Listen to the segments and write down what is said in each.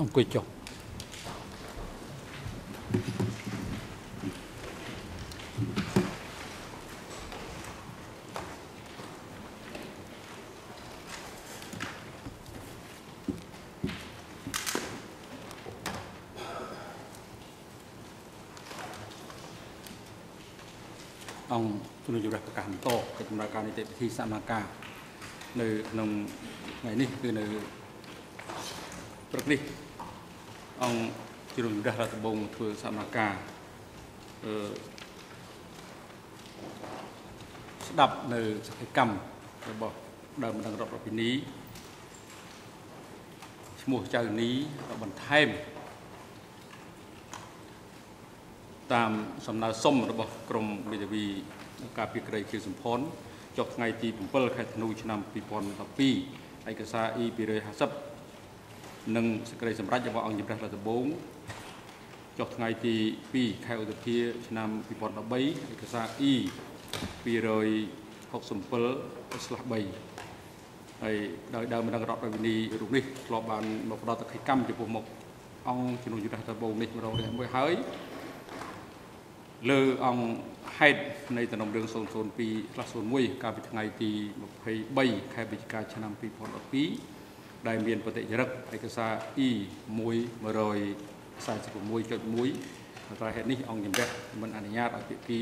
អង្គុយចុះអង្គជំនុំជម្រះប្រកាសបន្តកិច្ចដំណើរការនីតិវិធីសមាការនៅក្នុងថ្ងៃនេះគឺនៅព្រឹកនេះ អង្គជំនុំជម្រះរដ្ឋបងធ្វើសមាការអឺស្ដាប់នៅសកម្មរបស់ដើមបណ្ដឹងរដ្ឋប្រពៃណីឈ្មោះចៅនីបន្ថែមតាមសំណើសុំរបស់ក្រមមេធាវីការពីក្រីជាសម្ផនចុះថ្ងៃទី7ខែធ្នូឆ្នាំ2012ឯកសារ E250 និងសេចក្តីសម្រេចរបស់អង្គជំរះរដ្ឋដំបងចុះថ្ងៃទី2ខែឧសភាឆ្នាំ2013ឯកសារ E 267/3ហើយដោយដើមម្ដងរដ្ឋប្រវិនីរូបនេះធ្លាប់បានមកផ្ដល់តក្កកម្មចំពោះមុខអង្គជំនុំជម្រះដំបងនេះម្ដងនេះមួយហើយលើអង្គហេតុនៃតំណរឿង002ខ្លះ01កាលពីថ្ងៃទី23ខែវិច្ឆិកាឆ្នាំ2012 ដែលមានបតិចរិកឯកសារ E 146.1តែហេតុនេះអង្គជំរះមិនអនុញ្ញាតឲ្យភាគី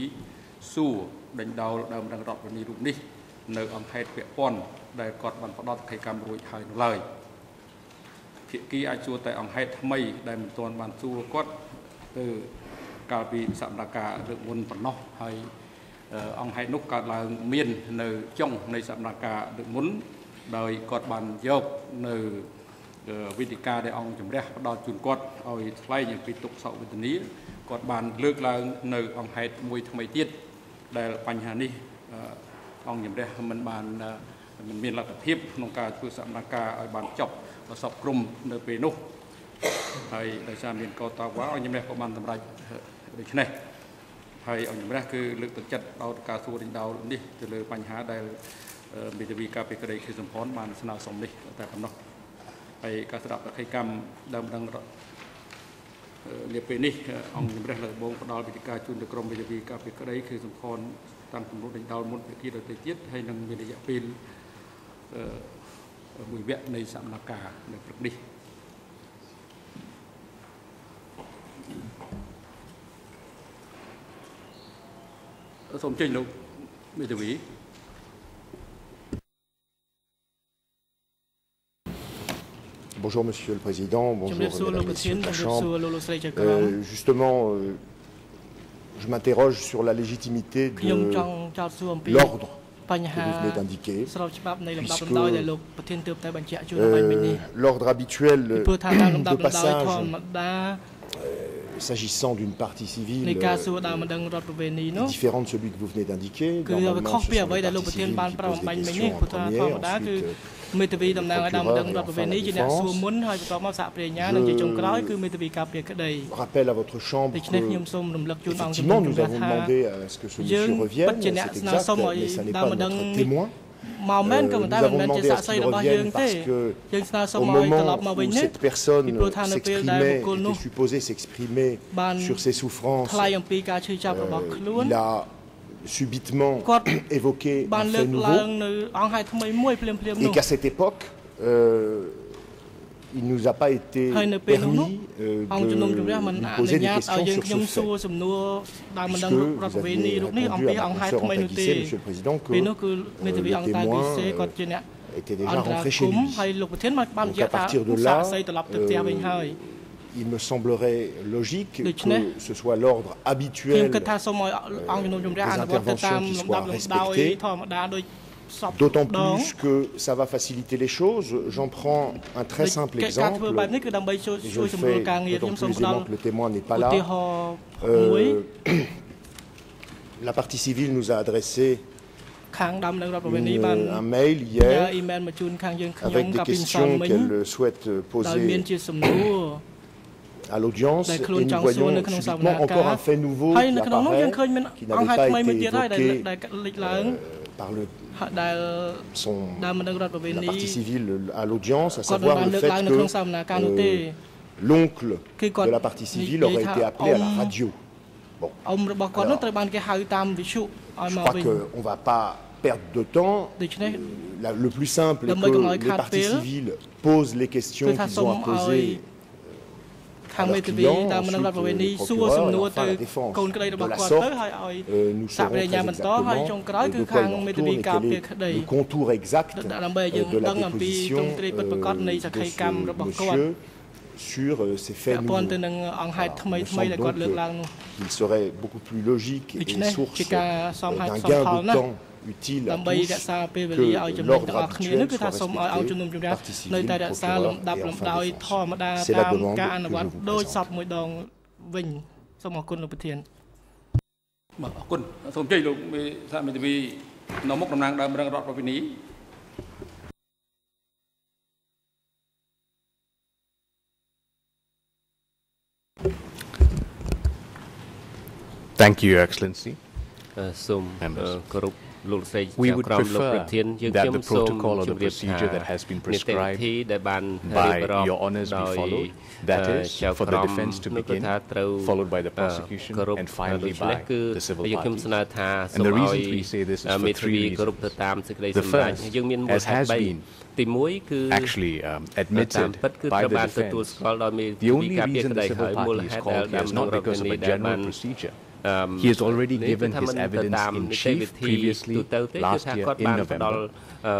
សួរដេញដោលដើមរឹងរដ្ឋវិនីរូបនេះ នៅអង្គហេតុពាក់ព័ន្ធដែលគាត់បានផ្ដោតកិច្ចកម្មរួចហើយនោះឡើយភាគីអាចសួរតែអង្គហេតុថ្មី ដែលមិនទាន់បានសួរគាត់ទៅកាលពីសម្ដែងការលើកមុនប៉ុណ្ណោះហើយអង្គហេតុនោះកើតឡើងមាននៅចុងនៃសម្ដែងការលើកមុន ដោយគាត់បានយកនៅវិធីការដែលអង្គជំរះផ្ដល់ជូនគាត់ឲ្យថ្លែងអំពីទុកសោកវេទនាគាត់បានលើកឡើងនៅអង្គហេតុមួយថ្មីទៀតដែលបញ្ហានេះអង្គជំរះមិនបានមិនមានលទ្ធភាពក្នុងការធ្វើសម្ដែងការឲ្យបានចប់សពក្រុមនៅពេលនោះហើយដោយសារមានកោតតាវ៉ាអង្គជំរះក៏បានសម្រេចដូច្នេះហើយអង្គជំរះគឺលើកទឹកចិត្តដល់ការសួររិញដោលនេះទៅលើបញ្ហាដែល មេធាវីការពីក្តីគឺសម្ផនបានស្នើសុំនេះតែប៉ុណ្ណោះហើយការស្ដាប់ប្រតិកម្មដើមដឹងនាពេលនេះអង្គជំរះលើបងផ្ដល់វិធីការជូនទៅក្រុមមេធាវីការពីក្តីគឺសម្ផនតាមគម្រោងរិញដោលមុនភាគីដទៃទៀតហើយនឹងមានរយៈពេលមួយវគ្គនៃសកម្មភាពនៅព្រឹកនេះសូមចេញលោកមេធាវី Bonjour Monsieur le Président, bonjour Mesdames et Messieurs de la Chambre. Euh, justement, euh, je m'interroge sur la légitimité de l'ordre que vous venez d'indiquer, puisque euh, l'ordre habituel de passage s'agissant d'une partie civile est différent de celui que vous venez d'indiquer. Normalement, ce sont les parties civiles qui posent des questions en première, ensuite មេធាវីតំណាងឲ្យដើមម្ដងរដ្ឋប្រវេណីជាអ្នកសួរមុនហើយបន្ទាប់មកសហប្រញ្ញានិងជាចុងក្រោយគឺមេធាវីការពារក្តី rappelle à votre chambre ដូច្នេះខ្ញុំសូមរំលឹកជូនអង្គជំនុំ effectivement nous avons demandé à ce que ce monsieur revienne c'est exact mais ça n'est pas notre témoin មកមែនក៏ប៉ុន្តែមិនមែនជាសាក្សីរបស់យើងទេយើងស្នើសុំឲ្យត្រឡប់មកវិញនេះ cette personne s'exprimait était supposé s'exprimer sur ses souffrances ថ្លៃអំពីការឈឺចាប់របស់ខ្លួន il a subitement évoqué un fait nouveau. Et qu'à cette époque euh, il ne nous a pas été permis euh, de poser des questions sur ce fait. Puisque vous aviez répondu à ma professeur Antagissé, Monsieur le Président, que euh, le témoin était déjà rentré chez lui. Donc à partir de là, euh, il me semblerait logique que ce soit l'ordre habituel des interventions qui soit respecté. D'autant plus que ça va faciliter les choses. J'en prends un très simple exemple. Et je le fais d'autant plus aisément que le témoin n'est pas là. Euh, la partie civile nous a adressé une, un mail hier avec des questions qu'elle souhaite poser à l'audience et nous voyons subitement encore un fait nouveau qui apparaît, qui n'avait pas été évoqué euh, par le, son, la partie civile à l'audience, à savoir le fait que euh, l'oncle de la partie civile aurait été appelé à la radio. Bon. Alors, je crois qu'on ne va pas perdre de temps. Le plus simple est que les parties civiles posent les questions qu'ils ont à poser ខាងមេធាវីតាមមណ្ឌលរដ្ឋប្រវេណីសួរសំណួរទៅកូនក្តីរបស់គាត់ទៅហើយឲ្យសាកប្រញ្ញាបន្តហើយចុងក្រោយគឺខាងមេធាវីការពារក្តីដើម្បីយើងដឹងអំពីទ្រង់ទ្រាយពិតប្រាកដនៃសក្ខីកម្មរបស់គាត់ sur ces faits nouveaux. Il serait beaucoup plus logique et source d'un gain de temps utile à tous que l'ordre habituel soit respecté, participer le procureur et enfin défense. C'est la demande que je vous présente. វិញសូមអរគុណលោកប្រធានបាទអរគុណសូមជ័យលោកមេសហមេធាវីនៅមុខតំណាងដើមរងរដ្ឋប្រវិនី Thank you, Your Excellency. សូមគោរព លោកស្រី We would prefer that the protocol or the procedure that has been prescribed by Your Honours be followed. That is, for the defence to begin, followed by the prosecution, and finally by the civil parties. And the reason we say this is for three reasons. The first, as has been actually um, admitted by the defence, the only reason the civil party is called here is not because of a general procedure, he has already given his evidence in chief previously last year in November.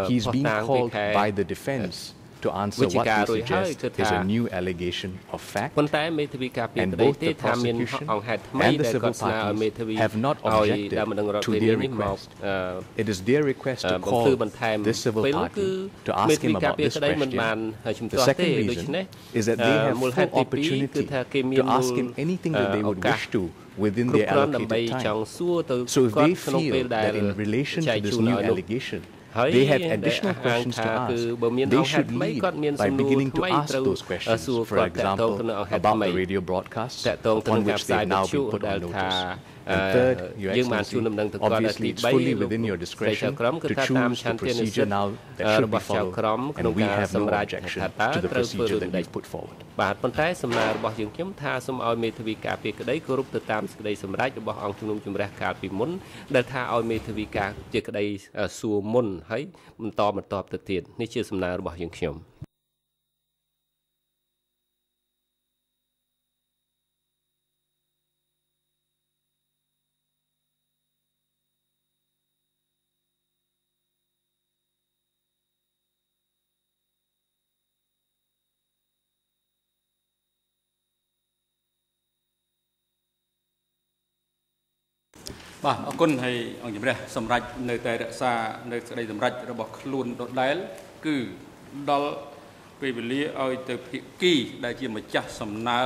He is being called by the defense to answer what we suggest is a new allegation of fact, and both the prosecution and the civil parties have not objected to their request. It is their request to call this civil party to ask him about this question. The second reason is that they have full opportunity to ask him anything that they would wish to within the allocated time. So if they feel that in relation to this new allegation, they have additional questions to ask, they should ថ្មី lead by beginning to ask those questions, for example, about the radio broadcast that, upon which they've now been put on notice. And third, Your Excellency, obviously it's fully within your discretion to choose the procedure now that should be followed, and we have no objection to the procedure that you've put forward. បាទប៉ុន្តែសំណើរបស់យើងខ្ញុំថាសូមឲ្យមេធាវីការពារក្តីគោរពទៅតាមសេចក្តីសម្រេចរបស់អង្គជំនុំជម្រះកាលពីមុនដែលថាឲ្យមេធាវីការជាក្តីសួរមុនហើយបន្តបន្តទៅទៀតនេះជាសំណើរបស់យើងខ្ញុំ បាទអរគុណហើយអង្គជំរះសម្រាប់នៅតែរក្សានៅសេចក្តីសម្រេចរបស់ខ្លួនដដែលគឺដល់ពេលវេលាឲ្យទៅភាគីដែលជាម្ចាស់សំណើ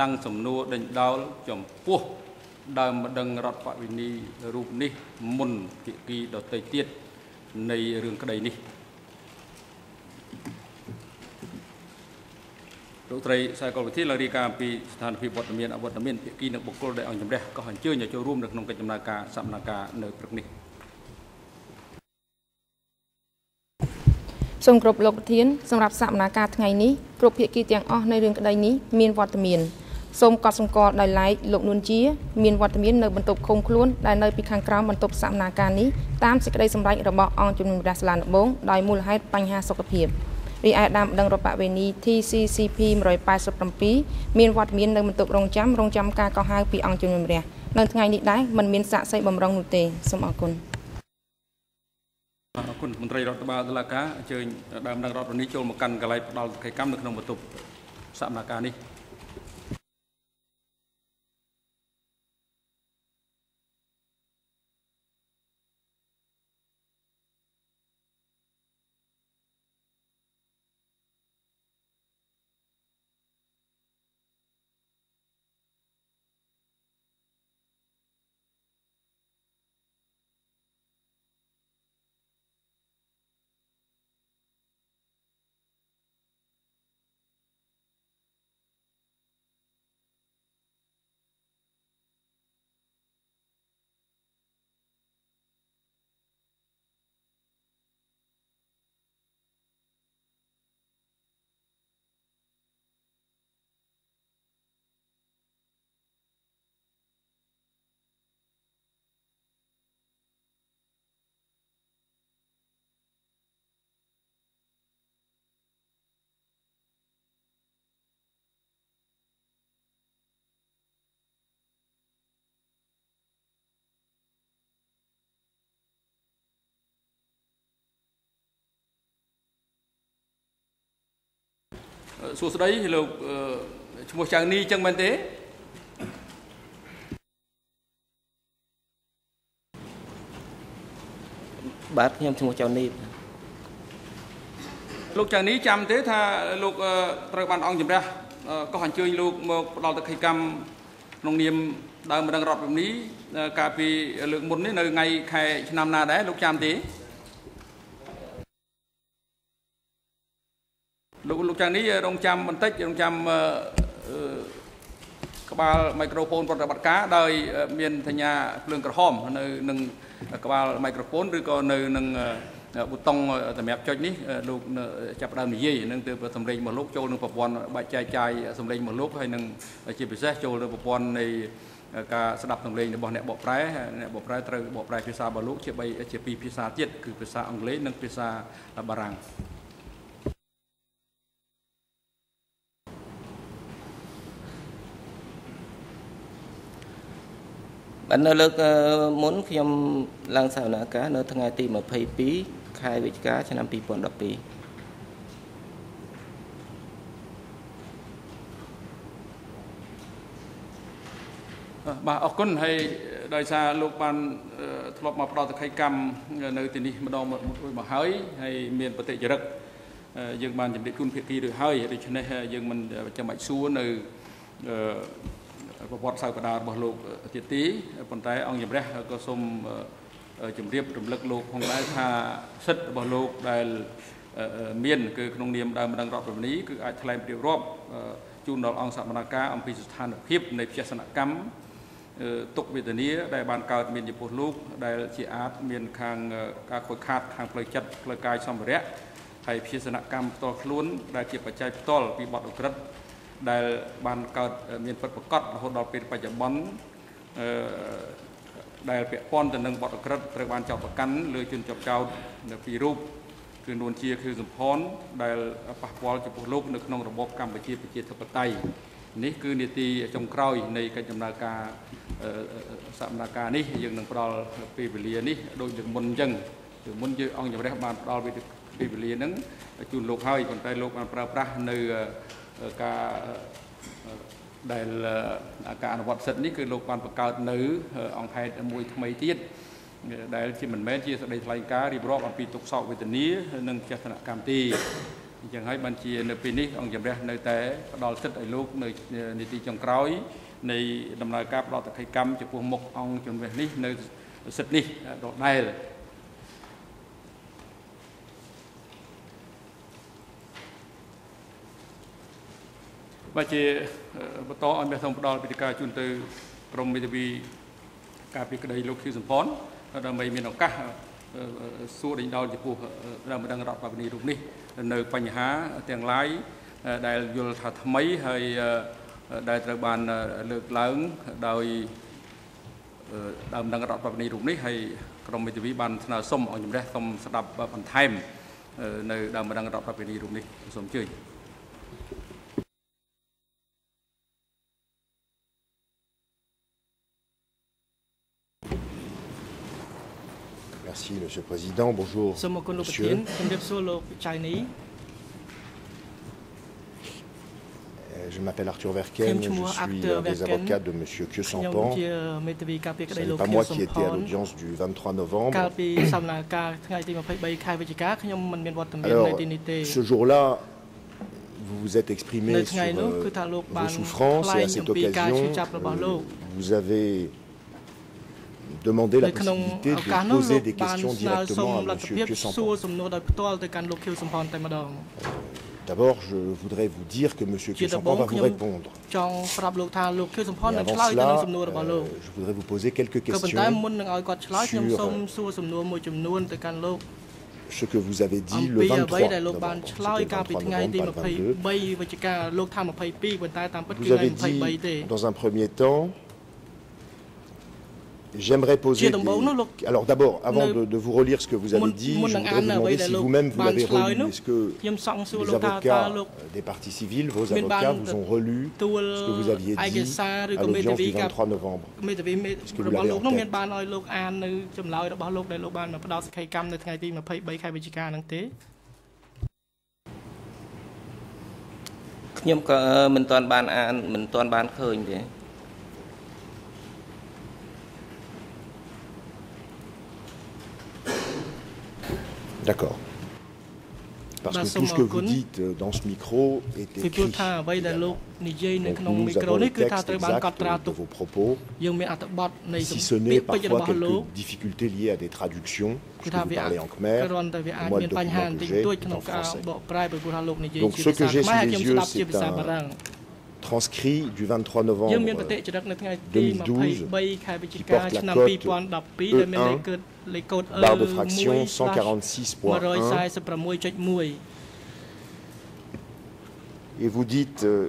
តាំងសំណួរដេញដោលចំពោះដើមម្ដងរដ្ឋបវិនីរូបនេះមុនភាគីដទៃទៀតនៃរឿងក្តីនេះ លោកត្រីខ្សែកលវិធីឡើងរាយការណ៍អំពីស្ថានភាពវត្តមានអវត្តមានភាគីនិងបុគ្គលដែលអង្គជំរះក៏អញ្ជើញឲ្យចូលរួមនៅក្នុងកិច្ចដំណើរការសកម្មភាពនៅព្រឹកនេះសូមគោរពលោកប្រធានសម្រាប់សកម្មភាពថ្ងៃនេះគ្រប់ភាគីទាំងអស់នៅរឿងក្តីនេះមានវត្តមានសូមកត់សម្គាល់ដោយឡែកលោកនួនជាមានវត្តមាននៅបន្ទប់ឃុំខ្លួនដែលនៅពីខាងក្រោមបន្ទប់សកម្មភាពនេះតាមសេចក្តីសម្រេចរបស់អង្គជំនុំជម្រះសាលាដំបងដោយមូលហេតុបញ្ហាសុខភាព។ រីឯដើមដឹងរបវេនី TCCP 187មានវត្តមាននៅបន្ទប់រងចាំរងចាំការកោះហៅពីអង្គជំនុំរះនៅថ្ងៃនេះដែរมันមានសាកសីបំរុងនោះទេសូមអរគុណអរគុណមន្ត្រីរដ្ឋបាលតុលាការអញ្ជើញដើមដឹងរដ្ឋនីចូលមកកាន់កន្លែងផ្ដាល់សកម្មនៅក្នុងបន្ទប់សកម្មភាពនេះ សួស្តីលោកឈ្មោះចៅនីចឹងមែនទេបាទខ្ញុំឈ្មោះចៅនីលោកចៅនីចាំទេថាលោកត្រូវបានអង្គជំរះក៏អញ្ជើញលោកមកផ្ដល់តក្កិកម្មក្នុងនាមដើមម្ដងរដ្ឋវិនីកាលពីលើកមុននេះនៅថ្ងៃខែឆ្នាំណាដែរលោកចាំទេ លោកលោកចាងនេះរងចាំបន្តិចរងចាំក្បាលមីក្រូហ្វូនប្រតិបត្តិការដោយមានសញ្ញាភ្លើងក្រហមនៅនឹងក្បាលមីក្រូហ្វូនឬក៏នៅនឹងប៊ូតុងសម្រាប់ចុចនេះលោកចាប់ផ្ដើមនិយាយនឹងទៅសម្លេងរបស់លោកចូលនឹងប្រព័ន្ធបែកចែកចាយសម្លេងរបស់លោកហើយនឹងជាពិសេសចូលទៅប្រព័ន្ធនៃការស្ដាប់សម្លេងរបស់អ្នកបកប្រែអ្នកបកប្រែត្រូវបកប្រែភាសារបស់លោកជា3ជាពីរភាសាទៀតគឺភាសាអង់គ្លេសនិងភាសាបារាំង បាទនៅលើកមុនខ្ញុំឡើងសវនកម្មនៅថ្ងៃទី22ខែវិច្ឆិកាឆ្នាំ2012បាទអរគុណហើយដោយសារលោកបានធ្លាប់មកផ្ដល់តក្កកម្មនៅទីនេះម្ដងមួយមកហើយហើយមានបតិចរិកយើងបានជម្រាបជូនភាគីរួចហើយដូច្នេះយើងមិនចាំបាច់សួរនៅ ប្រវត្តិសាស្ត្រកដាលរបស់លោកទៀតទីប៉ុន្តែអង្គជំរះក៏សូមជម្រាបរំលឹកលោកផងដែរថាសិទ្ធិរបស់លោកដែលមានគឺក្នុងនាមដើមម្ដងរដ្ឋប្រនីគឺអាចថ្លែងព្រៀបរាប់ជូនដល់អង្គសមនការអំពីស្ថានភាពនៃផ្ទះសនកម្មទុកវេទនាដែលបានកើតមានចំពោះលោក ដែលជាអាចមានខាងការខូចខាតខាងផ្លូវចិត្តផ្លូវកាយសម្ភារៈហើយភាសនកម្មផ្ទាល់ខ្លួនដែលជាបច្ច័យផ្ទាល់ពីបទអក្រិត ដែលបានកើតមានពិតប្រកបរហូតដល់ពេលបច្ចុប្បន្នអឺដែលពាក់ព័ន្ធទៅនឹងបទអក្រិតត្រូវបានចោទប្រកាន់លើជនជាប់ចោទនៅពីររូបគឺនួនជាគឺសំផនដែលប៉ះពាល់ចំពោះលោកនៅក្នុងរបបកម្ពុជាប្រជាធិបតេយ្យនេះគឺនីតិចុងក្រោយនៃកិច្ចដំណើរការសមនាការនេះយើងនឹងផ្ដល់ពេលវេលានេះដូចយើងមុនអញ្ចឹងគឺមុនយើងអង្គជំរះបានផ្ដល់ពេលវេលាហ្នឹងជូនលោកហើយប៉ុន្តែលោកបានប្រើប្រាស់នៅ ការដែលការអនុវត្តសិទ្ធិនេះគឺលោកបានបង្កើតនៅអង្គហេតុមួយថ្មីទៀតដែលជាមិនមែនជាសេចក្តីថ្លែងការណ៍រៀបរាប់អំពីទុកសោកវេទនានិងចេតនកម្មទេអញ្ចឹងហើយបានជានៅពេលនេះអង្គជំរះនៅតែផ្ដល់សិទ្ធិឲ្យលោកនៅនីតិចុងក្រោយនៃដំណើរការផ្ដល់តក្កកម្មចំពោះមុខអង្គជំរះនេះនៅសិទ្ធិនេះដដែល បាទជាបន្តឲ្យមេសូមផ្ដល់ពីតិកាជូនទៅក្រមមេធាវីការពីក្តីលោកខៀវសំផនដើម្បីមានឱកាសសួរដេញដោលចំពោះដើមម្ដងរដ្ឋបាលនីរូបនេះនៅបញ្ហាទាំងឡាយដែលយល់ថាថ្មីហើយដែលត្រូវបានលើកឡើងដោយដើមម្ដងរដ្ឋបាលនីរូបនេះហើយក្រមមេធាវីបានស្នើសុំឲ្យជំរះសុំស្ដាប់បន្ថែមនៅដើមម្ដងរដ្ឋបាលនីរូបនេះសូមអញ្ជើញ Merci, Monsieur le Président. Bonjour, Monsieur. Je m'appelle Arthur Verken, je suis un des avocats de M. Kyo Sampan. Ce n'est pas moi qui étais à l'audience du 23 novembre. Alors, ce jour-là, vous vous êtes exprimé sur euh, vos souffrances et à cette occasion, euh, vous avez demander la possibilité de poser des questions directement à M. D'abord, je voudrais vous dire que M. Kyosampan va vous répondre. Et avant cela, euh, je voudrais vous poser quelques questions sur ce que vous avez dit le 23 novembre, pas le 22. Vous avez dit, dans un premier temps, J'aimerais poser. Des... Alors d'abord, avant de, de, vous relire ce que vous avez dit, je voudrais vous demander si vous-même vous, l'avez relu. Est-ce que les avocats des partis civils, vos avocats, vous ont relu ce que vous aviez dit à l'audience du 23 novembre Est-ce que vous l'avez en tête ខ្ញុំក៏មិនទាន់បានអានមិនទាន់បានឃើញទេ D'accord. Parce que tout ce que vous dites dans ce micro est écrit. Donc nous avons le texte exact de vos propos. Si ce n'est parfois quelques difficultés liées à des traductions, je peux vous parler en khmer, moi le document que j'ai est en français. Donc ce que j'ai sous les yeux, c'est un transcrit du 23 novembre 2012 qui porte la cote E1 barre de fraction 146.1 et vous dites euh,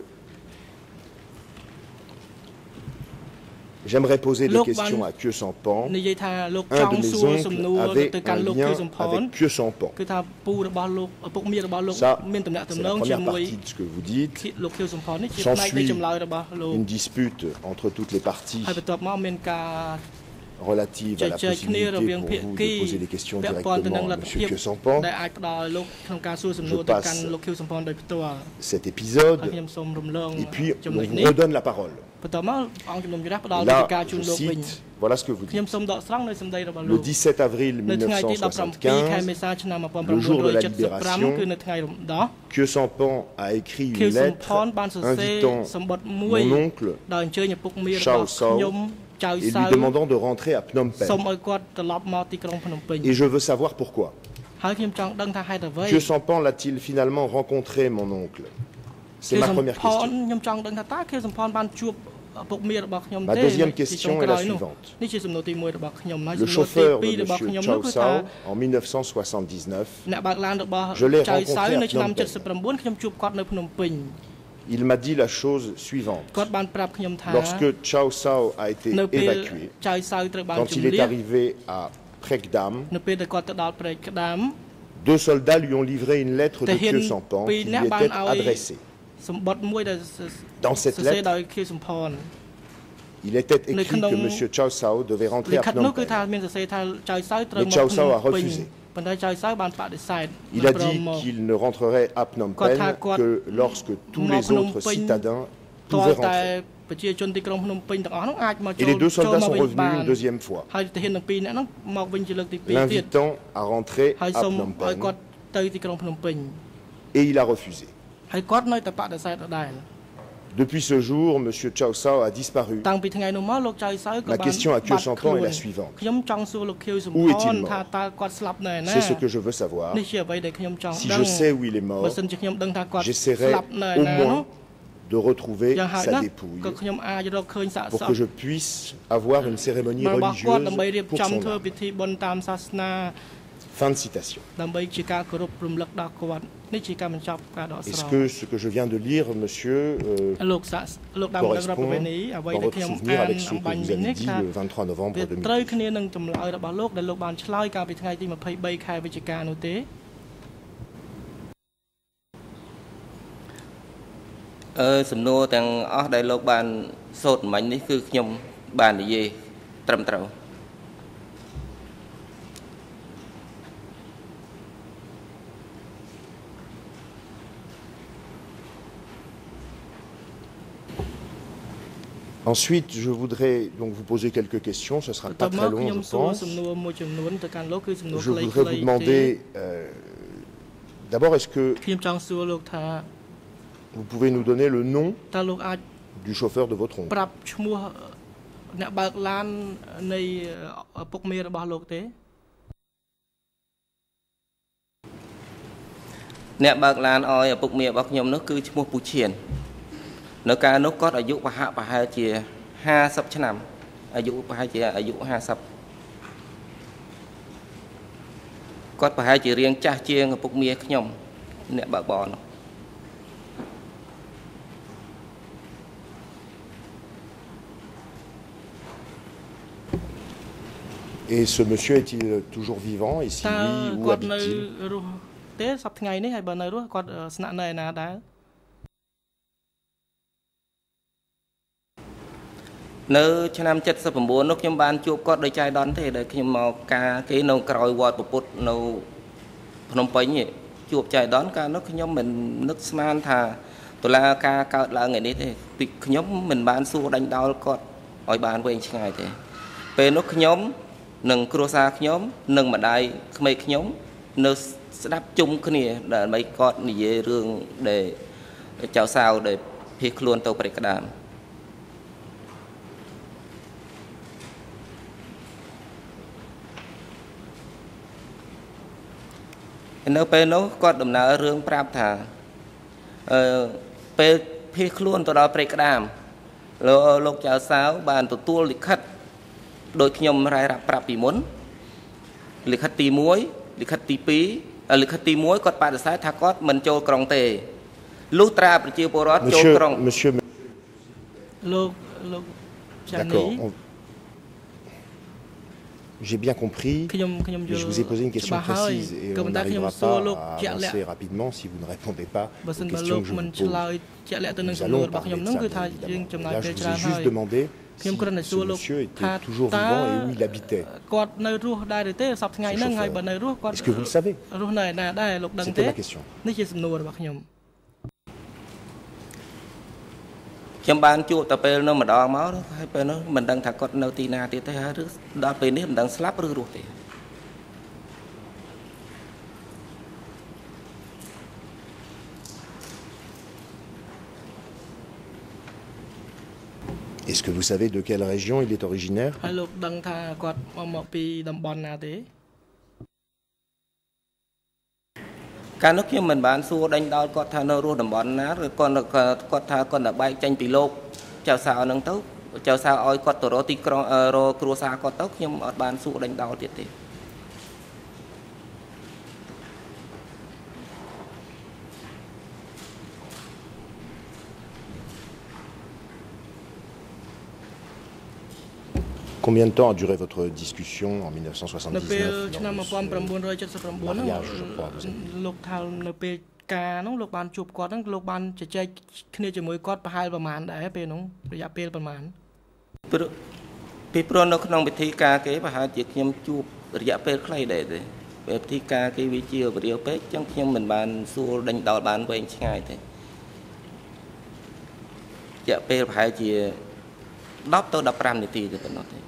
J'aimerais poser des questions à Kyo Sampan. Un de mes oncles avait un lien avec Kyo Sampan. Ça, c'est la première partie de ce que vous dites. S'ensuit une dispute entre toutes les parties relative à la possibilité pour vous de poser des questions directement à M. Kyo Sampan. Je passe cet épisode et puis on vous redonne la parole. Là, je cite, voilà ce que vous dites. Le 17 avril 1975, le jour de la libération, Kyo Sampan a écrit une lettre invitant mon oncle, Chao Sao, et lui demandant de rentrer à Phnom Penh. Et je veux savoir pourquoi. Que Sampan l'a-t-il finalement rencontré, mon oncle? C'est ma première question. Ma deuxième question est la suivante. Le chauffeur de M. Chao Sao, en 1979, je l'ai rencontré à Phnom Penh il m'a dit la chose suivante. Lorsque Chao Sao a été évacué, quand il est arrivé à Prekdam, deux soldats lui ont livré une lettre de Kyo Sampan qui lui était adressée. Dans cette lettre, il était écrit que M. Chao Sao devait rentrer à Phnom Penh. Mais Chao Sao a refusé. Il a dit qu'il ne rentrerait à Phnom Penh que lorsque tous les autres citadins pouvaient rentrer. Et les deux soldats sont revenus une deuxième fois, l'invitant à rentrer à Phnom Penh. Et il a refusé. Depuis ce jour, M. Chao Sao a disparu. Ma question à Kyo Sampan est la suivante. Où est-il mort C'est ce que je veux savoir. Si je sais où il est mort, j'essaierai au moins de retrouver sa dépouille pour que je puisse avoir une cérémonie religieuse pour son âme. Fin de citation. Est-ce que ce que je viens de lire, monsieur, euh, correspond dans votre souvenir avec ce que vous avez dit le 23 novembre 2012អឺសំណួរទាំងអស់ដែលលោកបានសូត្រមិញនេះគឺខ្ញុំបាននិយាយត្រឹមត្រូវ Ensuite, je voudrais donc vous poser quelques questions, ce ne sera pas très long, je pense. Je voudrais vous demander, euh, d'abord, est-ce que vous pouvez nous donner le nom du chauffeur de votre oncle? អ្នកបើកឡានឲ្យឪពុកមារបស់ខ្ញុំនោះគឺឈ្មោះពូឈៀននៅកាលនោះគាត់អាយុប្រហាក់ប្រហែលជា50ឆ្នាំអាយុប្រហែលជាអាយុ50គាត់ប្រហែលជារៀងចាស់ជាងឪពុកមាខ្ញុំ អ្នកបើកបរនោះ Et ce monsieur est-il toujours vivant et si oui, où habite-t-il ទេសប្តាហ៍ថ្ងៃនេះហើយបើនៅរស់គាត់ស្នាក់នៅឯណាដែរ នៅ ឆ្នាំ79នោះខ្ញុំបានជួបគាត់ដោយចៃដន្យទេដែលខ្ញុំមកការគេនៅក្រោយវត្តពុទ្ធនៅភ្នំពេញជួបចៃដន្យកាលនោះខ្ញុំមិននឹកស្មានថាតុលាការកើតឡើងថ្ងៃនេះទេពីខ្ញុំមិនបានសួរដេញដោលគាត់ឲ្យបានវែងឆ្ងាយទេ ពេលនោះខ្ញុំនិងគ្រួសារខ្ញុំនិងម្ដាយក្មេកខ្ញុំ នៅស្ដាប់ជុំគ្នាដើម្បីគាត់និយាយរឿងដែលចៅសាវដែលភៀសខ្លួនទៅព្រៃក្តាម នៅពេលនោះគាត់ដំណើររឿងប្រាប់ថាអឺពេលភៀសខ្លួនទៅដល់ព្រៃក្តាមលោកលោកចៅសាវបានទទួលលិខិតដោយខ្ញុំរាយរាប់ប្រាប់ពីមុនលិខិតទី1លិខិតទី2លិខិតទី1គាត់បដិសេធថាគាត់មិនចូលក្រុងទេលុះត្រាប្រជាពលរដ្ឋចូលក្រុងលោកលោកចានី J'ai bien compris. Mais je vous ai posé une question précise et on n'arrivera pas à avancer rapidement si vous ne répondez pas aux questions que je vous pose. Nous allons parler de ça, évidemment. Là, je vous ai juste demandé si ce monsieur était toujours vivant et où il habitait. Est-ce que vous le savez? C'était ma question. ខ្ញុំបានជួបតែពេលនោះម្ដងមកហើយពេលនោះមិនដឹងថាគាត់នៅទីណាទៀតទេហើយឬដល់ពេលនេះមិនដឹងស្លាប់ឬរស់ទេ Est-ce que vous savez de quelle région il est originaire ហើយលោកដឹងថាគាត់មកពីតំបន់ណាទេ កាលនោះខ្ញុំមិនបានសួរដេញដោលគាត់ថានៅរស់តំបន់ណាឬគាត់គាត់ថាគាត់តែបែកចេញពីលោកចៅសាវហ្នឹងទៅចៅសាវឲ្យគាត់ទៅរកទីក្រុងរកគ្រួសារគាត់ទៅខ្ញុំអត់បានសួរដេញដោលទៀតទេ Combien de temps a duré votre discussion en 1979 mariage, je crois, vous avez dit. លោកថានៅពេលការនោះលោកបានជួបគាត់ហ្នឹងលោកបានជជែកគ្នាជាមួយគាត់ប្រហែលប្រហែលដែរពេលនោះរយៈពេលប្រហែលព្រោះពីព្រោះនៅក្នុងពិធីការគេប្រហែលជាខ្ញុំជួបរយៈពេលខ្លីដែរទេពេលពិធីការគេវាជាវរាវពេកអញ្ចឹងខ្ញុំមិនបានសួរដេញដោលបានវែងឆ្ងាយទេរយៈពេលប្រហែលជា10ទៅ15នាទីទៅប៉ុណ្ណោះទេ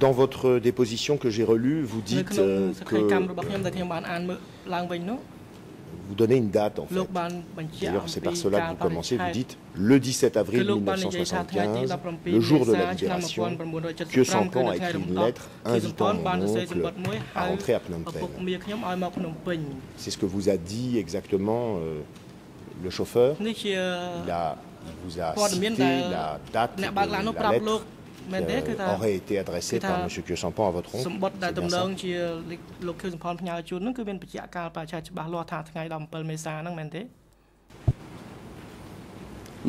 Dans votre déposition que j'ai relue, vous dites euh, que vous donnez une date en fait. D'ailleurs, c'est par cela que vous commencez. Vous dites le 17 avril 1975, le jour de la libération, que Sampan a écrit une lettre invitant mon oncle à rentrer à Phnom Penh. C'est ce que vous a dit exactement euh, le chauffeur. Il, a, il vous a cité la date de la lettre aurait été adressé par M. Kyo Sampan à votre oncle សម្បត្តិដែលដំណងជាលោកខៀវសំផនផ្ញើជូនហ្នឹងគឺមានបញ្ជាក់កាលបរិច្ឆេទច្បាស់លាស់ថាថ្ងៃ17មេសាហ្នឹងមែនទេ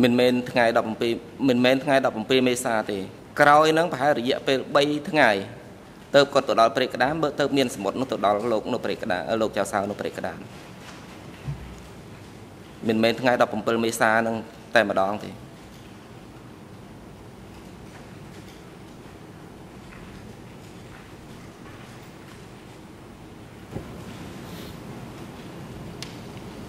មិនមែនថ្ងៃ17មិនមែនថ្ងៃ17មេសាទេក្រោយហ្នឹងប្រហែលរយៈពេល3ថ្ងៃទៅគាត់ទៅដល់ព្រៃក្តាមបើទៅមានសមុទ្រនោះទៅដល់លោកនៅព្រៃក្តាមលោកចៅសៅនៅព្រៃក្តាមមិនមែនថ្ងៃ17មេសាហ្នឹងតែម្ដងទេ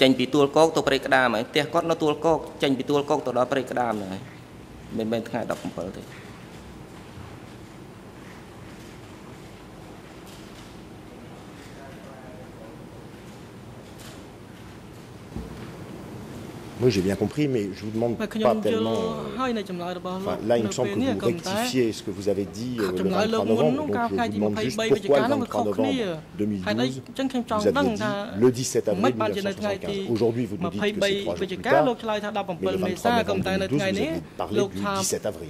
ចេញពីទួលគោកទៅព្រៃក្តាមហើយផ្ទះគាត់នៅទួលគោកចេញពីទួលគោកទៅដល់ព្រៃក្តាមហ្នឹងហើយមិនមែនថ្ងៃ17ទេ Moi, j'ai bien compris, mais je vous demande pas tellement. Enfin, là, il me semble que vous rectifiez ce que vous avez dit le 23 novembre. Donc, je vous demande juste pourquoi le 23 novembre 2012, vous aviez dit le 17 avril 1975. Aujourd'hui, vous nous dites que c'est trois jours plus tard, mais le 23 novembre 2012, vous avez parlé du 17 avril.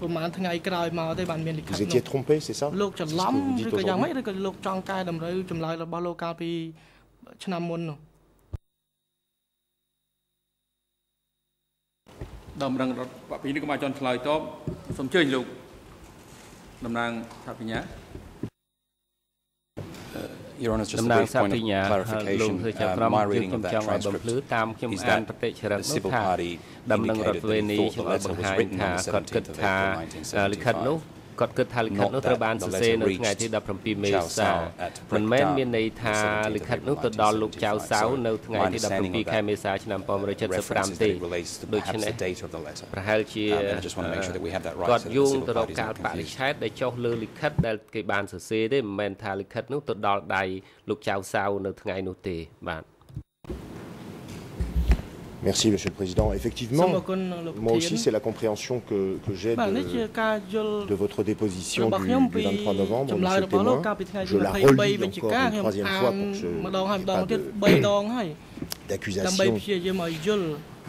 Vous étiez trompé, c'est ça? C'est ce que vous dites aujourd'hui ដំណឹងរដ្ឋបព្វនេះក៏មកចន់ឆ្លើយតបសូមអញ្ជើញលោកតំណាងថាបញ្ញា Your Honour, just a brief point of clarification. Uh, my reading of that transcript is that the civil party indicated that they thought the letter was written on the 17th of April 1975. គាត់គិតថាលិខិតនោះត្រូវបានសរសេរនៅថ្ងៃទី17មេសាមិនមែនមានន័យថាលិខិតនោះទៅដល់លោកចៅសៅនៅថ្ងៃទី17ខែមេសាឆ្នាំ1975ទេដូច្នេះប្រហែលជាគាត់យោងទៅរកការបរិច្ឆេទដែលចុះលើលិខិតដែលគេបានសរសេរទេមិនមែនថាលិខិតនោះទៅដល់ដៃលោកចៅសៅនៅថ្ងៃនោះទេបាទ Merci, Monsieur le Président. Effectivement, moi aussi, c'est la compréhension que, que j'ai de, de, votre déposition du, du 23 novembre, Monsieur le témoin. Je la relis encore une troisième fois pour que d'accusation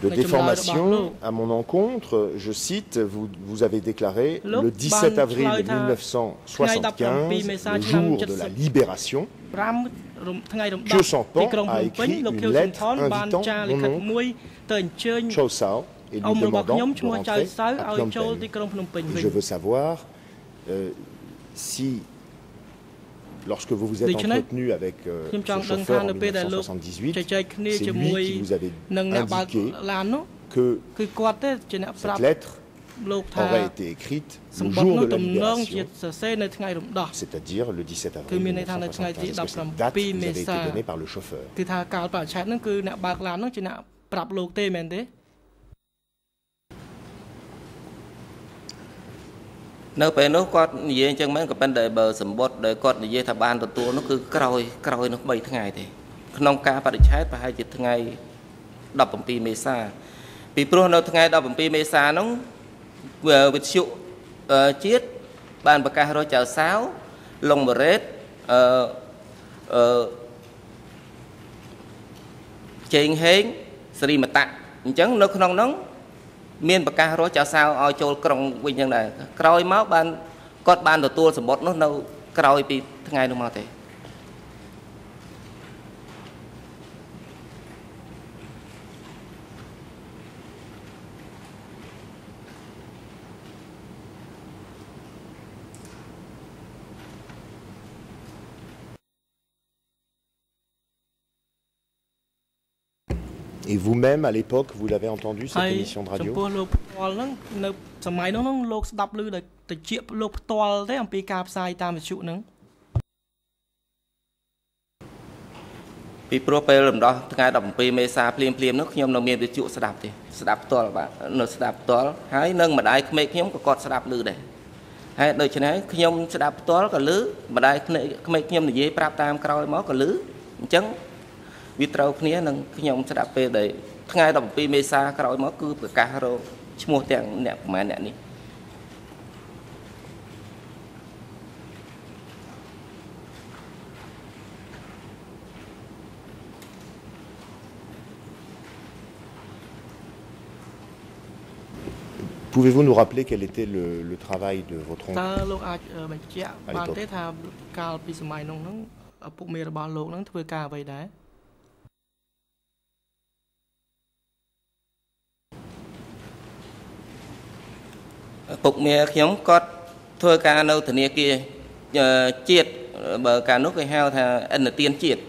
de déformation à mon encontre. Je cite, vous, vous avez déclaré le 17 avril 1975, le jour de la libération, Joe Sampan a écrit une lettre invitant mon oncle Cho Sao et lui demandant de rentrer à Phnom Penh. Je veux savoir euh, si lorsque vous vous êtes entretenu avec euh, ce chauffeur en 1978, c'est lui qui vous avait indiqué que cette lettre aurait été écrite le jour de la libération, c'est-à-dire le 17 avril 1975. Est-ce que cette date vous avait été donnée par le chauffeur គឺថាកាលបរិច្ឆេទហ្នឹងគឺអ្នកបើកឡានហ្នឹងជាអ្នកប្រាប់លោកទេមែនទេនៅពេលនោះគាត់និយាយអញ្ចឹងមែនក៏ប៉ុន្តែបើសម្បត្តិដែលគាត់និយាយថាបានទទួលនោះគឺក្រោយក្រោយនោះ3ថ្ងៃទេក្នុងការបរិច្ឆេទប្រហែលជាថ្ងៃ17មេសាពីព្រោះនៅថ្ងៃ17មេសានោះ វិទ្យុជាតិបានប្រកាសរកចៅសាវលងបរ៉េតអឺអឺជេងហេងសេរីមតៈអញ្ចឹងនៅក្នុងនោះមានប្រកាសរកចៅសាវឲ្យចូលក្រុងវិញយ៉ាងដែរក្រោយមកបានគាត់បានទទួលសម្បត្តិនោះនៅក្រោយពីថ្ងៃនោះមកទេ Et vous-même, à l'époque, vous l'avez entendu, cette émission de radio សម័យនោះនោះលោកស្ដាប់ឮតែតិចលោកផ្ទាល់ទេអំពីការផ្សាយតាមវិទ្យុហ្នឹងពីព្រោះពេលរំដោះថ្ងៃ17មេសាភ្លាមភ្លាមនោះខ្ញុំនៅមានវិទ្យុស្ដាប់ទេស្ដាប់ផ្ទាល់បាទនៅស្ដាប់ផ្ទាល់ហើយនឹងម្ដាយក្មេកខ្ញុំក៏គាត់ស្ដាប់ឮដែរហើយដូច្នេះខ្ញុំស្ដាប់ផ្ទាល់ក៏ឮម្ដាយក្មេកខ្ញុំនិយាយប្រាប់តាមក្រោយមកក៏ឮអញ្ចឹង វាត្រូវគ្នានឹងខ្ញុំស្ដាប់ពេលដែលថ្ងៃ17មេសាក្រោយមកគឺប្រកាសរកឈ្មោះទាំងអ្នកប្រមាណអ្នកនេះ Pouvez-vous nous rappeler quel était le, le travail de votre oncle តើលោកអាចបញ្ជាក់បានទេថាកាលពីសម័យនោះហ្នឹងឪពុកមេរបស់លោកហ្នឹងធ្វើការអ្វីដែរ ពុកមាខ្ញុំគាត់ធ្វើការនៅធនាគារជាតិបើកាលនោះគេហៅថាអន្តទានជាតិ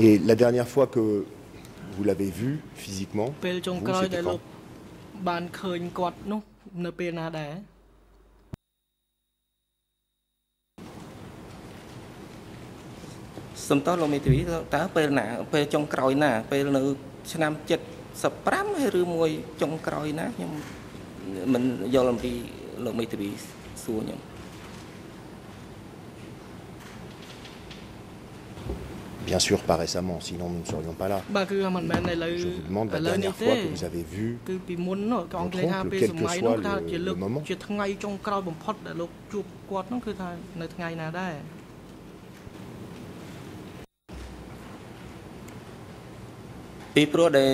Et la dernière fois que vous l'avez vu physiquement ពេលចុងក្រោយដែលលោកបានឃើញគាត់នោះនៅពេលណាដែរ សំតោះលោកមេធាវីតើពេលណាពេលចុងក្រោយណាពេលនៅឆ្នាំ75ហើយឬមួយចុងក្រោយណាខ្ញុំមិនយល់អំពីលោកមេធាវីសួរខ្ញុំ Bien sûr, pas récemment, sinon nous ne serions pas là. Je vous demande la dernière fois que vous avez vu votre oncle, quel que soit le, le moment. ជាថ្ងៃចុងក្រោយបំផុតដែលលោកជួបគាត់នោះគឺថានៅថ្ងៃណាដែរ ពីព្រោះដែល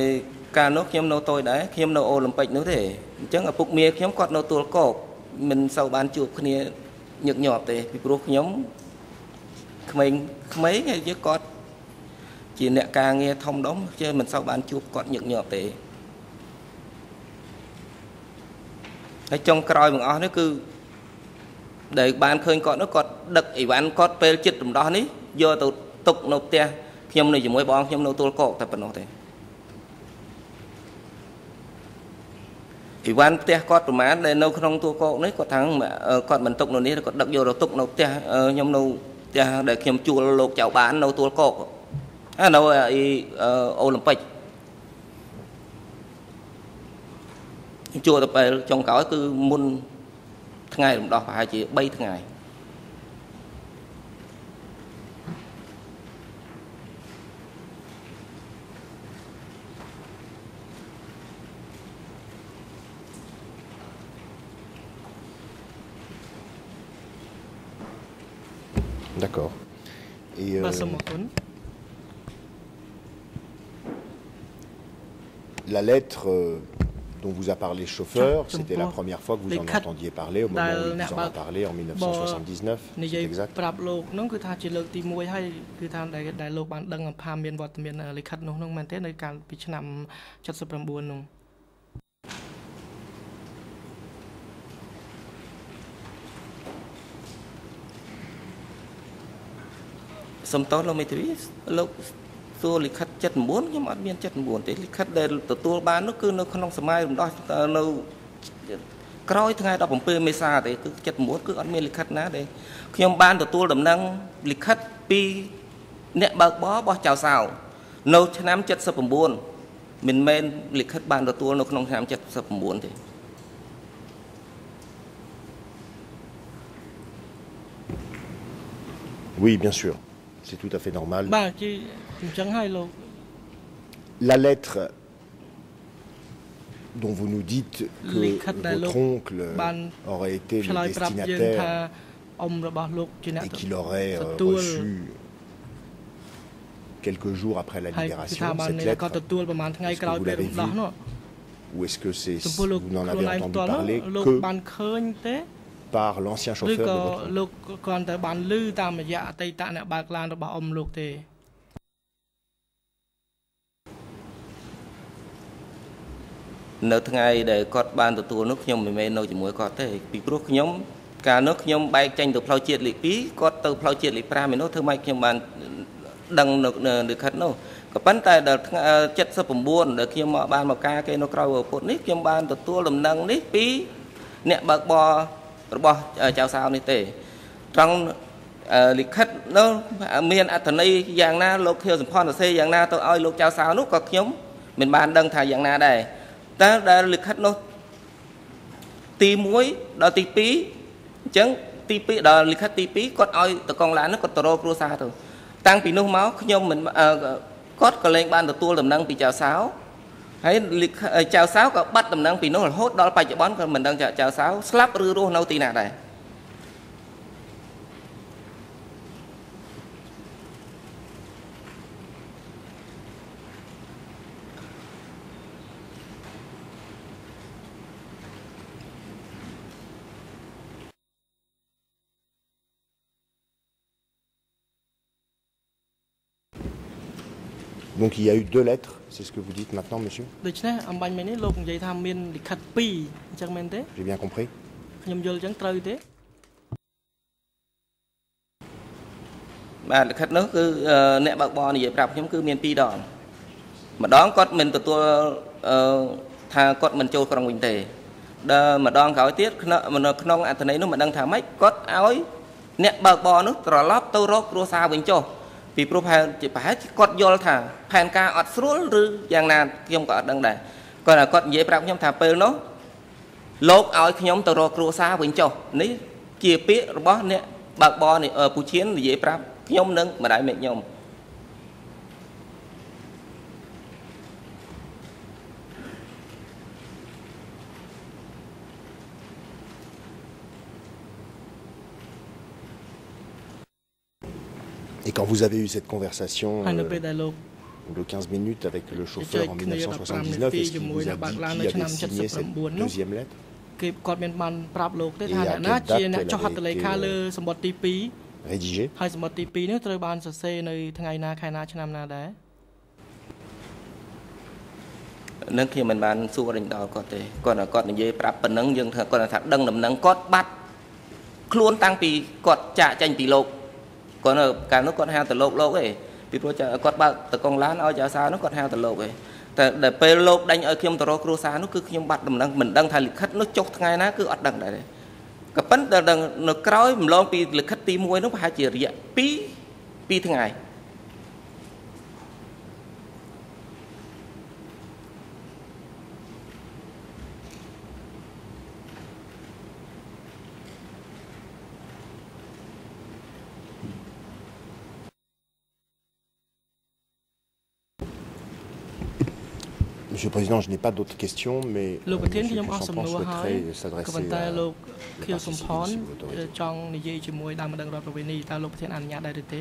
កាលនោះខ្ញុំនៅតូចដែរខ្ញុំនៅអូឡ িম্প ិកនោះទេអញ្ចឹងឪពុកមាខ្ញុំគាត់នៅទួលកោកមិនសូវបានជួបគ្នាញឹកញាប់ទេពីព្រោះខ្ញុំក្មេងក្មេងហើយយើងគាត់ជាអ្នកការងារធំដុំជាមិនសូវបានជួបគាត់ញឹកញាប់ទេហើយចុងក្រោយបង្អស់នេះគឺដែលបានឃើញគាត់នោះគាត់ដឹកអីវ៉ាន់គាត់ពេលចិត្តរំដោះនេះយកទៅទុកនៅផ្ទះខ្ញុំនៅជាមួយបងខ្ញុំនៅទួលកកតែប៉ុណ្ណោះទេ អីវ៉ាន់ផ្ទះគាត់ប្រហែលដែលនៅក្នុងទួលកកនេះគាត់ថាគាត់មិនទុកនៅនេះគាត់ដឹកយកទៅទុកនៅផ្ទះខ្ញុំនៅផ្ទះដែលខ្ញុំជួលលោកចៅបាននៅទួលកកនៅអូឡ িম্প ិកជួទៅពេលចុងក្រោយគឺមុនថ្ងៃរំដោះប្រហែលជា3ថ្ងៃ D'accord. Et euh, la lettre euh, dont vous a parlé chauffeur, c'était la première fois que vous en entendiez parler au moment où il vous en a parlé en 1979, c'est exact វត្តមានលិខិតនោះនោះមែនទេនៅកាលពីឆ្នាំ79នោះសំតោលោកមេធាវីលោកសួរលិខិត79ខ្ញុំអត់មាន79ទេលិខិតដែលទទួលបាននោះគឺនៅក្នុងសម័យរំដោះនៅក្រោយថ្ងៃ17មេសាទេគឺ79គឺអត់មានលិខិតណាទេខ្ញុំបានទទួលដំណឹងលិខិតពីអ្នកបើកបររបស់ចៅសៅនៅឆ្នាំ79មិនមែនលិខិតបានទទួលនៅក្នុងឆ្នាំ79ទេ Oui, bien sûr. C'est tout à fait normal. La lettre dont vous nous dites que votre oncle aurait été le destinataire et qu'il aurait euh, reçu quelques jours après la libération cette lettre, est-ce que vous l'avez vue ou est-ce que c'est, vous n'en avez entendu parler que par l'ancien chauffeur de votre លោកគ្រាន់តែបានឮតាមរយៈអតីតអ្នកបើកឡានរបស់អ៊ំលោកទេ នៅថ្ងៃដែលគាត់បានទទួលនោះខ្ញុំមិនមែននៅជាមួយគាត់ទេពីព្រោះខ្ញុំកាលនោះខ្ញុំបែកចេញទៅផ្លូវជាតិលេខ2គាត់ទៅផ្លូវជាតិលេខ5ឯនោះធ្វើម៉េចខ្ញុំបានដឹងនៅលិខិតនោះក៏ប៉ុន្តែដល់ថ្ងៃ79ដែលខ្ញុំមកបានមកការគេនៅក្រៅពុទ្ធនេះខ្ញុំបានទទួលដំណឹងនេះពីអ្នកបើកបរ របស់ចៅសាវនេះទេត្រង់លិខិតនោះមានអត្ថន័យយ៉ាងណាលោកខៀវសំផនសរសេរយ៉ាងណាទៅឲ្យលោកចៅសាវនោះក៏ខ្ញុំមិនបានដឹងថាយ៉ាងណាដែរតែដែលលិខិតនោះទី1ដល់ទី2អញ្ចឹងទី2ដល់លិខិតទី2គាត់ឲ្យតកងឡាននោះគាត់ទៅរកគ្រួសារទៅតាំងពីនោះមកខ្ញុំមិនគាត់ក៏លែងបានទទួលដំណឹងពីចៅសាវ ហើយចៅសាវក៏បាត់ដំណឹងពីនោះរហូតដល់បច្ចុប្បន្នក៏មិនដឹងចៅសាវស្លាប់ឬរស់នៅទីណាដែរ Donc il y a eu deux lettres, c'est ce que vous dites maintenant, monsieur? J'ai bien compris ខ្ញុំយល់ចឹងត្រូវទេបាទលិខិតនោះគឺអ្នកបើកបរនិយាយប្រាប់ខ្ញុំគឺមាន2ដងម្ដងគាត់មិនទទួលថាគាត់មិនចូលក្រុងវិញទេដល់ម្ដងក្រោយទៀតក្នុងក្នុងអត្ថន័យនោះមិនដឹងថាម៉េចគាត់ឲ្យអ្នកបើកបរនោះត្រឡប់ទៅរកគ្រួសារវិញចុះពីព្រោះប្រហែលជាប្រហែលគាត់យល់ថាផែនការអត់ស្រួលឬយ៉ាងណាខ្ញុំក៏អត់ដឹងដែរគាត់គាត់និយាយប្រាប់ខ្ញុំថាពេលនោះលោកឲ្យខ្ញុំទៅរកគ្រួសារវិញចុះនេះជាពាក្យរបស់អ្នកបើកបរពូឈៀននិយាយប្រាប់ខ្ញុំនិងម្ដាយមេខ្ញុំ Et quand vous avez eu cette conversation euh, de 15 minutes avec le chauffeur en 1979, est-ce qu'il vous a dit qui avait signé cette deuxième lettre គេគាត់មានបានប្រាប់លោកទេថាអ្នកណាជាអ្នកចុះហត្ថលេខាលើសម្បត្តិទី2 rédigé ហើយសម្បត្តិទី2នេះត្រូវបានសរសេរនៅថ្ងៃណាខែណាឆ្នាំណាដែរនឹងខ្ញុំមិនបានសួររញដល់គាត់ទេគាត់គាត់និយាយប្រាប់ប៉ុណ្ណឹងយើងថាគាត់ថាដឹងដំណឹងគាត់បាត់ខ្លួនតាំងពីគាត់ចាក់ចេញពីលោក គាត់នៅកាលនោះគាត់ហៅទៅលោកលោកឯងពីព្រោះគាត់បើកតកងឡានឲ្យចៅសានោះគាត់ហៅទៅលោកឯងតែដល់ពេលលោកដេញឲ្យខ្ញុំទៅរកគ្រួសារនោះគឺខ្ញុំបាត់ដំណឹងមិនដឹងថាលិខិតនោះចុះថ្ងៃណាគឺអត់ដឹងដែរក៏ប៉ុន្តែដល់នៅក្រោយម្លងពីលិខិតទី1នោះប្រហែលជារយៈ2 2ថ្ងៃ Monsieur le Président, je n'ai pas d'autres questions, mais euh, M. Christian souhaiterait s'adresser à la partie si vous l'autorisez. ចង់និយាយជាមួយដើមម្ដងរដ្ឋប្រវេនីតើលោកប្រធានអនុញ្ញាតដែរឬទេ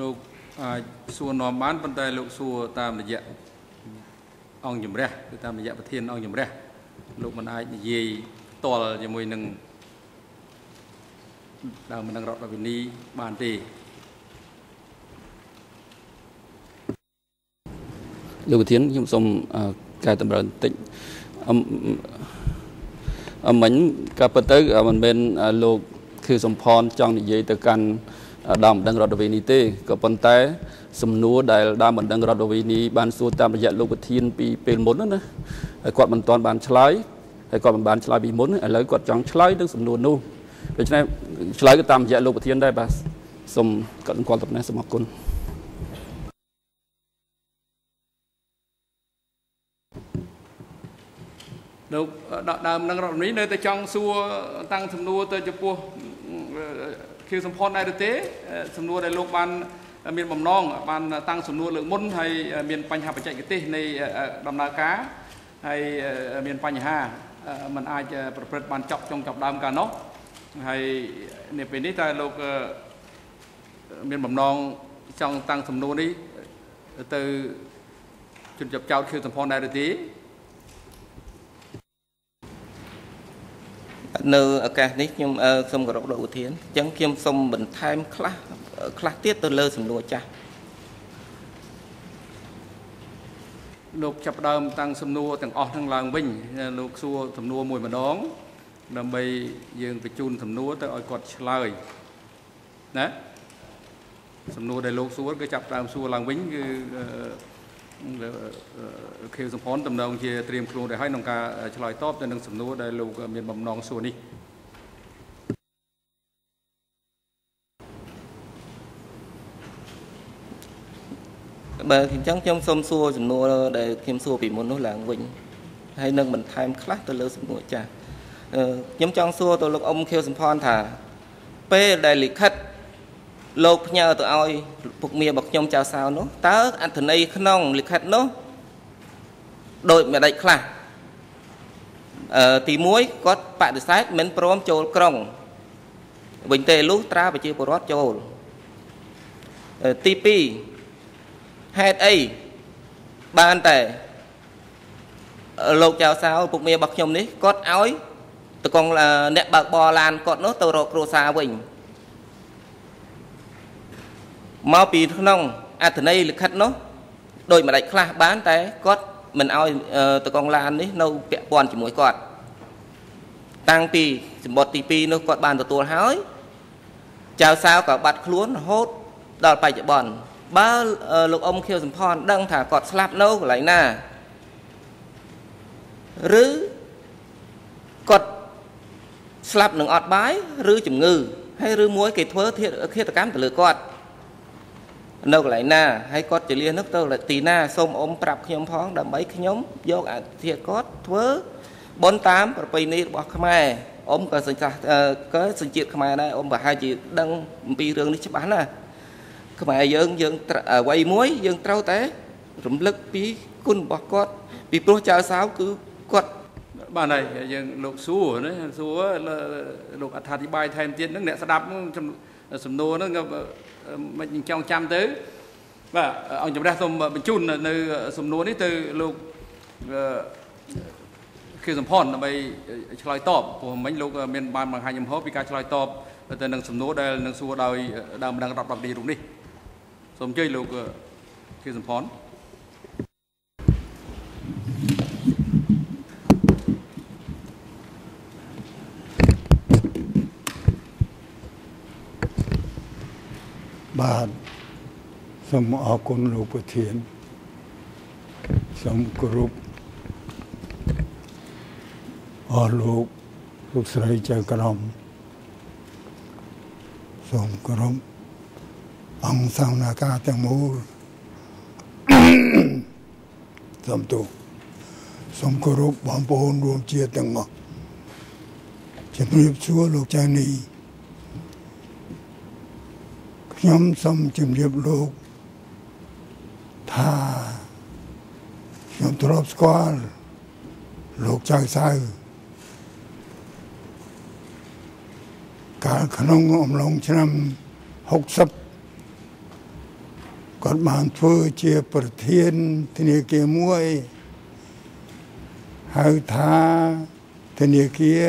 លោកអាចសួរនាំបានប៉ុន្តែលោកសួរតាមរយៈអង្គជំរះគឺតាមរយៈប្រធានអង្គជំរះលោកមិនអាចនិយាយផ្ទាល់ជាមួយនឹង ដើមនឹងរដ្ឋវិនីបានទេលោកប្រធានខ្ញុំសូមកែតម្រូវបន្តិចអមិញក៏ប៉ុន្តែមិនមែនលោកគឺសំផនចង់និយាយទៅកាន់ដើមបណ្ដឹងរដ្ឋវិនីទេក៏ប៉ុន្តែ សំណួរដែលដើមបណ្ដឹងរដ្ឋវិនីបានសួរតាមរយៈលោកប្រធានពីពេលមុនណាហើយគាត់មិនទាន់បានឆ្លើយហើយគាត់មិនបានឆ្លើយពីមុនឥឡូវគាត់ចង់ឆ្លើយនឹងសំណួរនោះ ដូច្នេះឆ្លើយក៏តាមរយៈលោកប្រធានដែរបាទសូមកត់សម្គាល់តំណែងសូមអរគុណលោកដកដើមនឹងរដ្ឋមន្ត្រីនៅតែចង់សួរតាំងសំណួរទៅចំពោះខៀវសំផនដែរឬទេសំណួរដែលលោកបានមានបំណងបានតាំងសំណួរលើកមុនហើយមានបញ្ហាបច្ចេកទេសនៃដំណើរការហើយមានបញ្ហាมันអាចប្រព្រឹត្តបានចប់ចុងចប់ដើមកាលនោះ ហើយនៅពេលនេះតើលោកមានបំណងចង់តាំងសំណួរនេះទៅជនជាប់ចោតខៀវសំផនដែរឬទេនៅឱកាសនេះខ្ញុំសូមគោរពលោកឧទានអញ្ចឹងខ្ញុំសូមបន្ថែមខ្លះខ្លះទៀតទៅលើសំណួរចាស់លោកចាប់ដើមតាំងសំណួរទាំងអស់ទាំងឡើងវិញលោកសួរសំណួរមួយម្ដង ដើម្បីយើងបញ្ជូនសំណួរទៅឲ្យគាត់ឆ្លើយណាសំណួរដែលលោកសួរគឺចាប់ដើមសួរឡើងវិញគឺខៀវសំផនតំណងជាត្រៀមខ្លួនទៅហើយក្នុងការឆ្លើយតបទៅនឹងសំណួរដែលលោកមានបំណងសួរនេះបើអញ្ចឹងខ្ញុំសូមសួរសំណួរដែលខ្ញុំសួរពីមុននោះឡើងវិញហើយនឹងបន្ថែមខ្លះទៅលើសំណួរចាស់ ខ្ញុំចង់សួរទៅលោកអ៊ំខៀវសំផនថាពេលដែលលិខិតលោកផ្ញើទៅឲ្យពុកមារបស់ខ្ញុំចៅសៅនោះតើអត្ថន័យក្នុងលិខិតនោះដូចមិនដេចខ្លះអឺទី1គាត់បដិសេធមិនព្រមចូលក្រុងវិញទេលុះត្រាប្រជាពលរដ្ឋចូលទី2ហេតុអីបានតែលោកចៅសៅពុកមារបស់ខ្ញុំនេះគាត់ឲ្យ តកងអ្នកបើកបរឡានគាត់នោះទៅរកគ្រួសារវិញមកពីក្នុងអត្ថន័យលិខិតនោះដោយម្ដេចខ្លះបានតែគាត់មិនឲ្យតកងឡាននេះនៅពាក់ព័ន្ធជាមួយគាត់តាំងពីសម្បត្តិទី2នោះគាត់បានទទួលហើយចៅសាវក៏បាត់ខ្លួនរហូតដល់បច្ចុប្បន្នបើលោកអ៊ំខៀវសំផនដឹងថាគាត់ស្លាប់នៅកន្លែងណាឬគាត់ ស្លាប់នឹងអត់បាយឬជំងឺហើយឬមួយគេធ្វើឃាតកម្មទៅលើគាត់នៅកន្លែងណាហើយគាត់ចលានោះទៅទីណាសូមអ៊ំប្រាប់ខ្ញុំផងដើម្បីខ្ញុំយកអធិគាត់ធ្វើបនតាមប្រពៃណីរបស់ខ្មែរអ៊ំក៏សញ្ចាស់ក៏សញ្ជាតិខ្មែរដែរអ៊ំប្រហែលជាដឹងអំពីរឿងនេះច្បាស់ណាស់ខ្មែរយើងយើងអ្វីមួយយើងត្រូវតែរំលឹកពីគុណរបស់គាត់ពីព្រោះចៅសាវគឺគាត់ បាទហើយយើងលោកសួរណាសួរលោកអត្ថាធិប្បាយថែមទៀតហ្នឹងអ្នកស្ដាប់សំណួរហ្នឹងមិនចង់ចាំទៅបាទអង្គជំរះសូមបញ្ជូននៅសំណួរនេះទៅលោកគឺសំផនដើម្បីឆ្លើយតបព្រោះមិញលោកមានបានបង្ហាញចំហពីការឆ្លើយតបទៅនឹងសំណួរដែលនឹងសួរដោយដើមម្ដងរាប់រាប់នេះរូបនេះសូមអញ្ជើញលោកគឺសំផនបាទ សូមអរគុណលោកប្រធានសូមគោរពអរលោកលោកស្រីចៅក្រមសូមគោរពអង្គសាវនាការទាំងមូលសូមទូសូមគោរពបងប្អូនរួមជាតិទាំងអស់ជំរាបសួរលោកចានី ខ្ញុំសូមជម្រាបលោកថាខ្ញុំទ្របស្គាល់លោកចៅសៅកាលក្នុងអំឡុងឆ្នាំ60គាត់បានធ្វើជាប្រធានធនាគារមួយហៅថាធនាគារ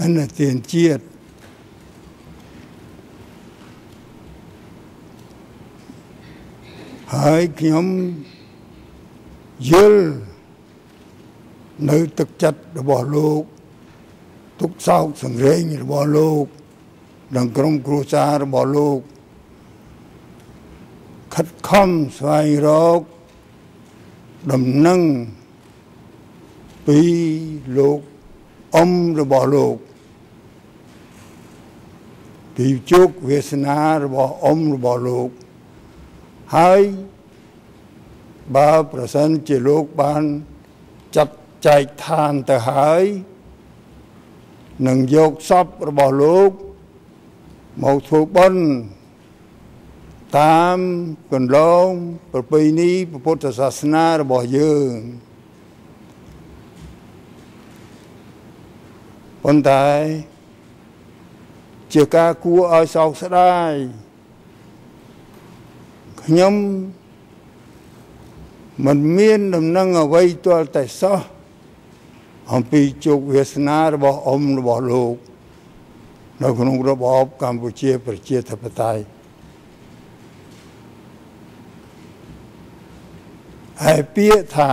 អន្តរជាតិ ហើយខ្ញុំយល់នៅទឹកចិត្តរបស់លោកទុកសោកសង្រេងរបស់លោកនិងក្រុមគ្រួសាររបស់លោកខិតខំស្វែងរកដំណឹងពីលោកអ៊ំរបស់លោកពីជោគវាសនារបស់អ៊ំរបស់លោក ហើយបើប្រសិនជាលោកបានចាត់ចែកឋានទៅហើយនឹងយកសពរបស់លោកមកធ្វើបុណ្យតាមកន្លងប្រពៃណីពុទ្ធសាសនារបស់យើងប៉ុន្តែជាការគួរឲ្យសោកស្ដាយ ខ្ញុំមិនមានដំណឹងអ្វីទាល់តែសោះអំពីជោគវាសនារបស់អ៊ំរបស់លោកនៅក្នុងរបបកម្ពុជាប្រជាធិបតេយ្យហើយពាក្យថា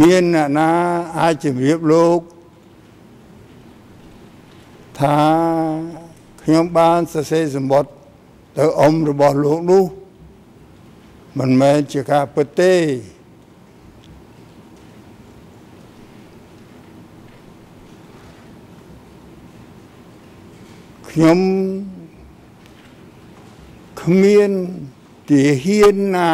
មានអ្នកណាអាចជម្រាបលោកថាខ្ញុំបានសរសេរសម្បត្តិ ទៅអ៊ំរបស់លោកនោះមិនមែនជាការពិតទេខ្ញុំគ្មានទាហានណា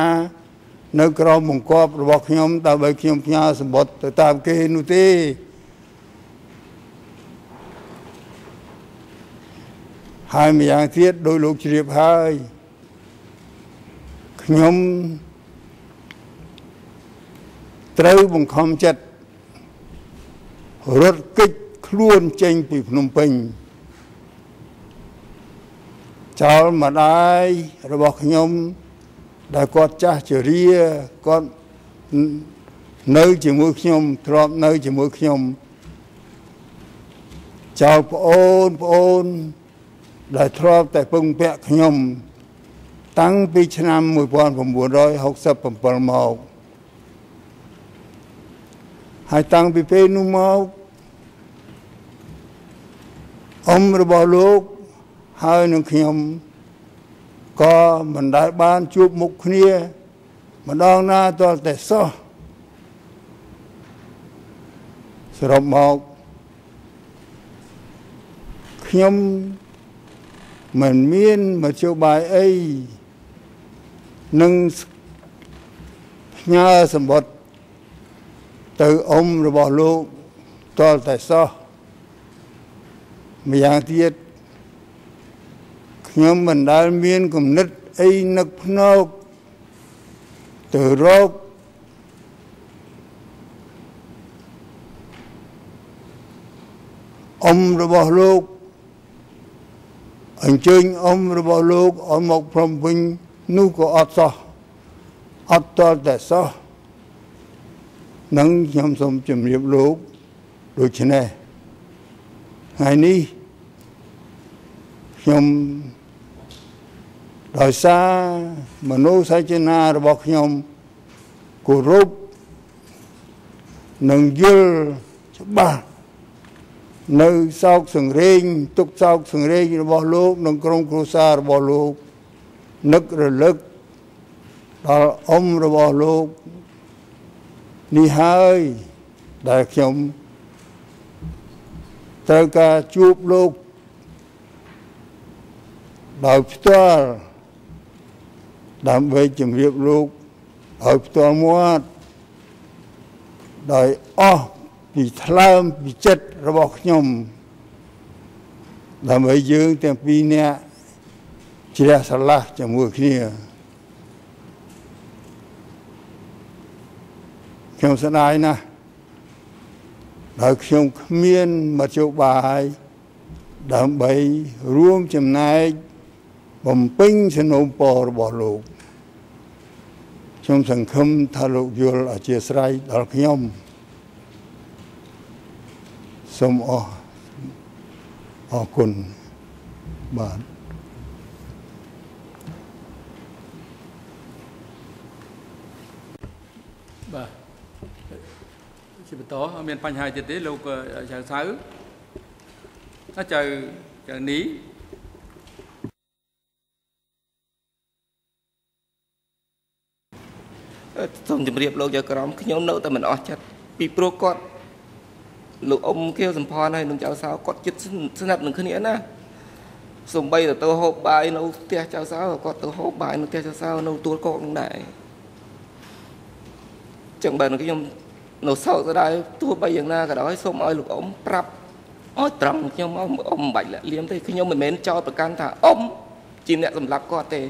នៅក្រមបង្គាប់របស់ខ្ញុំដើម្បីខ្ញុំផ្ញើសម្បត្តិទៅតាមគេនោះទេ ហើយម្យ៉ាងទៀតដោយលោកជ្រាបហើយខ្ញុំត្រូវបង្ខំចិត្តរត់គេចខ្លួនចេញពីភ្នំពេញចោលម្ដាយរបស់ខ្ញុំ ដែលគាត់ចាស់ជរាគាត់នៅជាមួយខ្ញុំធ្លាប់នៅជាមួយខ្ញុំចោលប្អូនប្អូន ដែលធ្លាប់តែពឹងពាក់ខ្ញុំ តាំងពីឆ្នាំ1967មកហើយតាំងពីពេលនោះមកអ៊ំរបស់លោកហើយនឹងខ្ញុំក៏មិនដែលបានជួបមុខគ្នា ម្ដងណាតលតែសោះសរុបមកខ្ញុំ មិនមានមធ្យោបាយអីនឹងផ្ញើសម្បត្តិទៅអ៊ំរបស់លោកតលតែសោះម្យ៉ាងទៀតខ្ញុំមិនដែលមានគំនិតអីនឹកភ្នែកទៅរកអ៊ំរបស់លោក អញ្ជើញអ៊ំរបស់លោកឲ្យមកព្រមវិញនោះក៏អត់សោះអត់តតែសោះនឹងខ្ញុំសូមជម្រាបលោកដូច្នេះថ្ងៃនេះខ្ញុំដោយសារមនោសញ្ចេតនារបស់ខ្ញុំគោរពនិងយល់ច្បាស់ នៅសោកសង្រេងទុកសោកសង្រេងរបស់លោក និងក្រុមគ្រួសាររបស់លោកនឹករលឹកដល់អ៊ំរបស់លោកនេះហើយដែលខ្ញុំត្រូវការជួបលោកដោយផ្ទាល់ដើម្បីជម្រាបលោកឲ្យផ្ទាល់មាត់ដោយអស់ ពីថ្លើមពីចិត្តរបស់ខ្ញុំដើម្បីយើងទាំងពីរនាក់ជ្រះស្រឡះជាមួយគ្នាខ្ញុំស្ដាយណាស់ដោយខ្ញុំគ្មានមធ្យោបាយដើម្បីរួមចំណែកបំពេញសំណូមពររបស់លោកខ្ញុំសង្ឃឹមថាលោកយល់អធិស្ឋានដល់ខ្ញុំ សូមអរអរគុណបាទបាទជាបន្តមានបញ្ហាទៀតទេលោកចៅសៅចៅចៅនេះសូមជម្រាបលោកចៅក្រមខ្ញុំនៅតែមិនអស់ចិត្តពីព្រោះគាត់ លោកអ៊ំខៀវសំផនហើយនឹងចៅសៅគាត់ចិត្តស្និទ្ធនឹងគ្នាណាសំបីទៅទៅហូបបាយនៅផ្ទះចៅសៅគាត់ទៅហូបបាយនៅផ្ទះចៅសៅនៅទួលកោកនឹងដែរចឹងបើខ្ញុំនៅសោកស្ដាយទោះបីយ៉ាងណាក៏ដោយសូមឲ្យលោកអ៊ំប្រាប់ឲ្យត្រង់ខ្ញុំអ៊ំអ៊ំមិនបាច់លាក់លៀមទេខ្ញុំមិនមែនចោទប្រកាន់ថាអ៊ំជាអ្នកសម្លាប់គាត់ទេ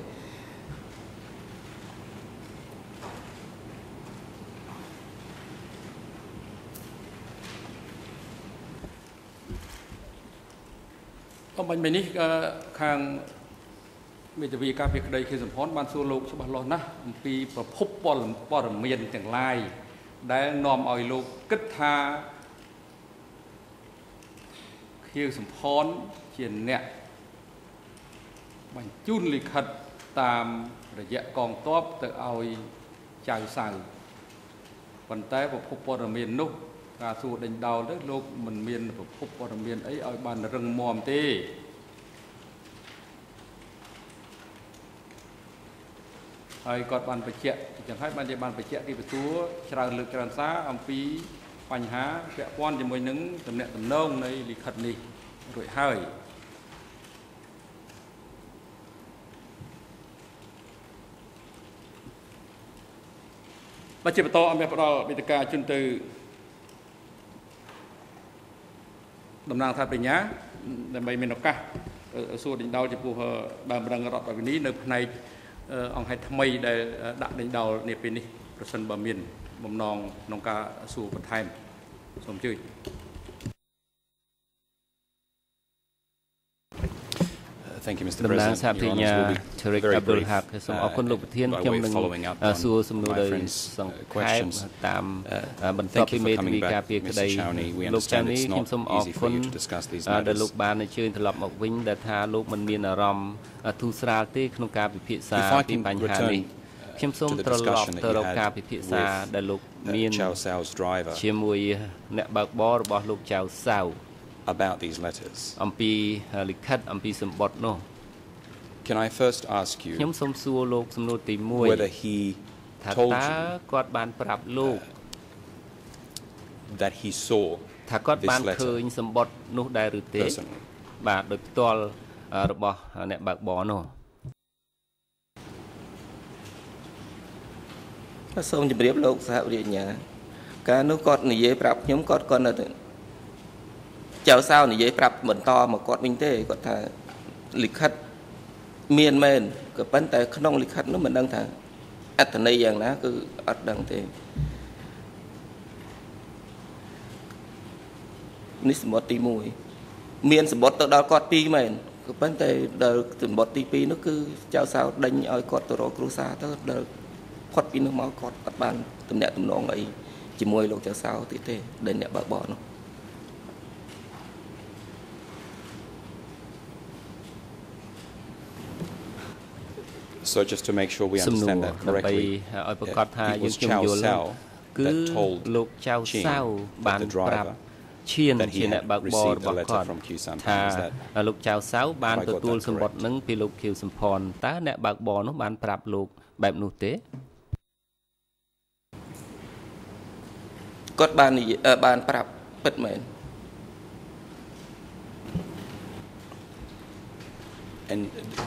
អំបញ្ញមិញនេះខាងមេធាវីការពីក្តីគឺសម្ផនបានសួរលោកច្បាស់លាស់ណាស់អំពីប្រភពព័ត៌មានទាំងឡាយដែលនាំឲ្យលោកគិតថាខៀវសំផនជាអ្នកបញ្ជូនលិខិតតាមរយៈកងទ័ពទៅឲ្យចៅសៅប៉ុន្តែប្រភពព័ត៌មាននោះ ការសួរដេញដោលទៅលោកមិនមានប្រភពព័ត៌មានអីឲ្យបានរឹងមាំទេហើយគាត់បានបញ្ជាក់អញ្ចឹងហើយបានជាបានបញ្ជាក់ពីបន្ទួច្រើនលើកច្រើនសារអំពីបញ្ហាពាក់ព័ន្ធជាមួយនឹងតំណែងតំណងនៃលិខិតនេះរួចហើយបើជាបន្តអមផ្ដល់មេតិកាជូនទៅ តំណាងថាបញ្ញាដើម្បីមានឱកាសសួរដេញដោលចំពោះដើមរឹងរដ្ឋបាលវិនីនៅផ្នែកអង្គហេតុថ្មីដែលដាក់ដេញដោលនេះពេលនេះប្រសិនបើមានបំណងក្នុងការសួរបន្ថែមសូមអញ្ជើញ តំណាងសហភិញ្ញា Tariq Abdul Haq សូមអរគុណលោកប្រធានខ្ញុំនឹងសួរសំណួរដោយសង្ខេបតាមបន្ទាប់ពីមេធាវីការពារក្តីលោកចានីខ្ញុំសូមអរគុណដែលលោកបានអញ្ជើញត្រឡប់មកវិញដែលថាលោកមិនមានអារម្មណ៍ធូរស្រាលទេក្នុងការពិភាក្សាពីបញ្ហានេះខ្ញុំសូមត្រឡប់ទៅរកការពិភាក្សាដែលលោកមានជាមួយអ្នកបើកបររបស់លោកចៅសាវ about these letters អំពីលិខិតអំពីសម្បត្តិនោះ Can I first ask you ខ្ញុំសូមសួរលោកសំណួរទី1 whether he ថាតើគាត់បានប្រាប់លោក that he saw ថាគាត់បានឃើញសម្បត្តិនោះដែរឬទេ បាទដោយផ្ទាល់របស់អ្នកបើកបរនោះសូមជម្រាបលោកសហវិញ្ញាការនោះគាត់និយាយប្រាប់ខ្ញុំគាត់គាត់នៅ ចៅសៅនិយាយប្រាប់បន្តមកគាត់វិញទេគាត់ថាលិខិតមានមែនក៏ប៉ុន្តែក្នុងលិខិតនោះមិនដឹងថាអត្តន័យយ៉ាងណាគឺអត់ដឹងទេនេះសម្បត្តិទី1មានសម្បត្តិទៅដល់គាត់ពីរមែនក៏ប៉ុន្តែដល់សម្បត្តិទី2នោះគឺចៅសៅដេញឲ្យគាត់ទៅរកគ្រូសាទៅដល់ផុតពីនោះមកគាត់អត់បានតំណាក់តំណងអីជាមួយលោកចៅសៅទៀតទេដែលអ្នកបើកបរនោះ So just to make sure we understand that correctly ឲ្យប្រកាសថាយើងខ្ញុំយល់គឺលោកចៅសៅបានប្រាប់ឈៀនជាអ្នកបើកបររបស់គាត់ថាលោកចៅសៅបានទទួលសម្បត្តិនឹងពីលោកខៀវសំផនតើអ្នកបើកបរនោះបានប្រាប់លោកបែបនោះទេគាត់បានបានប្រាប់ពិតមែន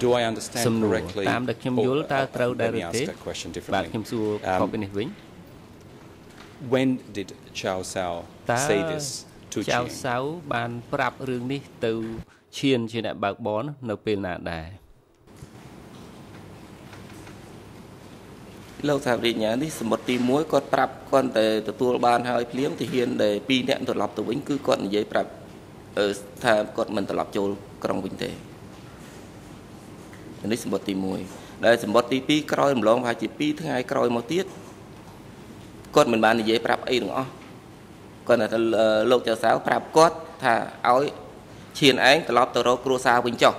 do I understand correctly តាមដែលខ្ញុំយល់តើត្រូវដែរឬទេបាទខ្ញុំសួរខុសពីនេះវិញ When did Chao Sao say this to Chien ចៅសៅបានប្រាប់រឿងនេះទៅឈៀនជាអ្នកបើកបរនៅពេលណាដែរលោកសាវរិញ្ញានេះសមុទ្រទី1គាត់ប្រាប់គាត់តែទទួលបានហើយភ្លាមទាហានដែល2នាក់ត្រឡប់ទៅវិញគឺគាត់និយាយប្រាប់ថាគាត់មិនត្រឡប់ចូលក្រុងវិញទេ នេះសម្បត្តិទី1ដែលសម្បត្តិទី2ក្រោយរំលងប្រហែលជា2ថ្ងៃក្រោយមកទៀតគាត់មិនបាននិយាយប្រាប់អីទាំងអស់គាត់ថាលោកចៅសាវប្រាប់គាត់ថាឲ្យឈានឯងត្រឡប់ទៅរកគ្រួសារវិញចុះ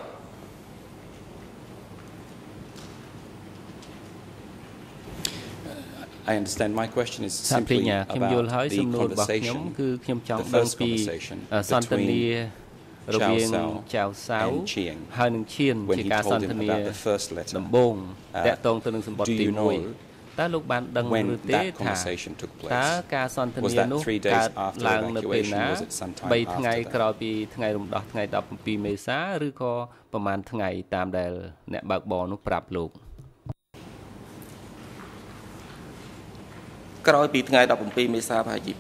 I understand my question is simply about the conversation គឺខ្ញុំចង់ដឹងពីសន្ទនា រវាងចៅសៅហើយនឹងឈៀនជាការសន្ទនាដំបូងតាក់ទងទៅនឹងសម្បត្តិទី1តើលោកបានដឹងឬទេថាតើការសន្ទនានោះកើតឡើងនៅពេលណា3ថ្ងៃក្រោយពីថ្ងៃរំដោះថ្ងៃ17មេសាឬក៏ប្រហែលថ្ងៃតាមដែល អ្នកបើកបរនោះប្រាប់លោកក្រោយពីថ្ងៃ17មេសាប្រហែលជា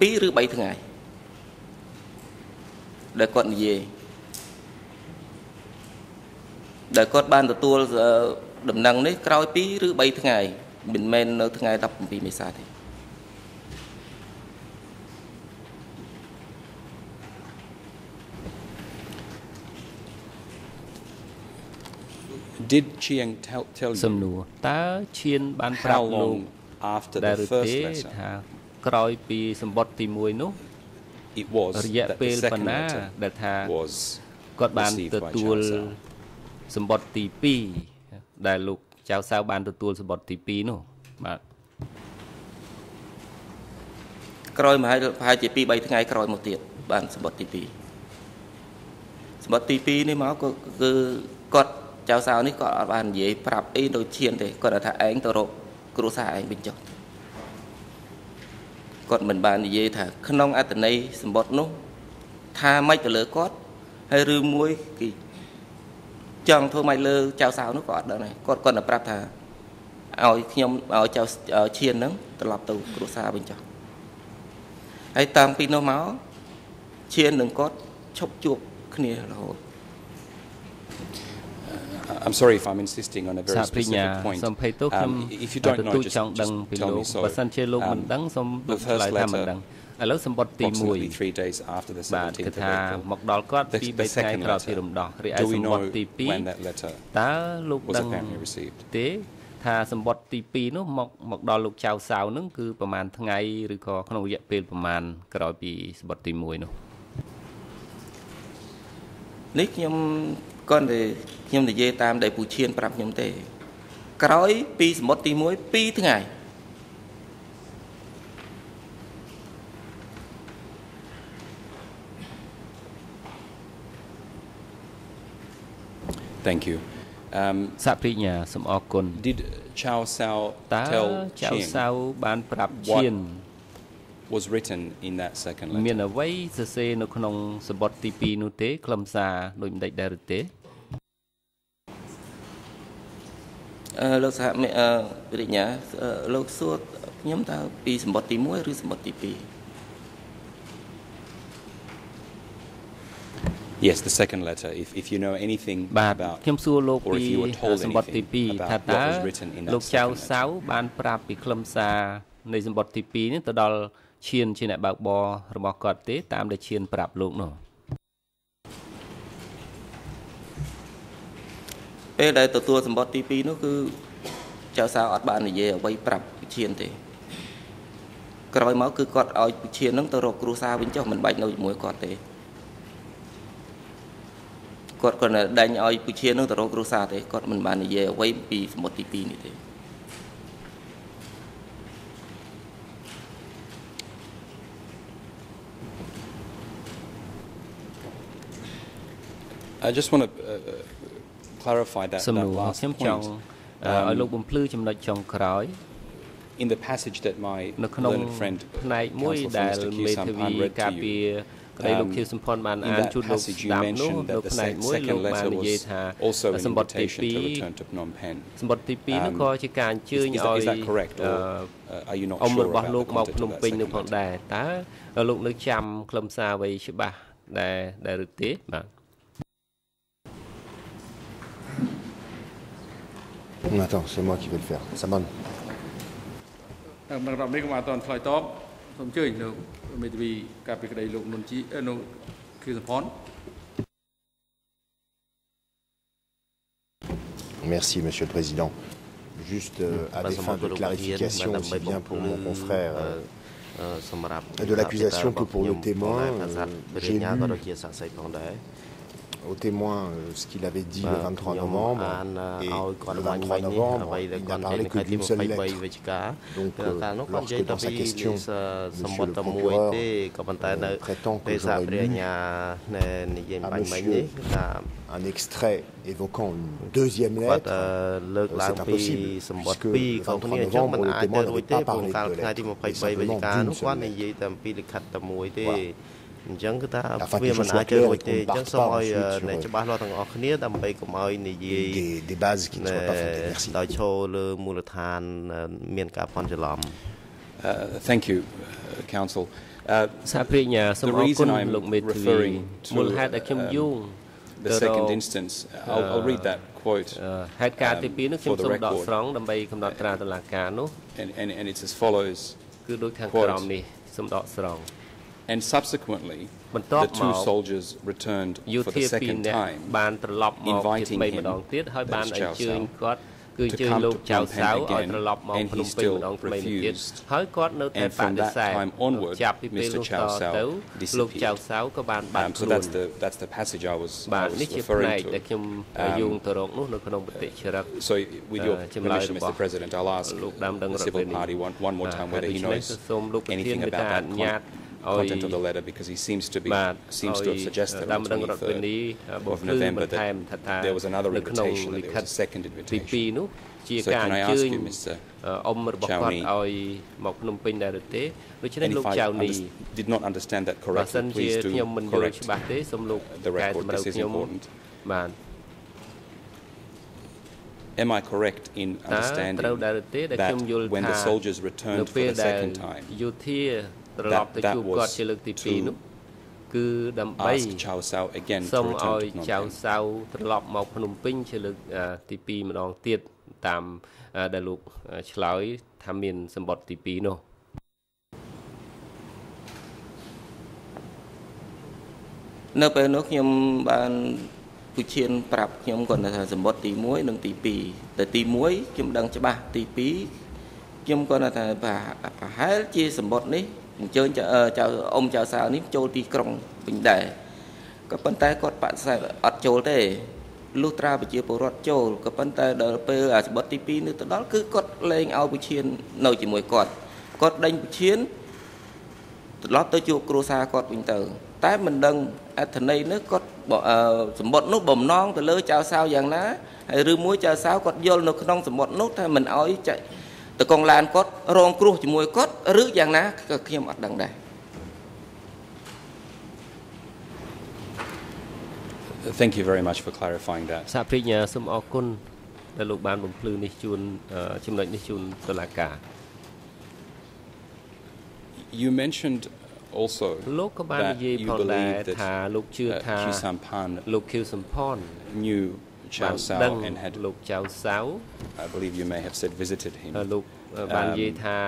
2ឬ3ថ្ងៃ ដែលគាត់និយាយដែលគាត់បានទទួលដំណឹងនេះក្រោយ2ឬ3ថ្ងៃមិនមែននៅថ្ងៃ17មេសាទេ Did Chiang tell tell you សំណួរតើឈៀនបានប្រាប់លោក after the first letter ថាក្រោយពីសម្បត្តិទី1នោះ it was រយៈពេលប៉ុណ្ណាដែលថាគាត់បានទទួលសម្បត្តិទី2ដែលលោកចៅសៅបានទទួលសម្បត្តិទី2នោះបាទក្រោយមកហើយប្រហែលជា2 3ថ្ងៃក្រោយមកទៀតបានសម្បត្តិទី2សម្បត្តិទី2នេះមកគឺគាត់ចៅសៅនេះគាត់អត់បាននិយាយប្រាប់អីទៅឈានទេគាត់ថាឯងទៅរកគ្រួសារឯងវិញចុះ គាត់មិនបាននិយាយថាក្នុងអត្តន័យសម្បត្តិនោះថាម៉េចទៅលើគាត់ហើយឬមួយគេចង់ធ្វើម៉េចលើចៅសៅនោះក៏អត់ដឹងដែរគាត់គាត់តែប្រាប់ថាឲ្យខ្ញុំឲ្យចៅឈៀនហ្នឹងត្រឡប់ទៅគ្រួសារវិញចុះហើយតាំងពីនោះមកឈៀននឹងគាត់ឈប់ជួបគ្នារហូត I'm sorry if I'm insisting on a very specific point សំភ័យទោសខ្ញុំ if you don't know just ចង់ដឹងពីលោកបើសិនជាលោកមិនដឹងសូមលោកឆ្លើយថាមិនដឹងឥឡូវសម្បត្តិទី1 3 days after the បាទគឺថាមកដល់គាត់ពី3ថ្ងៃក្រោយពីរំដោះរីឯសម្បត្តិទី2តើលោកដឹងទេថាសម្បត្តិទី2នោះមកមកដល់លោកចៅសៅនឹងគឺប្រហែលថ្ងៃឬក៏ក្នុងរយៈពេលប្រហែលក្រោយពីសម្បត្តិទី1នោះនេះខ្ញុំ គាត់តែខ្ញុំនិយាយតាមដែលពូឈៀនប្រាប់ខ្ញុំទេ ក្រោយពីសមុទ្រទី1 2ថ្ងៃ Thank you អឺសាព្រិញ្ញាសូមអរគុណ Did Chao Sao តើចៅសៅបានប្រាប់ឈៀន was written in that second letter មានអ្វីសរសេរនៅក្នុងសម្បត្តិទី2នោះទេខ្លឹមសារដូចម្ដេចដែរឬទេអឺ លោកសហមេអឺវិរិញ្ញាលោកសួរខ្ញុំតើពីសម្បត្តិទី1ឬសម្បត្តិទី2 Yes the second letter if if you know anything បាទខ្ញុំសួរលោកពីសម្បត្តិទី2ថាតើលោកចៅសៅបានប្រាប់ពីខ្លឹមសារនៃសម្បត្តិទី2នេះទៅដល់ឈៀនជាអ្នកបើកបររបស់គាត់ទេតាមដែលឈៀនប្រាប់លោកនោះ ពេលដែលទទួលសម្បត្តិទី2នោះគឺចៅសៅអត់បាននិយាយអ្វីប្រាប់ឈៀនទេក្រោយមកគឺគាត់ឲ្យឈៀននឹងទៅរកគ្រូសាវិញចុះមិនបាច់នៅជាមួយគាត់ទេគាត់គាត់ដេញឲ្យពុជានឹងទៅរកគ្រួសារទេគាត់មិនបាននិយាយអ្វីពីសមុទ្រទី2នេះទេ I just want to uh, clarify that សំណួរខ្ញុំចង់ឲ្យលោកបំភ្លឺចំណុចចុងក្រោយ in the passage that my នៅក្នុងផ្នែកមួយដែលមេធាវីការពារក្តីលោកខៀវសំផនបានអានជូនលោកស្ដាប់នោះនៅផ្នែកមួយលោកបាននិយាយថាសម្បត្តិទី2សម្បត្តិទី2នោះក៏ជាការអញ្ជើញឲ្យអមរបស់លោកមកភ្នំពេញនោះផងដែរតើលោកនៅចាំខ្លឹមសារអ្វីច្បាស់ដែរដែរឬទេបាទ Attends, c'est moi qui vais le faire. Saman. តាមរដ្ឋនេះក៏អត់ទាន់ឆ្លើយតបសូមអញ្ជើញលោកមេធាវីការពីក្តីលោកនុនជីនៅខៀវសំផន Merci, Monsieur le Président. Juste euh, à des fins de clarification, aussi bien pour mon confrère euh, de l'accusation que pour le témoin, euh, j'ai lu au témoin euh, ce qu'il avait dit le 23 novembre. Et le 23 novembre, il n'a parlé que d'une seule lettre. Donc, euh, lorsque dans sa question, monsieur le procureur euh, prétend que j'aurais lu à monsieur un extrait évoquant une deuxième lettre, c'est impossible, puisque le 23 novembre, le témoin n'avait pas parlé de lettre, mais simplement d'une seule lettre. Voilà. អញ្ចឹងគឺថាវាមិនអាចរួចទេអញ្ចឹងសូមឲ្យអ្នកច្បាស់លាស់ទាំងអស់គ្នាដើម្បីកុំឲ្យនិយាយដោយឈរលើមូលដ្ឋានមានការផន់ច្រឡំ Thank you council សហប្រញ្ញាសូមអរគុណលោកមេធាវីមូលហេតុដែលខ្ញុំយោង the second instance I'll, I'll read that quote ហេតុការណ៍ទី2នោះខ្ញុំសូមដកស្រង់ដើម្បីកំណត់ត្រាតុលាការនោះ and and and it's as follows គឺដូចខាងក្រោមនេះសូមដកស្រង់ and subsequently the two soldiers returned for the second time បានត្រឡប់មកទី3ម្ដងទៀតហើយបានអញ្ជើញគាត់គឺអញ្ជើញលោកចៅសៅឲ្យត្រឡប់មកភ្នំពេញម្ដងថ្មីទៀតហើយគាត់នៅតែបដិសេធចាប់ពីពេលនោះតទៅលោកចៅសៅក៏បានបាត់ខ្លួន that's the that's the passage I was បាទនេះជាផ្នែកដែលខ្ញុំយោងទៅរកនោះនៅក្នុងបទចរិត so with your permission Mr President I'll ask លោកដើមដឹង the civil party one one more time whether he knows anything about that content of the letter because he seems to be seems to have suggested on the 23rd of November that there was another invitation that there was a second invitation ជាការអញ្ជើញអ៊ំរបស់គាត់ឲ្យមកភ្នំពេញដែរឬទេដូច្នេះលោកចៅនី did not understand that correctly please do ខ្ញុំមិនយល់ច្បាស់ទេសូមលោកកែតម្រូវខ្ញុំបាទ Am I correct in understanding that when the soldiers returned for the second time យោធា ត្រឡប់ទៅជួបគាត់ជាលើកទី2នោះគឺដើម្បីសូមឲ្យចៅសៅត្រឡប់មកភ្នំពេញជាលើកទី2ម្ដងទៀតតាមដែលលោកឆ្លើយថាមានសម្បត្តិទី2នោះនៅពេលនោះខ្ញុំបានពុឈានប្រាប់ខ្ញុំគាត់ថាសម្បត្តិទី1និងទី2តែទី1ខ្ញុំដឹងច្បាស់ទី2ខ្ញុំគាត់ថាប្រហែលជាសម្បត្តិនេះ អញ្ជើញចៅអ៊ំចៅសាវនេះចូលទីក្រុងវិញដែរក៏ប៉ុន្តែគាត់បដិសេធអត់ចូលទេលុះត្រាប្រជាពលរដ្ឋចូលក៏ប៉ុន្តែដល់ពេលអាច្បត់ទី2នេះទៅដល់គឺគាត់លែងឲ្យពឈាននៅជាមួយគាត់គាត់ដេញពឈានត្រឡប់ទៅជួបគ្រួសារគាត់វិញទៅ តែមិនដឹងអត្ថន័យនេះគាត់សម្បត្តិនោះបំណងទៅលើចៅសាវយ៉ាងណាហើយឬមួយចៅសាវគាត់យល់នៅក្នុងសម្បត្តិនោះថាមិនឲ្យច តកងឡានគាត់រងគ្រោះជាមួយគាត់ឬយ៉ាងណាក៏ខ្ញុំអត់ដឹងដែរ Thank you very much for clarifying that សាភិញ្ញាសូមអរគុណដែលលោកបានបំភ្លឺនេះជូនចំណុចនេះជូនតុលាការ You mentioned also លោកក៏បាននិយាយផងដែរថាលោកជឿថា Kyu Sampan លោក Kyu Sampan knew Chow Sao and had លោក Chow Sao I believe you may have said visited him លោកបាននិយាយថា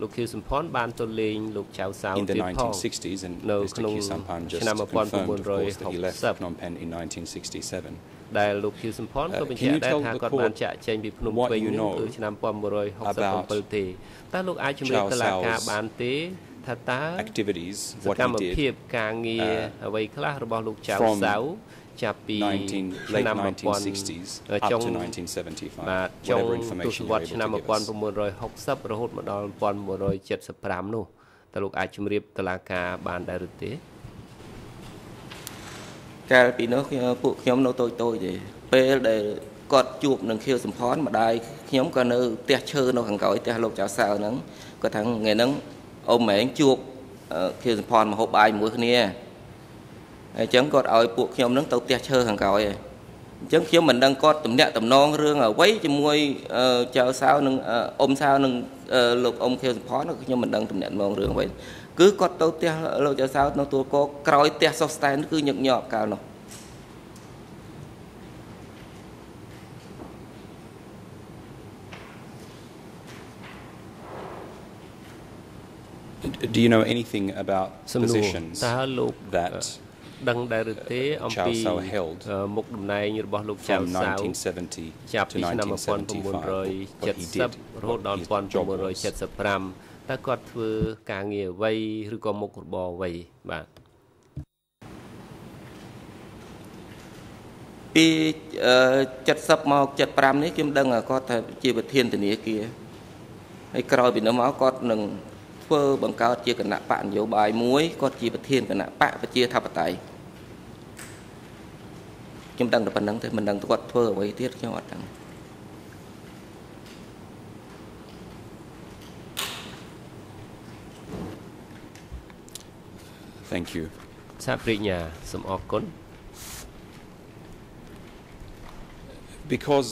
លោកខៀវសំផនបានទៅលេងលោកចៅសាវទៀតផងនៅក្នុងឆ្នាំ1960 Phnom Penh in 1967ដែលលោកខៀវសំផនក៏បញ្ជាក់ដែរថាគាត់បានចាក់ចែងពីភ្នំពេញគឺឆ្នាំ1967ទេតើលោកអាចជំរាបតឡាការបានទេថាតើ activities សកម្មភាពការងារអ្វីខ្លះរបស់លោកចៅសាវ ចាប់ពីឆ្នាំ1960ចុងបាទចុងទសវត្សរ៍ឆ្នាំ1960រហូតមកដល់1975នោះតើលោកអាចជម្រាបតឡាការបានដែរឬទេកាលពីនោះពួកខ្ញុំនៅតូចតូចទេពេលដែលគាត់ជួបនឹងខៀវសំផនម្ដាយខ្ញុំក៏នៅផ្ទះឈើនៅខាងក្រោយផ្ទះលោកចៅសៅហ្នឹងគាត់ថាថ្ងៃហ្នឹងអ៊ំម៉ែងជួបខៀវសំផនមកហូបបាយជាមួយគ្នា អញ្ចឹងគាត់ឲ្យពួកខ្ញុំនឹងទៅផ្ទះឈើខាងក្រោយឯងអញ្ចឹងខ្ញុំមិនដឹងគាត់តំណាក់តំណងរឿងអ្វីជាមួយចៅសាវនិងអ៊ំសាវនិងលោកអ៊ំខៀវសំផនខ្ញុំមិនដឹងតំណាក់តំណងរឿងអ្វីគឺគាត់ទៅផ្ទះលោកចៅសាវនៅទួលកក្រោយផ្ទះសុសស្តែនគឺញឹកញាប់កាលនោះ Do you know anything about positions that ដឹងដែរឬទេអំពីមុខតំណែងរបស់លោកចៅសាវចាប់ពីឆ្នាំ1970រហូតដល់1975តើគាត់ធ្វើការងារអ្វីឬក៏មុខរបរអ្វីបាទពី70មក75នេះខ្ញុំដឹងគាត់ថាជាប្រធានធនាគារហើយក្រោយពីនោះមកគាត់នឹងធ្វើបង្កើតជាគណៈបកនយោបាយមួយគាត់ជាប្រធានគណៈបកប្រជាធិបតេយ្យ ខ្ញុំដឹងតែប៉ុណ្្នឹងទេមិនដឹងគាត់ធ្វើអ្វីទៀតខ្ញុំអត់ដឹង Thank you សាប្រិញ្ញាសូមអរគុណ because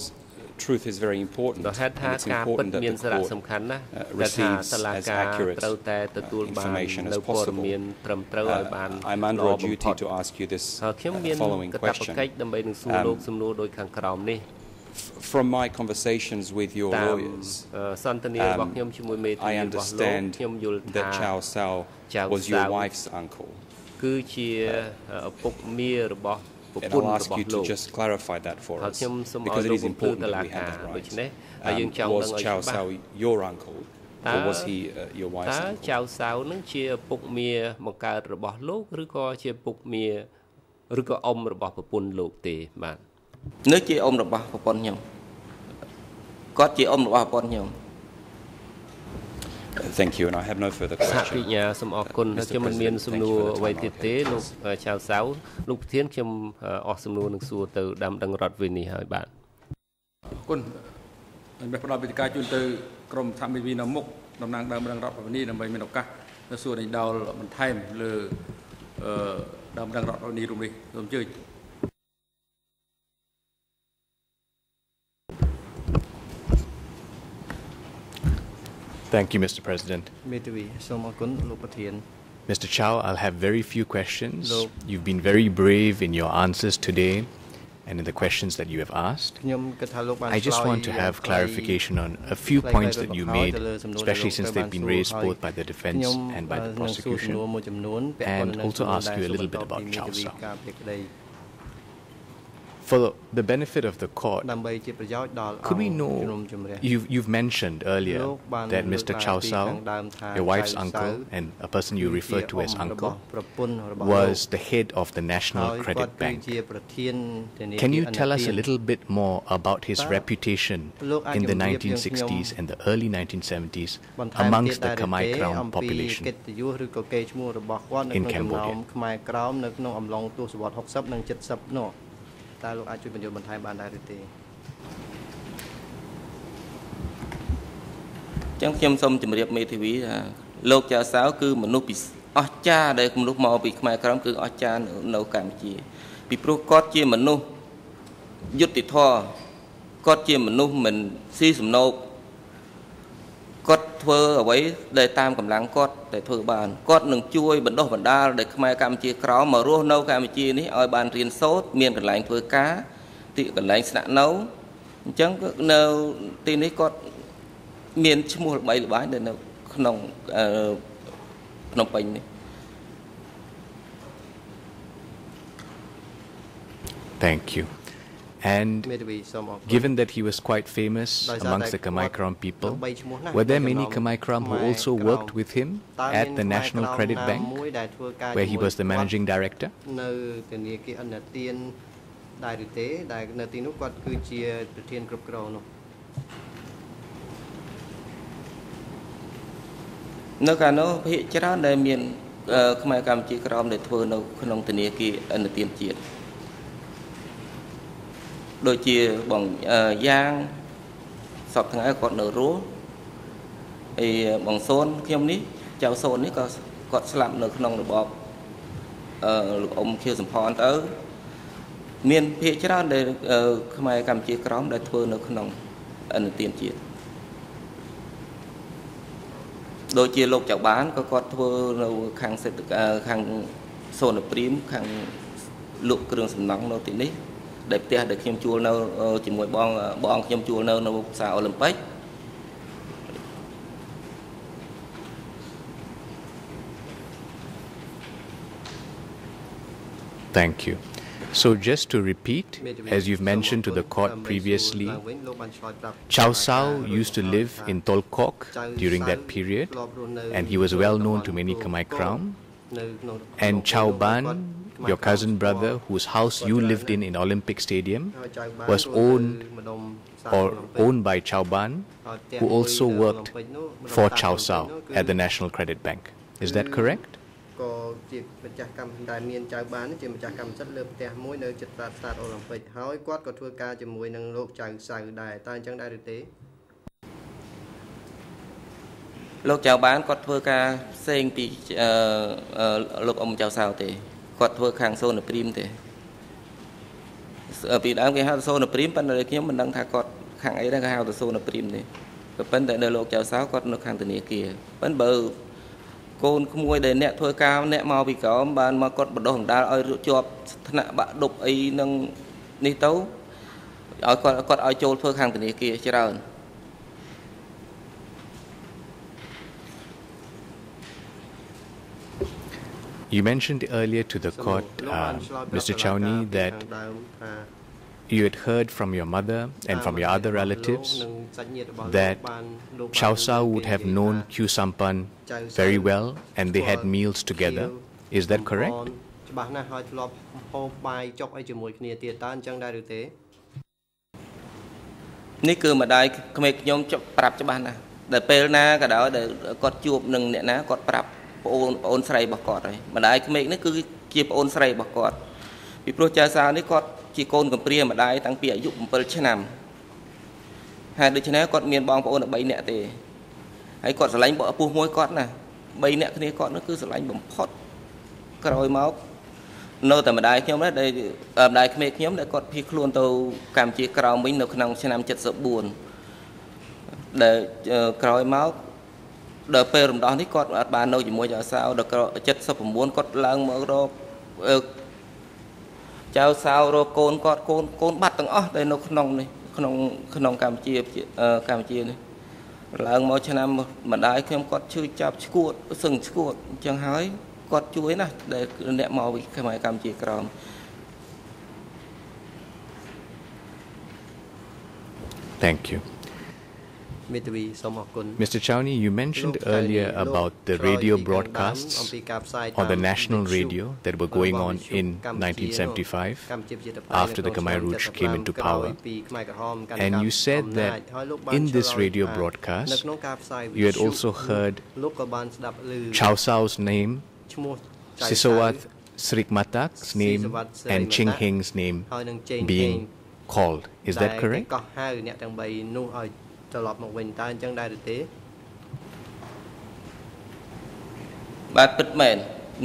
truth is very important ដោយហេតុថាការពិតមានសារៈសំខាន់ណាស់ដែលថាតឡាការត្រូវតែទទួលបាននៅព័ត៌មានត្រឹមត្រូវឲ្យបាន I'm under a duty to ask you this ខ្ញុំមានកាតព្វកិច្ចដើម្បីនឹងសួរលោកសំណួរដូចខាងក្រោមនេះ from my conversations with your lawyers សន្ទនារបស់ខ្ញុំជាមួយមេធាវីរបស់លោកខ្ញុំយល់ថា that Chow Sao was your wife's uncle គឺជាឪពុកមារបស់ and I'll ask you to just clarify that for us because it is important that we have that right. Um, was Chow Sao your uncle or was he uh, your wife's uncle តើចៅសាវនឹងជាពុកមាបង្កើតរបស់លោកឬក៏ជាពុកមាឬក៏អ៊ំរបស់ប្រពន្ធលោកទេបាទនឹងជាអ៊ំរបស់ប្រពន្ធខ្ញុំគាត់ជាអ៊ំរបស់ប្រពន្ធខ្ញុំ Thank you and I have no further questions សហវិញ្ញាសូមអរគុណខ្ញុំមិនមានសំណួរអ្វីទៀតទេលោកចៅសៅលោកប្រធានខ្ញុំអស់សំណួរនឹងសួរទៅដាំដឹងរដ្ឋវិនីហើយបាទអរគុណបានផ្ដល់វិធីការជូនទៅក្រមសហមេវីនៅមុខតំណាងដើមដឹងរដ្ឋវិនីដើម្បីមានឱកាសទៅសួរដេញដោលបន្ថែមលើអឺដើមដឹងរដ្ឋវិនីរូបនេះសូមអញ្ជើញ Thank you, Mr. President. Mr. Chow, I'll have very few questions. You've been very brave in your answers today and in the questions that you have asked. I just want to have clarification on a few points that you made, especially since they've been raised both by the defense and by the prosecution, and also ask you a little bit about Chow Sao. For the benefit of the court, could we know, you've, you've mentioned earlier that Mr. Chow Sao, your wife's uncle, and a person you refer to as uncle, was the head of the National Credit Bank. Can you tell us a little bit more about his reputation in the 1960s and the early 1970s amongst the Khmer Crown population in Cambodia? តើលោកអាចជួយបញ្យល់បន្ថែមបានដែរឬទេចឹងខ្ញុំសូមជម្រាបមេធាវីថាលោកចៅសៅគឺមនុស្សពិអស្ចារ្យដែលមនុស្សមកពីខ្មែរក្រមគឺអស្ចារ្យនៅកម្ពុជា ពីព្រោះគាត់ជាមនុស្សយុត្តិធម៌គាត់ជាមនុស្សមិនស៊ីសំណោក គាត់ធ្វើអ្វីដែលតាមកម្លាំងគាត់ដែលធ្វើបានគាត់នឹងជួយបណ្ដុះបណ្ដាលដល់ខ្មែរកម្ពុជាក្រមមករស់នៅកម្ពុជានេះឲ្យបានរៀនសូត្រមានកន្លែងធ្វើការទីកន្លែងស្នាក់នៅអញ្ចឹងនៅទីនេះគាត់មានឈ្មោះល្បីល្បាញនៅក្នុងភ្នំពេញនេះ Thank you. And given that he was quite famous amongst the Khmer Krom people, were there many Khmer Krom who also worked with him at the National Credit Bank, where he was the managing director? ដែរឬទេដែលនៅទីនោះគាត់គឺជាប្រធានគ្រប់គ្រងនោះនៅកាលនោះភាគច្រើនដែលមានខ្មែរកម្ពុជាក្រមដែលធ្វើនៅក្នុងធនាគារអន្តរជាតិ ដូចជាបងយ៉ាងសពថ្ងៃគាត់នៅរស់អីបងសូនខ្ញុំនេះចៅសូននេះក៏គាត់ស្លាប់នៅក្នុងរបបអឺលោកអ៊ំខៀវសំផនទៅមានភាគច្រើនដែលខ្មែរកម្ពុជាក្រមដែលធ្វើនៅក្នុងអន្តរជាតិដូចជាលោកចៅបានក៏គាត់ធ្វើនៅខាងសេដ្ឋខាងសូនព្រីមខាងលក់គ្រឿងសំណង់នៅទីនេះ ដែលផ្ទះដែលខ្ញុំជួលនៅជាមួយបងបងខ្ញុំជួលនៅនៅផ្សារអូឡ িম্প ិក Thank you. So just to repeat, as you've mentioned to the court previously, Chow Sao used to live in Tolkok during that period, and he was well known to many Khmer Crown. And Chow Ban your cousin brother, whose house you lived in in Olympic Stadium, was owned or owned by Chow Ban, who also worked for Chow Sao at the National Credit Bank. Is that correct? ក៏ជាម្ចាស់កម្មដែលមានចៅបានជាម្ចាស់កម្មសិទ្ធិលើផ្ទះមួយនៅជិតប្រាសាទអូឡ িম্প ិកហើយគាត់ក៏ធ្វើការជាមួយនឹងលោកចៅសៅដែរតើអញ្ចឹងដែរឬទេលោកចៅបានគាត់ធ្វើការផ្សេងពីលោកអ៊ំចៅសៅទេ គាត់ធ្វើខាងសូនព្រីមទេពីដើមគេហៅសូនព្រីមប៉ុន្តែខ្ញុំមិនដឹងថាគាត់ខាងអីដែរគេហៅទៅសូនព្រីមទេក៏ប៉ុន្តែនៅលោកចៅសៅគាត់នៅខាងធនាគារប៉ុន្តែបើកូនក្មួយដែលអ្នកធ្វើការអ្នកមកពីក្រមបានមកគាត់បណ្ដុះបណ្ដាលឲ្យជាប់ឋានៈបាក់ដប់អីនឹងនេះទៅឲ្យគាត់គាត់ឲ្យចូលធ្វើខាងធនាគារច្រើន You mentioned earlier to the court, uh, Mr. Chowni, that you had heard from your mother and from your other relatives that Chow Sao would have known Q Sampan very well and they had meals together. Is that correct? ច្បាស់ណាស់ហើយធ្លាប់ហូបបាយចុកអីជាមួយគ្នាទៀតតើអញ្ចឹងដែរឬទេនេះគឺម្ដាយក្មេងខ្ញុំប្រាប់ច្បាស់ណាស់ដែលពេលណាក៏ដោយដែលគាត់ជួបនឹងអ្នកណាគាត់ប្រាប់ ប្អូនប្អូនស្រីរបស់គាត់ហើយម្ដាយក្មេកនេះគឺជាប្អូនស្រីរបស់គាត់ពីព្រោះចៅសានេះគាត់ជាកូនកំព្រាម្ដាយតាំងពីអាយុ7ឆ្នាំហើយដូច្នេះគាត់មានបងប្អូន3នាក់ទេហើយគាត់ស្រឡាញ់បងឪពុះមួយគាត់ណា3នាក់គ្នាគាត់នោះគឺស្រឡាញ់បំផុតក្រោយមកនៅតែម្ដាយខ្ញុំដែរដែលម្ដាយក្មេកខ្ញុំដែលគាត់ភៀសខ្លួនទៅកម្ពុជាក្រោមវិញនៅក្នុងឆ្នាំ74ដែលក្រោយមក ដល់ពេលរំដោះនេះគាត់អត់បាននៅជាមួយចៅសាវដល់79គាត់ឡើងមករកចៅសាវរកកូនគាត់កូនកូនបាត់ទាំងអស់ដែលនៅក្នុងនេះក្នុងក្នុងកម្ពុជាកម្ពុជានេះឡើងមកឆ្នាំម្ដាយខ្ញុំគាត់ឈឺចាប់ឈួតសឹងឈួតអញ្ចឹងហើយគាត់ជួយណាស់ដែលអ្នកមកពីខ្មែរកម្ពុជាក្រម Thank you. Mr. Chowni, you mentioned earlier about the radio broadcasts on the national radio that were going on in 1975 after the Khmer Rouge came into power. And you said that in this radio broadcast, you had also heard Chow Sao's name, Sisowat Srikmatak's name, and Ching Hing's name being called. Is that correct? ត្រឡប់មកវិញតើអញ្ចឹងដែរឬទេបាទពិតមែន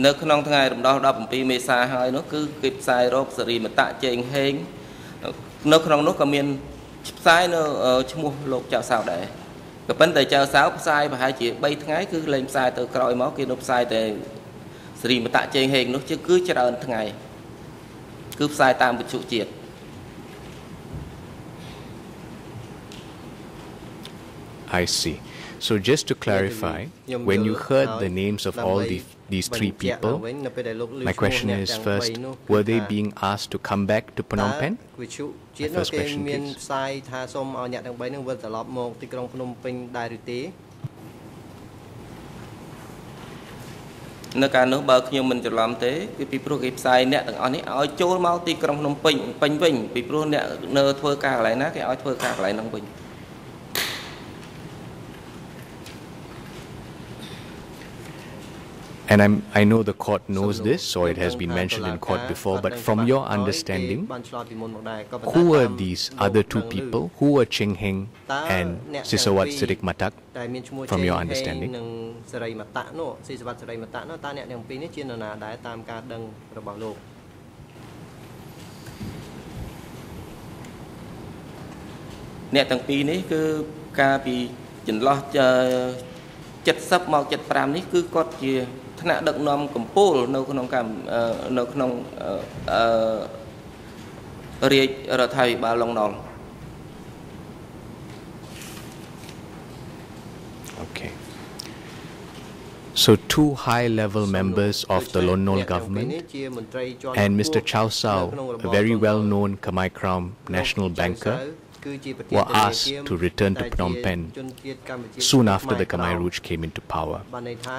នៅក្នុងថ្ងៃរំដោះ17មេសាហើយនោះគឺគេផ្សាយរោគសេរីមតៈជេងហេងនៅក្នុងនោះក៏មានផ្សាយនៅឈ្មោះលោកចៅសៅដែរក៏ប៉ុន្តែចៅសៅផ្សាយប្រហែលជា3ថ្ងៃគឺលេងផ្សាយទៅក្រោយមកគេនៅផ្សាយតែសេរីមតៈជេងហេងនោះគឺច្រើនថ្ងៃគឺផ្សាយតាមវិទ្យុជាតិ I see. So just to clarify, when you heard the names of all the, these three people, my question is first, were they being asked to come back to Phnom Penh? My first question, please. នៅកាលនោះបើខ្ញុំមិនច្រឡំទេគឺពីព្រោះគេផ្សាយអ្នកទាំងអស់នេះឲ្យចូលមកទីក្រុងភ្នំពេញពេញវិញពីព្រោះអ្នកនៅធ្វើការកន្លែងណាគេឲ្យធ្វើការកន្លែងហ្នឹងវិញ And I'm, I know the court knows this, or it has been mentioned in court before, but from your understanding, who were these other two people? Who were Cheng Heng and Sisawat Sirik Matak? From your understanding? អ្នកទាំងពីរនេះគឺការពីចន្លោះ70មក75នេះគឺគាត់ជា ថ្នាក់ដឹកនាំកម្ពុជានៅក្នុងកម្មនៅក្នុងអឺរាជរដ្ឋាភិបាលឡុងណុល Okay. So two high-level members of the Lon Nol government and Mr. Chow Sao, a very well-known Khmer Kram national banker, were asked to return to Phnom Penh soon after the Khmer Rouge came into power.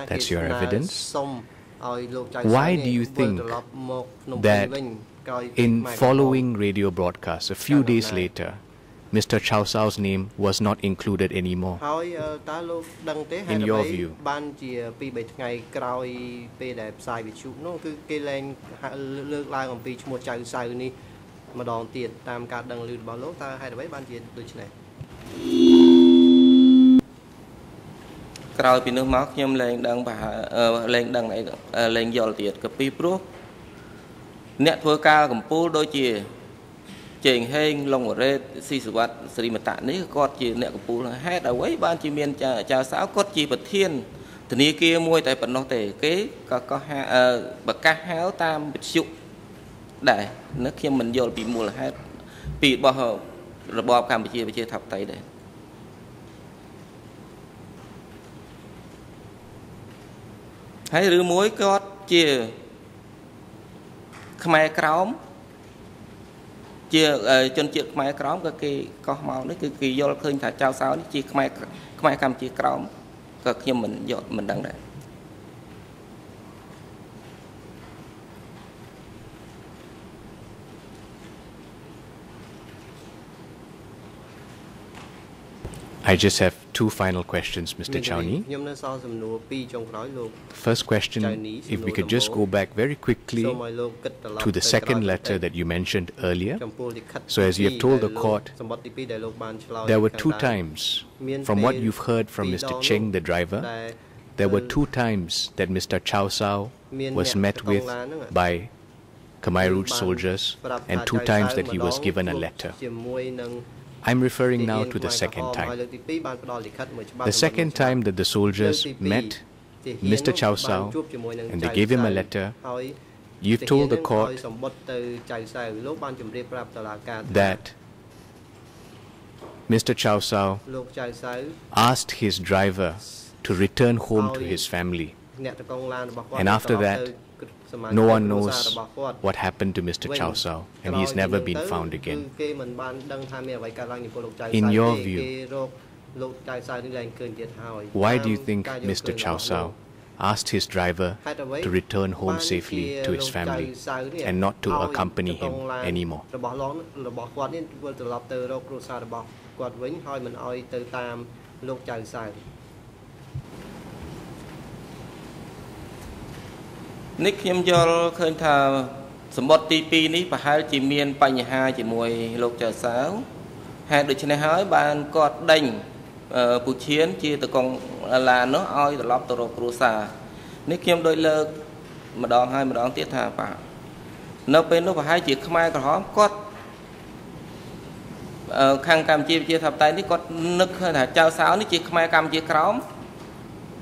That's your evidence. Why do you think that in following radio broadcasts a few days later, Mr. Chow Sao's name was not included anymore. In your view បានជាពី3ថ្ងៃក្រោយពេលដែលផ្សាយវិទ្យុនោះគឺគេលែងលើកឡើងអំពីឈ្មោះចៅសៅនេះម្ដងទៀតតាមការដឹងឮរបស់លោកតើហេតុអ្វីបានជាដូចនេះក្រោយពីនោះមកខ្ញុំលែងដឹងប្រហែលលែងដឹងអីលែងយល់ទៀតក៏ពីព្រោះអ្នកធ្វើការកម្ពុជាដូចជាជេងហេងឡុងរ៉េតស៊ីសវត្តស្រីមតៈនេះគាត់ជាអ្នកកម្ពុជាហេតុអ្វីបានជាមានចៅសៅគាត់ជាប្រធានធនាគារមួយតែប៉ុណ្ណោះទេគេក៏ក៏ប្រកាសហៅតាមវិទ្យុ ដែរនៅខ្ញុំមិនយល់ពីមូលហេតុពីរបស់របបកម្ពុជាប្រជាធិបតេយ្យដែរហើយឬមួយគាត់ជាខ្មែរក្រោមជាជនជាតិខ្មែរក្រោមក៏គេកោះមកនេះគឺគេយល់ឃើញថាចៅសោនេះជាខ្មែរខ្មែរកម្ពុជាក្រោមក៏ខ្ញុំមិនយល់មិនដឹងដែរ I just have two final questions, Mr. Chowni. First question, if we could just go back very quickly to the second letter that you mentioned earlier. So as you have told the court, there were two times, from what you've heard from Mr. Cheng, the driver, there were two times that Mr. Chow Sao was met with by Khmer Rouge soldiers and two times that he was given a letter. I'm referring now to the second time. The second time that the soldiers met Mr. Chow Sao and they gave him a letter, you've told the court that Mr. Chow Sao asked his driver to return home to his family. And after that, no one knows what happened to Mr. Chow Sao, and he's never been found again. In your view, why do you think Mr. Chow Sao asked his driver to return home safely to his family and not to accompany him anymore? នេះខ្ញុំយល់ឃើញថាសម្បត្តិទី2នេះប្រហែលជាមានបញ្ហាជាមួយលោកចៅសាវហេតុដូច្នេះហើយបានគាត់ដេញពូឈៀនជាតកងឡាននោះឲ្យត្រឡប់ទៅរកគ្រួសារនេះខ្ញុំដូចលើកម្ដងហើយម្ដងទៀតថាបាទនៅពេលនោះប្រហែលជាខ្មែរក្រហមគាត់ខាងកម្ពុជាប្រជាធិបតេយ្យនេះគាត់នឹកឃើញថាចៅសោនេះជាខ្មែរកម្ពុជាក្រោម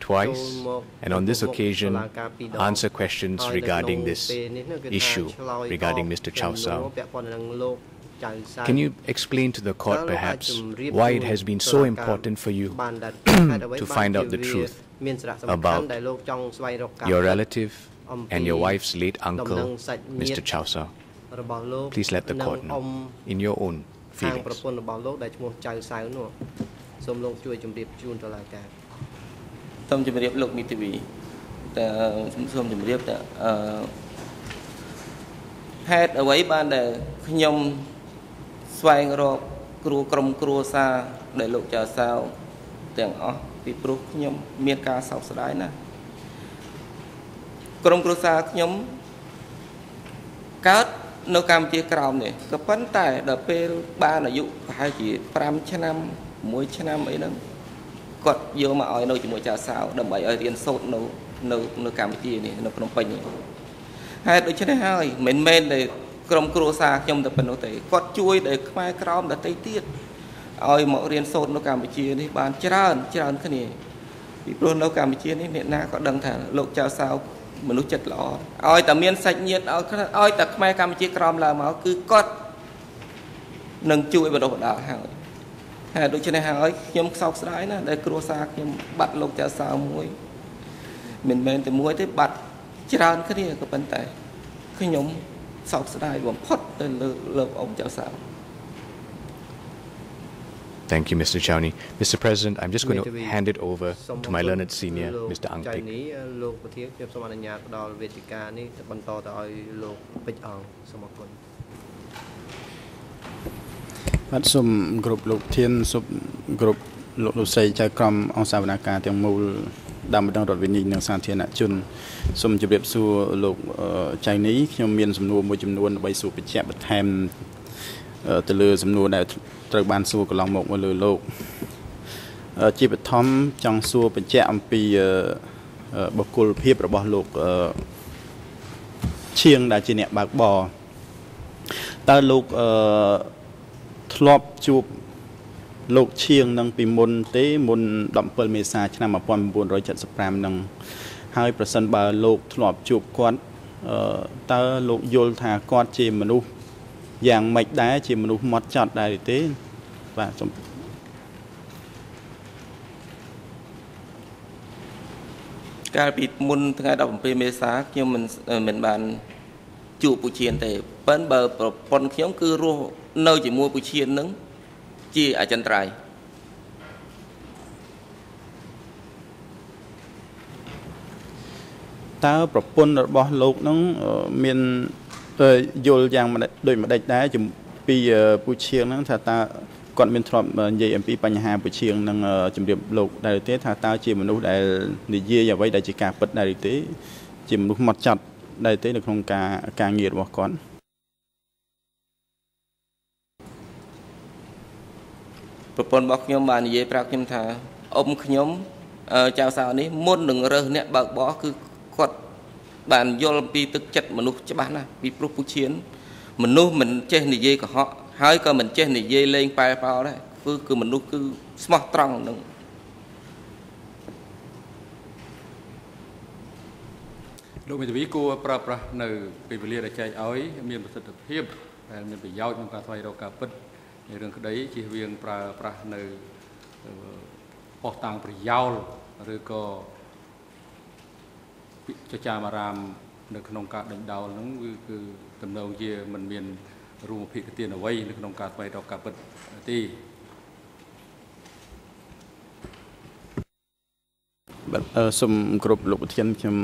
twice, and on this occasion answer questions regarding this issue regarding Mr. Chow Sao. Can you explain to the court perhaps why it has been so important for you to find out the truth about your relative and your wife's late uncle, Mr. Chow Sao? Please let the court know in your own feelings. ស់លោកដែលឈ្មោះចៅសៅនោះសូមលោកជួយជម្រាបជូនតុលាការសូមជម្រាបលោកមីធីវីតែសូមជម្រាបតែអឺហេតុអ្វីបានដែលខ្ញុំស្វែងរកគ្រូក្រុមគ្រួសារដែលលោកចៅសៅទាំងអស់ពីព្រោះខ្ញុំមានការសោកស្ដាយណាស់ក្រុមគ្រួសារខ្ញុំកើតនៅកម្ពុជាក្រោមនេះក៏ប៉ុន្តែដល់ពេលបានអាយុប្រហែលជា5ឆ្នាំ6ឆ្នាំអីហ្នឹង គាត់យកមកឲ្យនៅជាមួយចៅសាវដើម្បីឲ្យរៀនសូត្រនៅនៅនៅកម្ពុជានេះនៅភ្នំពេញនេះហេតុដូច្នេះហើយមិនមែនតែក្រុមគ្រួសារខ្ញុំតែប៉ុណ្ណោះទេគាត់ជួយដល់ខ្មែរក្រមដទៃទៀតឲ្យមករៀនសូត្រនៅកម្ពុជានេះបានច្រើនច្រើនគ្នាពីព្រោះនៅកម្ពុជានេះអ្នកណាក៏ដឹងថាលោកចៅសាវមនុស្សចិត្តល្អឲ្យតែមានសាច់ញាតិឲ្យឲ្យតែខ្មែរកម្ពុជាក្រមឡើងមកគឺគាត់នឹងជួយបណ្ដុះបណ្ដាលហើយ ហើយដូច្នេះហើយខ្ញុំសោកស្ដាយណាស់ដែលគ្រួសារខ្ញុំបាត់លោកចៅសៅមួយមិនមែនតែមួយទេបាត់ច្រើនគ្នាក៏ប៉ុន្តែខ្ញុំសោកស្ដាយបំផុតទៅលើលើ ông ចៅសៅ Thank you, Mr. Chowni. Mr. President, I'm just going to hand it over to my learned senior, Mr. Ang Pik. លោកប្រធានខ្ញុំសូមអនុញ្ញាតផ្ដល់វេទិកានេះបន្តទៅឲ្យលោកពេជ្រអង្គសូមអរគុណ បាទសូមគ្រប់លោកធានសូមគ្រប់លោកលោកស្រីចៅក្រមអង្គសាវនាការទាំងមូលដើមម្ដងរដ្ឋវិនិច្ឆ័យនិងសាធារណជនសូមជម្រាបសួរលោកចៅនេះខ្ញុំមានសំណួរមួយចំនួនដើម្បីសួរបញ្ជាក់បន្ថែមទៅលើសំណួរដែលត្រូវបានសួរកន្លងមកមកលើលោកជាបឋមចង់សួរបញ្ជាក់អំពីបុគ្គលភាពរបស់លោកឈៀងដែលជាអ្នកបើកបរតើលោកអឺ ធ្លាប់ជួបលោកឈៀងនឹងពីមុនទេមុន17មេសាឆ្នាំ1975នឹងហើយប្រសិនបើលោកធ្លាប់ជួបគាត់តើលោកយល់ថាគាត់ជាមនុស្សយ៉ាងម៉េចដែរជាមនុស្សម៉ត់ចត់ដែរទេបាទសូមកាលពីមុនថ្ងៃ17មេសាខ្ញុំមិនមិនបានជួបពូឈៀនទេប៉ិនបើប្រពន្ធខ្ញុំគឺរស់ នៅជាមួយពូឈៀននឹងជាអចិន្ត្រៃយ៍តើប្រពន្ធរបស់លោកនឹងមានយល់យ៉ាងដូចម្ដេចដែរពីពូឈៀងហ្នឹងថាតើគាត់មានធ្លាប់និយាយអំពីបញ្ហាពូឈៀងនឹងជំរាបលោកដែរទេថាតើជាមនុស្សដែលនិយាយអ្វីដែលជាការពិតដែរទេ ជាមនុស្សម៉ត់ចត់ដែរទេនៅក្នុងការការងាររបស់គាត់ ប្រពន្ធរបស់ខ្ញុំបាននិយាយប្រាប់ខ្ញុំថាអ៊ំខ្ញុំចៅសៅនេះមុននឹងរើសអ្នកបើកបោះគឺគាត់បានយល់ពីទឹកចិត្តមនុស្សច្បាស់ណាស់ពីព្រោះពូឈៀនមនុស្សមិនចេះនិយាយកុហកហើយក៏មិនចេះនិយាយលេងប៉ែប៉ោដែរគឺគឺមនុស្សគឺស្មោះត្រង់នឹងលោកមេធាវីគួរប្រើប្រាស់នៅពេលវេលាដែលចែកឲ្យ មានប្រសិទ្ធភាពដែលមានប្រយោជន៍ក្នុងការស្វែងរកការពិត ในរឿងក្តីជៀសវាងប្រើប្រាស់នៅបោះតាំងប្រយោលឬក៏ចចាមអារាម នៅក្នុងការដេញដោលហ្នឹងគឺគឺទំនងជាមិនមានរូបភាពទានអ្វីនៅក្នុងការស្វែងរកការពិតទេ បាទ សូមគ្រប់លោកប្រធានខ្ញុំ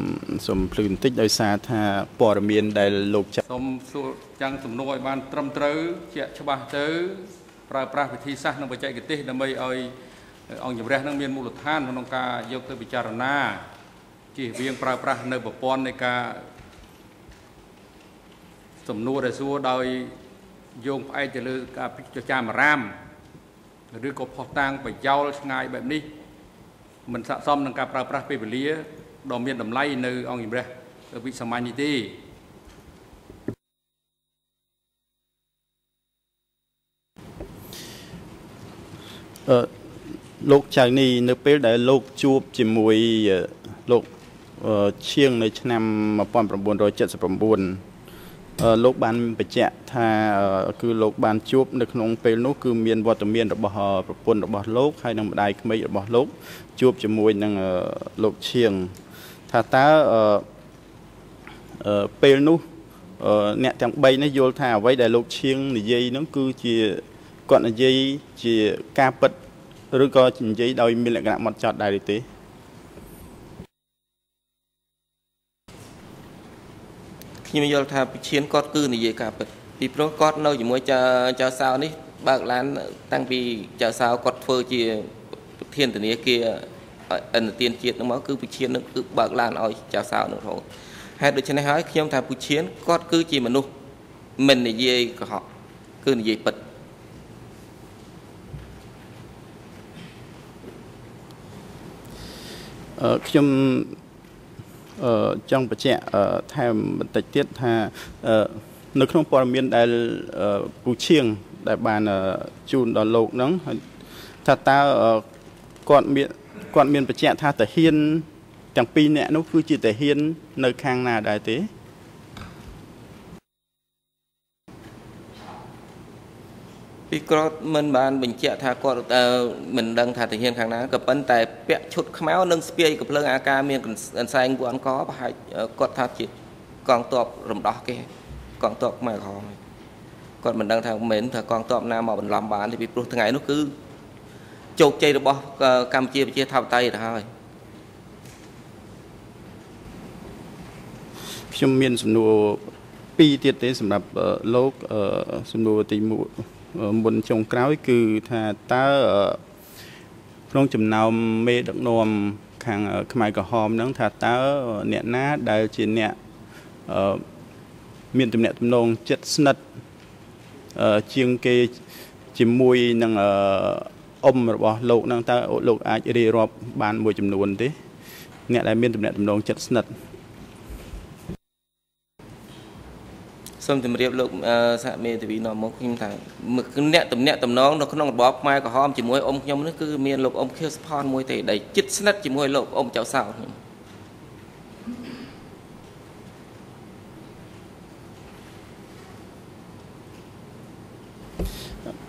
សូមភ្លឺបន្តិចដោយសារថាព័ត៌មានដែលលោកចាសូមសួរចាំងសំណួរឲ្យបានត្រឹមត្រូវជាក់ច្បាស់ទៅ ប្រើប្រាស់វិធីសាស្ត្រនិងបច្ចេកទេសដើម្បីឲ្យអង្គជំរះនឹងមានមូលដ្ឋានក្នុងការយកទៅពិចារណាជៀសវាងប្រើប្រាស់នៅប្រព័ន្ធនៃការសំណួរដែលសួរដោយយោងផ្អែកទៅលើការចចាមរាមឬក៏ផុសតាំងប្រយោលឆ្ងាយបែបនេះ មិនស័ក្តិសមនឹងការប្រើប្រាស់ពេលវេលាដ៏មានតម្លៃនៅអង្គជំរះវិសាមញ្ញនេះទេអឺលោកចៅនេះនៅពេលដែលលោកជួបជាមួយលោកឈៀងនៅឆ្នាំ1979លោកបានបញ្ជាក់ថាគឺលោកបានជួបនៅក្នុងពេលនោះគឺមានវត្តមានរបស់ប្រពន្ធរបស់លោកហើយនិងម្ដាយក្មេករបស់លោក ជួបជាមួយនឹងលោកឈៀងថាតើពេលនោះអ្នកទាំង3នេះយល់ថាអ្វីដែលលោកឈៀងនិយាយនោះគឺជាគាត់និយាយជាការពិតឬក៏និយាយដោយមានលក្ខណៈម៉ត់ចត់ដែរទេខ្ញុំយល់ថាពិឈានគាត់គឺនិយាយការពិតពីព្រោះគាត់នៅជាមួយចៅចៅសៅនេះបើកឡានតាំងពីចៅសៅគាត់ធ្វើជាប្រ ធានធនាគារអន្តទានជាតិនោះមកគឺពិឈាននឹងគឺបើកឡានឲ្យចៅសៅនោះរហូតហេតុដូច្នេះហើយខ្ញុំថាពិឈានគាត់គឺជាមនុស្សមិននិយាយកុហកគឺនិយាយពិតអឺខ្ញុំចង់បញ្ជាក់ថែមបន្តិចទៀតថានៅក្នុងព័ត៌មានដែលពូឈៀងដែលបានជូនដល់លោកហ្នឹងថាតើ គាត់មានគាត់មានបញ្ជាក់ថាតាហ៊ានទាំងពីរនាក់នោះគឺជាតាហ៊ាន នៅ ខាងណាដែរទេពីគាត់មិនបានបញ្ជាក់ថាគាត់មិនដឹងថាទាហានខាងណាក៏ប៉ុន្តែពាក់ឈុតខ្មៅនិងស្ពាយកំភ្លើងអាការមានកន្សែងពួនកប្រហែលគាត់ថាជាកងទ័ពរំដោះគេកងទ័ពខ្មែរក្រហមគាត់មិនដឹងថាមិនមែនថាកងទ័ពណាមកបន្លំបានទេពីព្រោះថ្ងៃនោះគឺ ជោគជ័យរបស់កម្ពុជាប្រជាធិបតេយ្យទៅហើយខ្ញុំមានសំណួរពីរទៀតទេសម្រាប់លោកសំណួរទី1មុនចុងក្រោយ គឺថាតើក្នុងចំណោមមេដឹកនាំខាងខ្មែរក្រហមហ្នឹងថាតើអ្នកណាដែលជាអ្នកមានទំនាក់ទំនងចិត្តស្និទ្ធជាងគេជាមួយនឹង អ៊ំរបស់លោកហ្នឹងតើលោកអាចរៀបរាប់បានមួយចំនួនទេអ្នកដែលមានទំនាក់ទំនងចិត្តស្និទ្ធសូមជម្រាបលោកសហមេធាវីនាំមកខ្ញុំថាអ្នកតំណាក់តំណងនៅក្នុងរបបខ្មែរក្រហមជាមួយអ៊ំខ្ញុំនេះគឺមានលោកអ៊ំខៀវស្ផនមួយទេដែលចិត្តស្និទ្ធជាមួយលោកអ៊ំចៅសោខ្ញុំ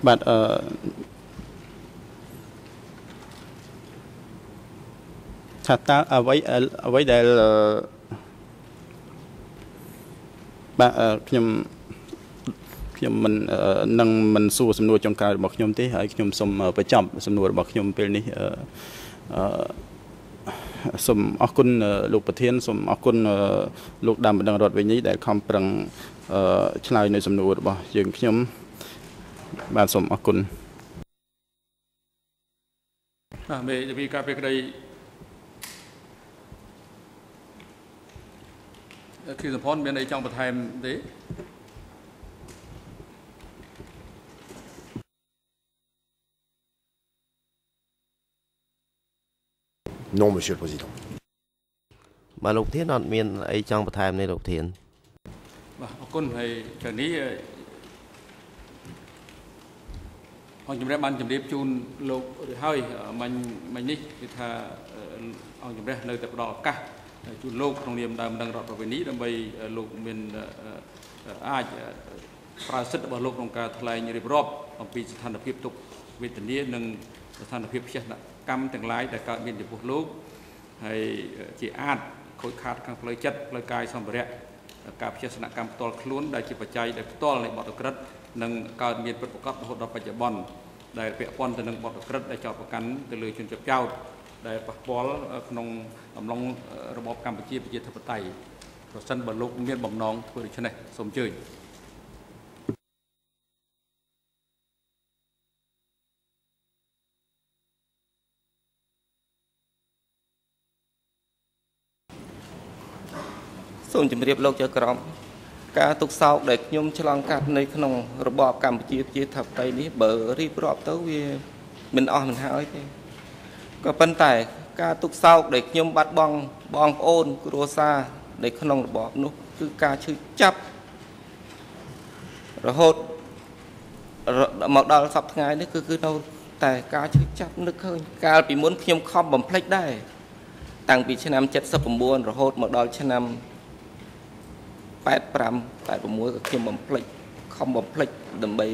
បាទអឺ ថាតើអ្វីអ្វីដែលបាទខ្ញុំខ្ញុំមិននឹងមិនសួរសំណួរចុងក្រោយរបស់ខ្ញុំទេហើយខ្ញុំសូមបញ្ចប់សំណួររបស់ខ្ញុំពេលនេះអឺសូមអរគុណលោកប្រធានសូមអរគុណលោកដើមបណ្ដឹងរដ្ឋវិញនេះដែលខំប្រឹងឆ្លើយនៅសំណួររបស់យើងខ្ញុំបាទសូមអរគុណបាទមេធាវីការពេលក្តី គឺសម្ផនមានអីចង់បន្ថែមទេ Non monsieur le président បាទលោកធានអត់មានអីចង់បន្ថែមទេលោកធានបាទអរគុណហើយកាលនេះអង្គជំរះបានជម្រាបជូនលោករួចហើយមិញមិញនេះគឺថាអង្គជំរះនៅតែផ្ដល់ឱកាស ជូនលោកក្នុងនាមដើមដឹងរដ្ឋប្រវេណីដើម្បីលោកមានអាចប្រើសិទ្ធិរបស់លោកក្នុងការថ្លែងរៀបរាប់អំពីស្ថានភាពទុកវេទនានិងស្ថានភាពផ្ទះកម្មទាំងឡាយដែលកើតមានចំពោះលោកហើយជាអាចខូចខាតខាងផ្លូវចិត្តផ្លូវកាយសម្ភារៈការផ្ទះសនកម្មផ្ទាល់ខ្លួនដែលជាបច្ច័យដែលផ្ទាល់នៃបទក្រិតនិងកើតមានពិតប្រាកដរហូតដល់បច្ចុប្បន្នដែលពាក់ព័ន្ធទៅនឹងបទក្រិតដែលចោទប្រកាន់ទៅលើជនជាប់ចោត ដែលប៉ះពាល់ក្នុងអំឡុងរបបកម្ពុជាប្រជាធិបតេយ្យប្រសិនបើលោកមានបំណងធ្វើដូច្នេះសូមអញ្ជើញសូមជម្រាបលោកចៅក្រមការទុកសោកដែលខ្ញុំឆ្លងកាត់នៅក្នុងរបបកម្ពុជាប្រជាធិបតេយ្យនេះបើរៀបរាប់ទៅវាមិនអស់មិនហើយទេ ក៏ប៉ុន្តែ ការទុកសោកដែលខ្ញុំបាត់បង់បងប្អូនគ្រួសារនៅក្នុងរបបនោះ គឺការឈឺចាប់រហូតមកដល់សប្តាហ៍ថ្ងៃនេះគឺគឺនៅតែការឈឺចាប់នឹកឃើញកាលពីមុនខ្ញុំខំបំភ្លេចដែរតាំងពីឆ្នាំ79រហូតមកដល់ឆ្នាំ85 86ក៏ខ្ញុំបំភ្លេចខំបំភ្លេចដើម្បី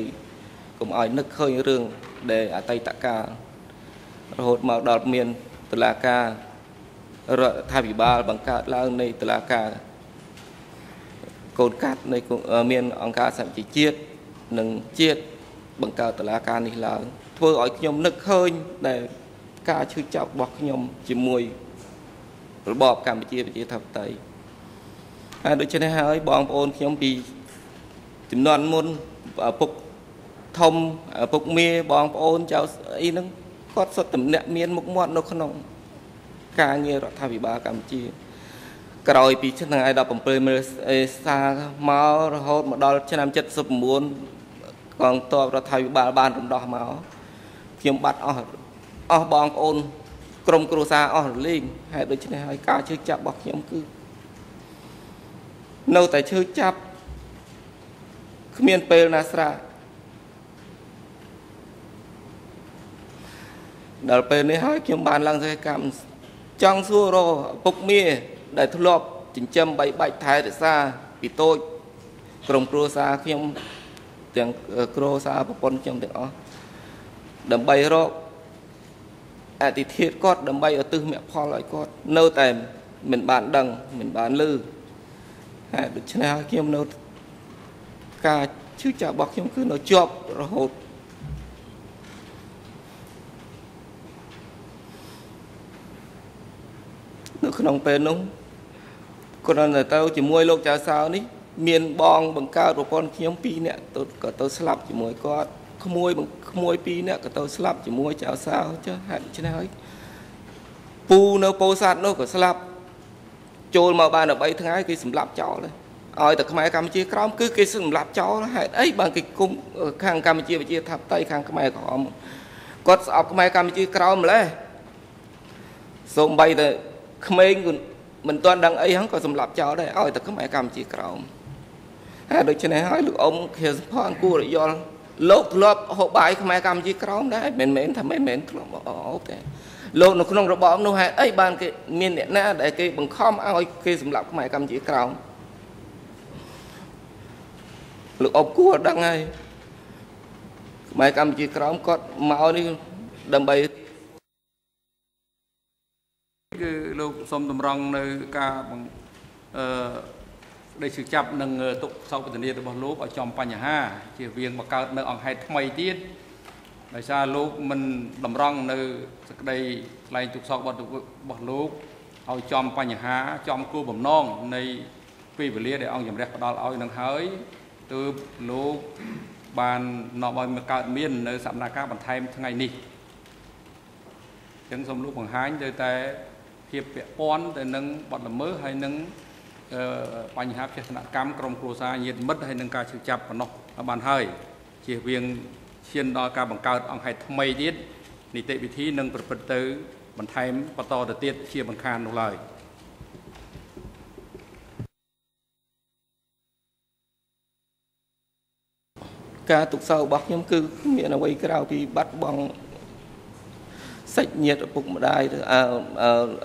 កុំឲ្យនឹកឃើញរឿងដែលអតីតកាល រហូតមកដល់មានតឡាការរដ្ឋាភិបាលបង្កើតឡើងនៃតឡាការកូនកាត់នៃមានអង្គការសហជីវជាតិនិងជាតិបង្កើតតឡាការនេះឡើងធ្វើឲ្យខ្ញុំនឹកឃើញដែលការឈឺចាប់របស់ខ្ញុំជាមួយរបបកម្ពុជាប្រជាធិបតេយ្យហើយដូច្នេះហើយបងប្អូនខ្ញុំពីចំនួនមុនឪពុកធំឪពុកមាបងប្អូនចៅអីហ្នឹង គាត់សុទ្ធតំណាក់មានមុខមាត់នៅក្នុង ការងាររដ្ឋាភិបាលកម្ពុជា ក្រោយពីឆ្នាំ17មេសាមករហូតមកដល់ឆ្នាំ79កងទ័ពរដ្ឋាភិបាលបានរំដោះមកខ្ញុំបាត់អស់អស់បងប្អូនក្រុមគ្រួសារអស់រលីងហើយដូច្នេះហើយការជឿចាប់របស់ខ្ញុំគឺនៅតែឈឺចាប់គ្មានពេលណាស្រា ដល់ពេលនេះហើយខ្ញុំបានឡើងសកម្មចង់សួររកពុកមាដែលធ្លាប់ចិញ្ចឹមបីបាច់ថែរក្សាពីតូចក្រុមគ្រួសារខ្ញុំទាំងគ្រួសារប្រពន្ធខ្ញុំទាំងអស់ដើម្បីរកអតិធិធគាត់ដើម្បីឧទ្ទិសមគ្គផលឲ្យគាត់នៅតែមិនបានដឹងមិនបានលឺហើយដូច្នេះហើយខ្ញុំនៅការឈឺចាប់របស់ខ្ញុំគឺនៅជាប់រហូត នៅក្នុងពេលនោះគ្រាន់តែទៅជាមួយលោកចៅសៅនេះ មានបងបង្កើតប្រព័ន្ធខ្ញុំ2នាក់ទៅក៏ទៅស្លាប់ជាមួយគាត់ក្មួយក្មួយ2នាក់ក៏ទៅស្លាប់ជាមួយចៅសៅចុះហេតុដូច្នេះហើយពូនៅពោធិ៍សាត់នោះក៏ស្លាប់ចូលមកបាន13ថ្ងៃគេសម្លាប់ចោលហើយឲ្យតែខ្មែរកម្ពុជាក្រោមគឺគេសម្លាប់ចោលហេតុអីបានគេគុំខាងកម្ពុជាវិជាថាបតៃខាងខ្មែរក្រមគាត់ស្អប់ខ្មែរកម្ពុជាក្រោមម្លេះសូម្បីតែ ក្មេងមិនទាន់ដឹងអីហ្នឹងក៏សម្លាប់ចោលដែរឲ្យតែខ្មែរកម្ពុជាក្រោមហើយដូច្នេះហើយលោកអ៊ំខៀវសំផនគួរយល់លោកធ្លាប់ហូបបាយខ្មែរកម្ពុជាក្រោមដែរមិនមែនថាមិនមែនធ្លាប់អូទេលោកនៅក្នុងរបបនោះហេតុអីបានគេមានអ្នកណាដែលគេបង្ខំឲ្យគេសម្លាប់ខ្មែរកម្ពុជាក្រោមលោកអបគួរដឹងហើយខ្មែរកម្ពុជាក្រោមគាត់មកនេះដើម្បី គឺលោកសូមតម្រង់នៅការអឺដែលជឿចាប់នឹងទុកសោកវេទនារបស់លោកឲ្យចំបញ្ហា ជាវៀងបង្កើតនៅអង្គហេតុថ្មីទៀតដោយសារលោកមិនតម្រង់នៅសក្តីថ្លែងទុកសោករបស់លោកឲ្យចំបញ្ហា ចំគោលបំណងនៃពេលវេលាដែលអង្គជំរះផ្ដល់ឲ្យនឹងហើយទើបលោកបាននាំឲ្យមកកើតមាននៅសកម្មភាពបន្ថែមថ្ងៃនេះអញ្ចឹងសូមលោកបង្ហាញទៅតែ ភាពពាក់ព័ន្ធទៅនឹងបទល្មើសហើយនឹងបញ្ហាផ្ទះនកម្មក្រុមគ្រួសារញាតិមិត្តហើយនឹងការជឿចាប់បំណោះបានហើយជៀសវាងឈានដល់ការបង្កើតអង្គហេតុថ្មីទៀតនីតិវិធីនឹងប្រព្រឹត្តទៅបន្ថែមបន្តទៅទៀតជាបង្ខាននោះឡើយការទុកសោរបស់ខ្ញុំគឺមានអ្វីក្រៅពីបាត់បង់ សាច់ញាតិឪពុកម្ដាយឬ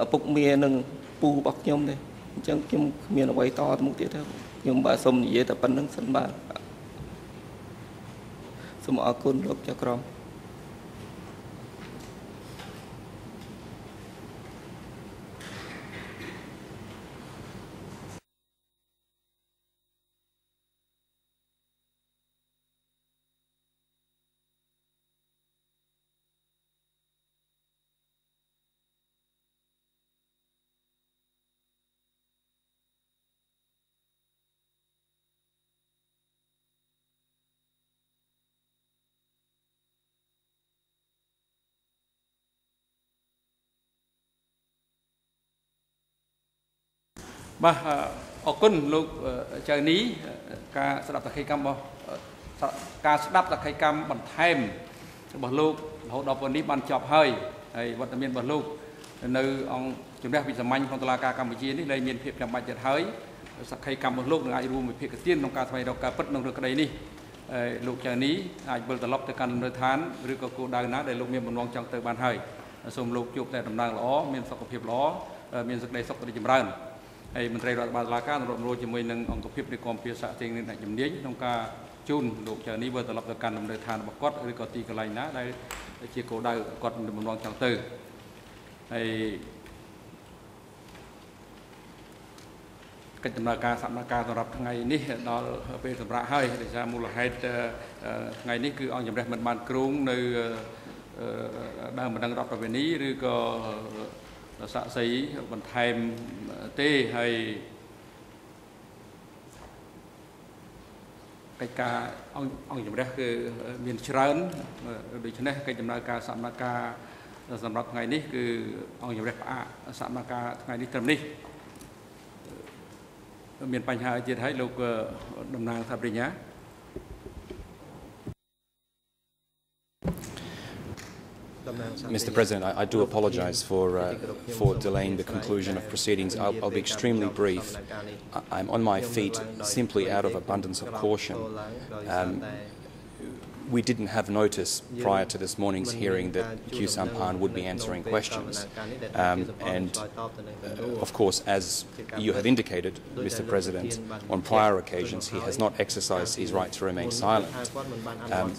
ឪពុកមានិងពូរបស់ខ្ញុំទេអញ្ចឹងខ្ញុំគ្មានអ្វីតទៅមុខទៀតទេខ្ញុំបាទសូមនិយាយតែប៉ុណ្្នឹងសិនបាទសូមអរគុណលោកចក្រម បាទអរគុណលោកចៅនេះការស្ដាប់តក្កកម្មរបស់ការស្ដាប់តក្កកម្មបន្ថែមរបស់លោករហូតដល់ពេលនេះបានចប់ហើយហើយវត្តមានរបស់លោកនៅអង្គជំនះវិសាមញ្ញក្នុងតុលាការកម្ពុជានេះលែងមានភាពចាំបាច់ទៀតហើយសក្ខីកម្មរបស់លោកនឹងអាចរួមវិភាគទានក្នុងការស្វែងរកការពិតក្នុងរឿងក្តីនេះលោកចៅនេះអាចវិលត្រឡប់ទៅកាន់លំនៅឋានឬក៏គោលដៅណាដែលលោកមានបំណងចង់ទៅបានហើយសូមលោកជួបតែដំណើរល្អមានសុខភាពល្អមានសេចក្តីសុខរីចម្រើន ហើយមន្ត្រីរដ្ឋបាលតុលាការរដ្ឋមន្ត្រីជាមួយនឹងអង្គភាពនៃគំភាសាទៀងនឹងអ្នកជំនាញក្នុងការជូនលោកចៅនេះវិលត្រឡប់ទៅកាន់លំនៅឋានរបស់គាត់ឬក៏ទីកន្លែងណាដែលជាគោលដៅគាត់មានបំណងចង់ទៅហើយកិច្ចដំណើរការសម្ដែងការសម្រាប់ថ្ងៃនេះដល់ពេលសម្រាប់ហើយដោយសារមូលហេតុថ្ងៃនេះគឺអង្គជំរះមិនបានគ្រងនៅដើមបណ្ដឹងរដ្ឋប្រវេនីឬក៏ សាក់សីបន្ថែមទេហើយកិច្ចការអង្គអង្គជំរះគឺមានច្រើនដូច្នេះកិច្ចដំណើរការសម្ដែងការសម្រាប់ថ្ងៃនេះគឺអង្គជំរះផ្អាកសម្ដែងការថ្ងៃនេះត្រឹមនេះមានបញ្ហាទៀតហើយលោកតំណាងថាប្រញ្ញា Mr. President, I, I do apologize for, uh, for delaying the conclusion of proceedings. I'll, I'll, be extremely brief. I'm on my feet simply out of abundance of caution. Um, we didn't have notice prior to this morning's hearing that Q Sampan would be answering questions. Um, and uh, of course, as you have indicated, Mr. President, on prior occasions, he has not exercised his right to remain silent. Um,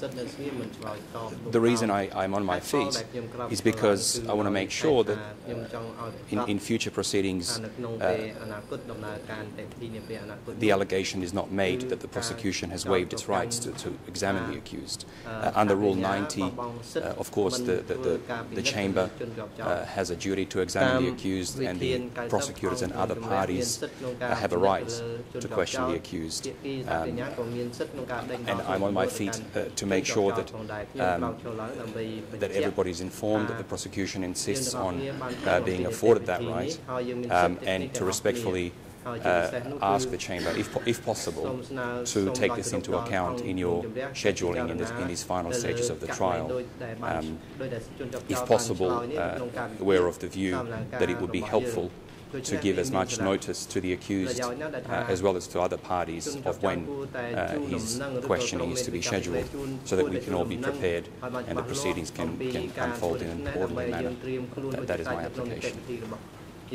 the reason I, am on my feet is because I want to make sure that uh, in, in, future proceedings, uh, the allegation is not made that the prosecution has waived its rights to, to examine the accused. Uh, under Rule 90, uh, of course, the, the, the, the Chamber uh, has a duty to examine the accused, and the prosecutors and other parties have a right to question the accused. Um, and I'm on my feet to make sure that, um, that everybody is informed that the prosecution insists on being afforded that right, um, and to respectfully uh, ask the chamber, if, if possible, to take this into account in your scheduling in, this, in these final stages of the trial. Um, if possible, uh, we're of the view that it would be helpful to give as much notice to the accused uh, as well as to other parties of when uh, his questioning is to be scheduled so that we can all be prepared and the proceedings can, can unfold in an orderly manner. that, that is my application.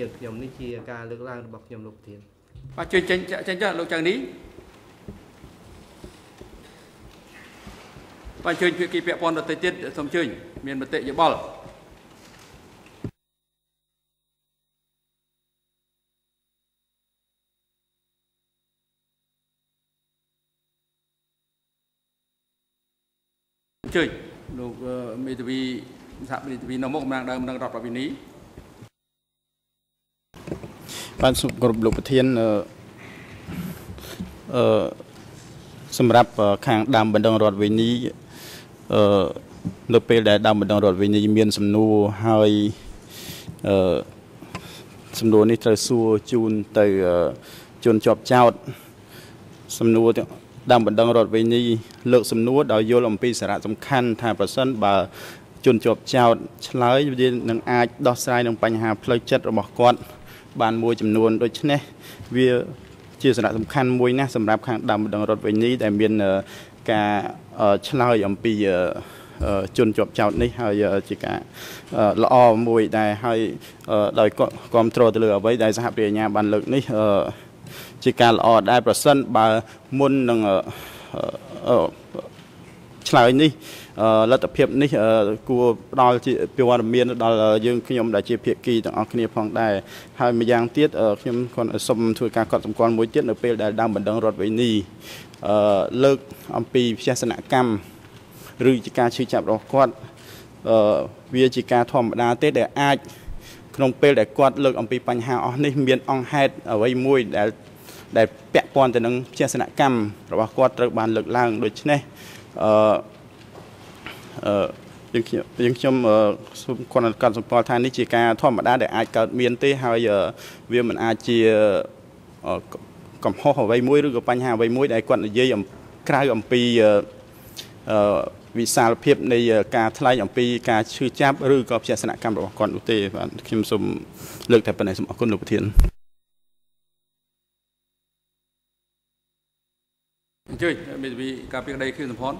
ជាខ្ញុំនេះជាការលើកឡើងរបស់ខ្ញុំលោកប្រធានបាទជួយចេញចេញចុះលោកចៅនេះបាទជួយភាគីពាក់ព័ន្ធដទៃទៀតសូមជួយមានមតិយោបល់ជួយលោកមេធាវីសហមេធាវីនៅមុខកម្លាំងដើមនឹងរដ្ឋប្រវិនី បាទសូមគោរពលោកប្រធានអឺអឺសម្រាប់ខាងដើមបណ្ដឹងរដ្ឋវិនីអឺនៅពេលដែលដើមបណ្ដឹងរដ្ឋវិនីមាន សំណួរហើយអឺសំណួរនេះត្រូវសួរជូនទៅជនជាប់ចោតសំណួរដើមបណ្ដឹងរដ្ឋវិនីលើកសំណួរដោយយល់អំពីសារៈសំខាន់ថាប្រសិនបើជនជាប់ចោតឆ្លើយវានឹងអាចដោះស្រាយនឹងបញ្ហាផ្លូវចិត្តរបស់គាត់ បានមួយចំនួនដូច្នេះវាជាសារៈសំខាន់មួយណាស់សម្រាប់ខាងដើមម្ដងរដ្ឋវិញនេះដែលមានការឆ្លើយអំពីជនជាប់ចោតនេះហើយជាការល្អមួយដែលហើយដោយគ្រប់គ្រងទៅលើអ្វីដែលសហប្រញ្ញាបានលើកនេះជាការល្អដែរប្រសិនបើមុននឹងឆ្លើយនេះ លទ្ធភាពនេះគួរផ្ដល់ជាព័ត៌មានដល់យើងខ្ញុំដែលជាភាគីទាំងអស់គ្នាផងដែរហើយម្យ៉ាងទៀតខ្ញុំគាត់សូមធ្វើការកត់សម្គាល់មួយទៀតនៅពេលដែលដើមបណ្ដឹងរដ្ឋវិនីលើកអំពីផ្ទះសនកម្មឬជាការឈឺចាប់របស់គាត់វាជាការធម្មតាទេដែលអាចក្នុងពេលដែលគាត់លើកអំពីបញ្ហាអស់នេះមានអង្គហេតុអ្វីមួយដែលដែលពាក់ព័ន្ធទៅនឹងផ្ទះសនកម្មរបស់គាត់ត្រូវបានលើកឡើងដូច្នេះអឺ យើងខ្ញុំយើងខ្ញុំសូមគាត់កាត់សម្គាល់ថានេះជាការធម្មតាដែលអាចកើតមានទេហើយវាមិនអាចជាកំហុសអ្វីមួយឬក៏បញ្ហាអ្វីមួយដែលគាត់និយាយក្រៅអំពីអឺវិសាលភាពនៃការថ្លែងអំពីការឈឺចាប់ឬក៏ផ្ទះសនកម្មរបស់គាត់នោះទេបាទខ្ញុំសូមលើកតែប៉ុណ្ណេះសូមអរគុណលោកប្រធានអញ្ជើញមេធាវីការពីក្តីគឺសម្ផន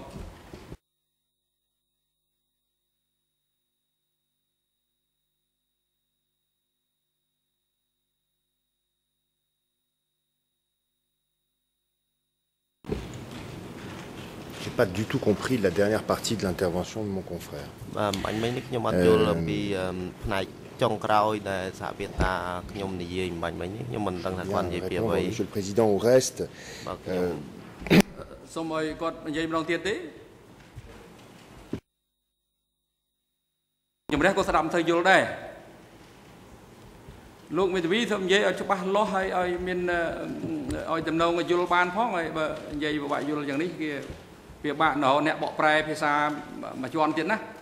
pas du tout compris la dernière partie de l'intervention de mon confrère. Euh, Monsieur le Président, au reste, euh, សូមឲ្យគាត់និយាយម្ដងទៀតទេជំរះក៏ស្ដាប់មិនទៅយល់ដែរលោកមេធាវីធ្វើនិយាយឲ្យច្បាស់លាស់ហើយឲ្យមានឲ្យតំណងយល់បានផងហើយបើនិយាយពិបាកយល់យ៉ាងនេះគេវាបាក់ណោអ្នកបកប្រែភាសាមួយជាន់ទៀតណា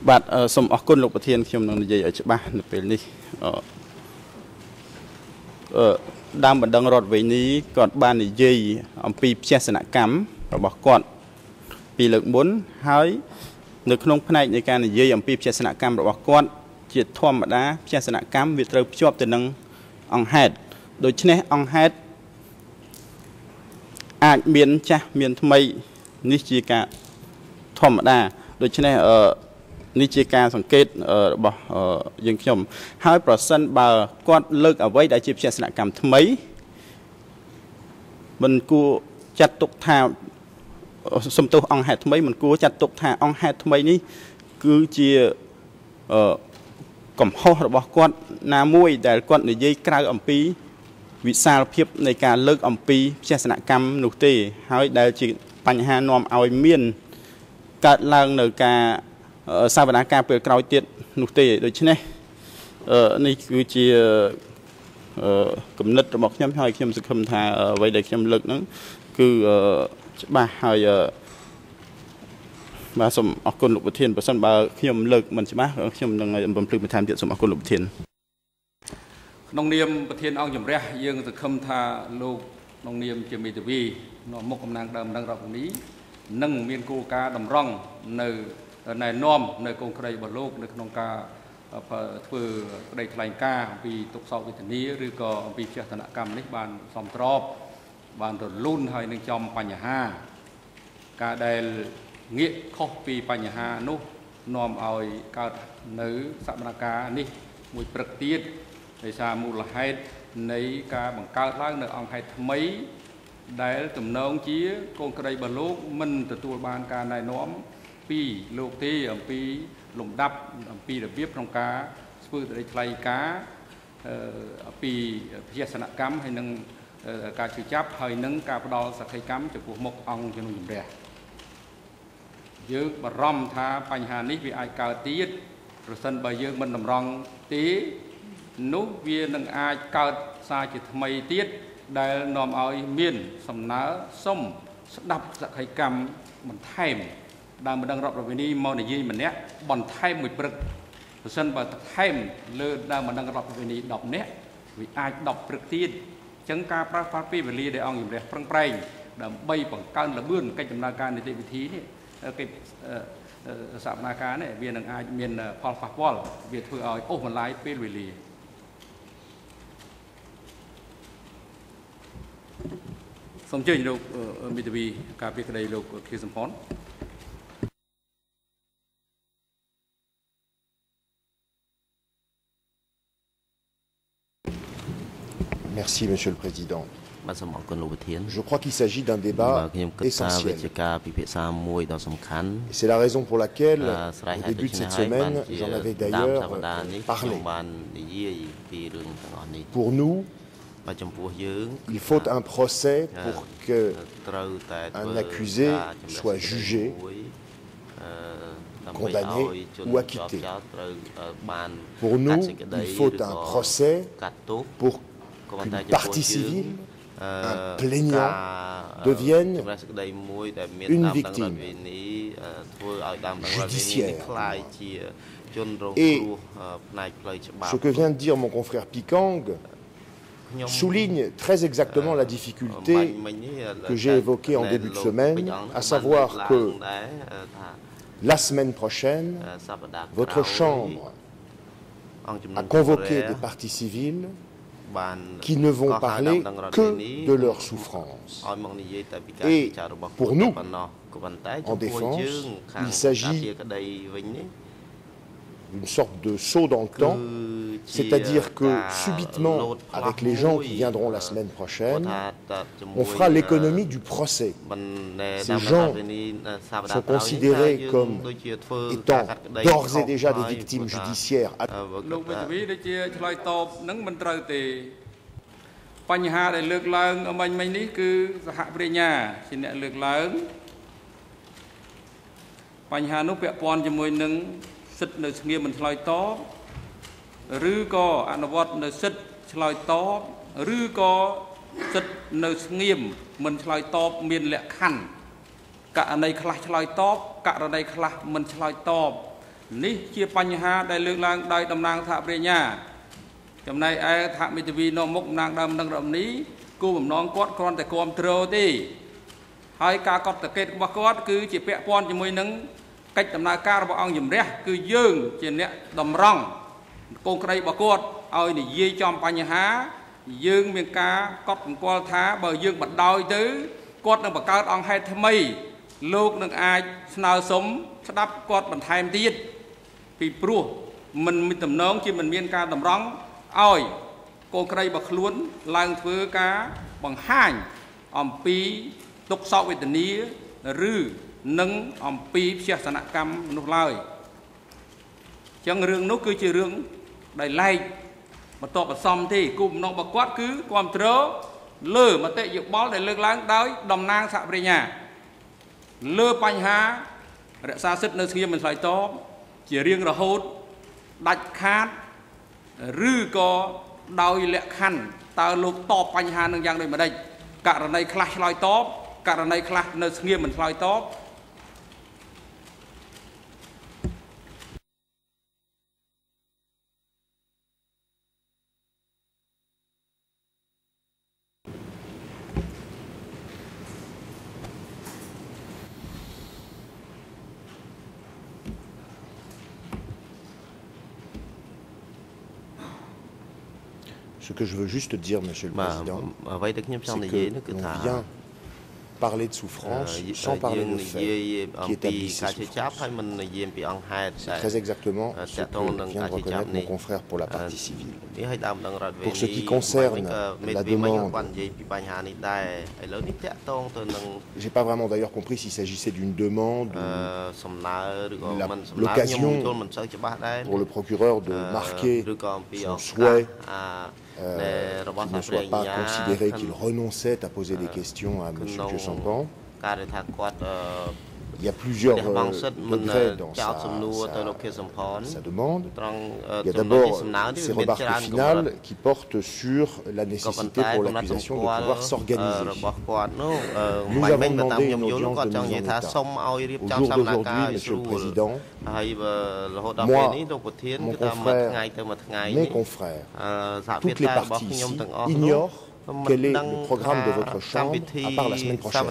បាទសូមអរគុណលោកប្រធានខ្ញុំនឹងនិយាយឲ្យច្បាស់នៅពេលនេះអឺដើមបណ្ដឹងរដ្ឋវេនីគាត់បាននិយាយអំពីផ្ទះសនកម្មរបស់គាត់ពីលើកមុនហើយនៅក្នុងផ្នែកនៃការនិយាយអំពីផ្ទះសនកម្មរបស់គាត់ជាធម្មតាផ្ទះសនកម្មវាត្រូវភ្ជាប់ទៅនឹងអង្គហេតុដូច្នេះអង្គហេតុ អាចមានចាស់មានថ្មីនេះជាការធម្មតាដូច្នេះអឺនេះជាការសង្កេតរបស់យើងខ្ញុំ ហើយប្រសិនបើគាត់លើកអ្វីដែលជាផ្ទះស្នាក់កម្មថ្មីមិនគួរចាត់ទុកថាសំទោសអង្គហេតុថ្មីមិនគួរចាត់ទុកថាអង្គហេតុថ្មីនេះ គឺជាអឺកំហុសរបស់គាត់ណាមួយដែលគាត់និយាយក្រៅអំពី វិសាលភាពនៃការលើកអំពីផ្ទះសនកម្មនោះទេ ហើយដែលជាបញ្ហានាំឲ្យមានកើតឡើងនៅការសវនាការពេលក្រោយទៀតនោះទេដូច្នេះនេះគឺជាគំនិតរបស់ខ្ញុំហើយខ្ញុំសង្ឃឹមថាអ្វីដែលខ្ញុំលើកហ្នឹងគឺច្បាស់ហើយបាទសូមអរគុណលោកប្រធានបើសិនបើខ្ញុំលើកមិនច្បាស់ខ្ញុំនឹងបំភ្លឺបន្ថែមទៀតសូមអរគុណលោកប្រធាន ក្នុងនាមប្រធានអង្គជំរះយើងសង្ឃឹមថាលោកក្នុងនាមជាមេធាវីនាំមុខកំណាងដើមដឹងរដ្ឋនីនឹងមានគោលការណ៍តម្រង់នៅណែនាំនៅកងក្រីរបស់លោកនៅក្នុងការធ្វើក្តីថ្លែងការណ៍អំពីទុកសោកវេទនាឬក៏អំពីចេតនកម្មនេះបានសំត្របបានរលូនហើយនឹងចំបញ្ហា ការដែលងាកខុសពីបញ្ហានោះនាំឲ្យកើតនៅសកម្មភាពនេះមួយព្រឹកទៀត ដោយសារមូលហេតុនៃការបង្កើតឡើងនៅអង្គហេតុថ្មី ដែលទំនងជាកូនក្តីរបស់លោកមិនទទួលបានការណែនាំពីលោកទេអំពីលំដាប់អំពីរបៀបក្នុងការធ្វើសេចក្តីថ្លែងការណ៍អំពីភយសនកម្មហើយនឹងការជឿចាប់ហើយនឹងការផ្ដល់សក្ខីកម្មចំពោះមុខអង្គជំនុំជម្រះយើងបារម្ភថាបញ្ហានេះវាអាចកើតទៀតប្រសិនបើយើងមិនតម្រង់ទេ នោះវានឹងអាចកើតសារជាថ្មីទៀតដែលនាំឲ្យមានសំណើសុំស្ដាប់សក្ខីកម្មបន្ថែមដើមម្ដងរដ្ឋរវិនីមកនិយាយម្នាក់បន្ថែមមួយព្រឹកប្រសិនបើថែមលើដើមម្ដងរដ្ឋរវិនី10នាក់វាអាច10ព្រឹកទៀតអញ្ចឹងការប្រើប្រាស់ពេលវេលាដែលអង្គជំរះប្រឹងប្រែងដើម្បីបង្កើនល្បឿនកិច្ចដំណើរការនីតិវិធីនេះកិច្ចសកម្មភាពនេះវានឹងអាចមានផលប៉ះពាល់វាធ្វើឲ្យអូសបន្លាយពេលវេលា សូមអញ្ជើញលោកមេធាវីការពីក្តីលោកខៀវសំផន Merci, Monsieur le Président. Je crois qu'il s'agit d'un débat essentiel. C'est la raison pour laquelle, au début de cette semaine, j'en avais d'ailleurs parlé. Pour nous, il faut un procès pour qu'un accusé soit jugé, condamné ou acquitté. Pour nous, il faut un procès pour qu'une partie civile, un plaignant, devienne une victime judiciaire. Et ce que vient de dire mon confrère Pikang souligne très exactement la difficulté que j'ai évoquée en début de semaine, à savoir que la semaine prochaine, votre Chambre a convoqué des partis civils qui ne vont parler que de leur souffrance. Et pour nous, en défense, il s'agit d'une sorte de saut dans le temps, c'est-à-dire que subitement, avec les gens qui viendront la semaine prochaine, on fera l'économie du procès. Ces gens sont considérés comme étant d'ores et déjà des victimes judiciaires. បញ្ហាដែលលើកឡើងមិញមិញនេះគឺសហប្រញ្ញាជាអ្នកលើកឡើងបញ្ហានោះពាក់ព័ន្ធជាមួយនឹង សិទ្ធិនៅស្ងៀមមិនឆ្លើយតបឬក៏អនុវត្តនៅសិទ្ធិឆ្លើយតបឬក៏សិទ្ធិនៅស្ងៀមមិនឆ្លើយតបមានលក្ខខណ្ឌករណីខ្លះឆ្លើយតបករណីខ្លះមិនឆ្លើយតបនេះជាបញ្ហាដែលលើកឡើងដោយតំណាងសហប្រញ្ញាចំណែកឯថាមិត្តវីនៅមុខតំណាងដើមនឹងរំនេះគោលបំណងគាត់គ្រាន់តែគ្រប់គ្រងទេហើយការកត់តកេតរបស់គាត់គឺជាពាក់ព័ន្ធជាមួយនឹង កិច្ចដំណើរការរបស់អង្គជំរះគឺយើងជាអ្នកតម្រង់កូនក្រីរបស់គាត់ឲ្យនិយាយចំបញ្ហា យើងមានការកត់សម្គាល់ថាបើយើងបដ ாய் ទៅគាត់នឹងបង្កើតអង្គហេតុថ្មី លោកនឹងអាចស្នើសុំស្ដាប់គាត់បន្ថែមទៀតពីព្រោះมันមានតំណងជាមិនមានការតម្រង់ឲ្យកូនក្រីរបស់ខ្លួនឡើងធ្វើការបង្ហាញអំពីទុកសោកវេទនាឬ និងអំពីផ្ទះសនកម្មនោះឡើយអញ្ចឹងរឿងនោះគឺជារឿងដែលឡែកបន្តបន្សំទេគូបំណងរបស់គាត់គឺគ្រប់គ្រងលើមតិយោបល់ដែលលើកឡើងដោយតំណាងសហប្រញ្ញាលើបញ្ហារក្សាសិទ្ធិនៅស្ងៀមមិនឆ្លើយតបជារៀងរហូតដាច់ខាតឬក៏ដោយលក្ខខណ្ឌតើលោកតបបញ្ហានឹងយ៉ាងដូចម្ដេចករណីខ្លះឆ្លើយតបករណីខ្លះនៅស្ងៀមមិនឆ្លើយតប Ce que je veux juste dire, Monsieur le Président, c'est qu'on vient parler de souffrance sans parler de fait qui ces C'est très exactement ce que vient de reconnaître mon confrère pour la partie civile. Pour ce qui concerne la demande, j'ai pas vraiment d'ailleurs compris s'il s'agissait d'une demande ou l'occasion pour le procureur de marquer son souhait euh, qu'il ne soit pas considéré qu'il renonçait à poser des questions à M. Sampan. Il y a plusieurs degrés dans sa, sa, sa, demande. Il y a d'abord ces remarques finales qui portent sur la nécessité pour l'accusation de pouvoir s'organiser. Nous avons demandé une audience de mise en état. Au jour d'aujourd'hui, Monsieur le Président, moi, mon confrère, mes confrères, toutes les parties ici ignorent quel est le programme de votre chambre à part la semaine prochaine?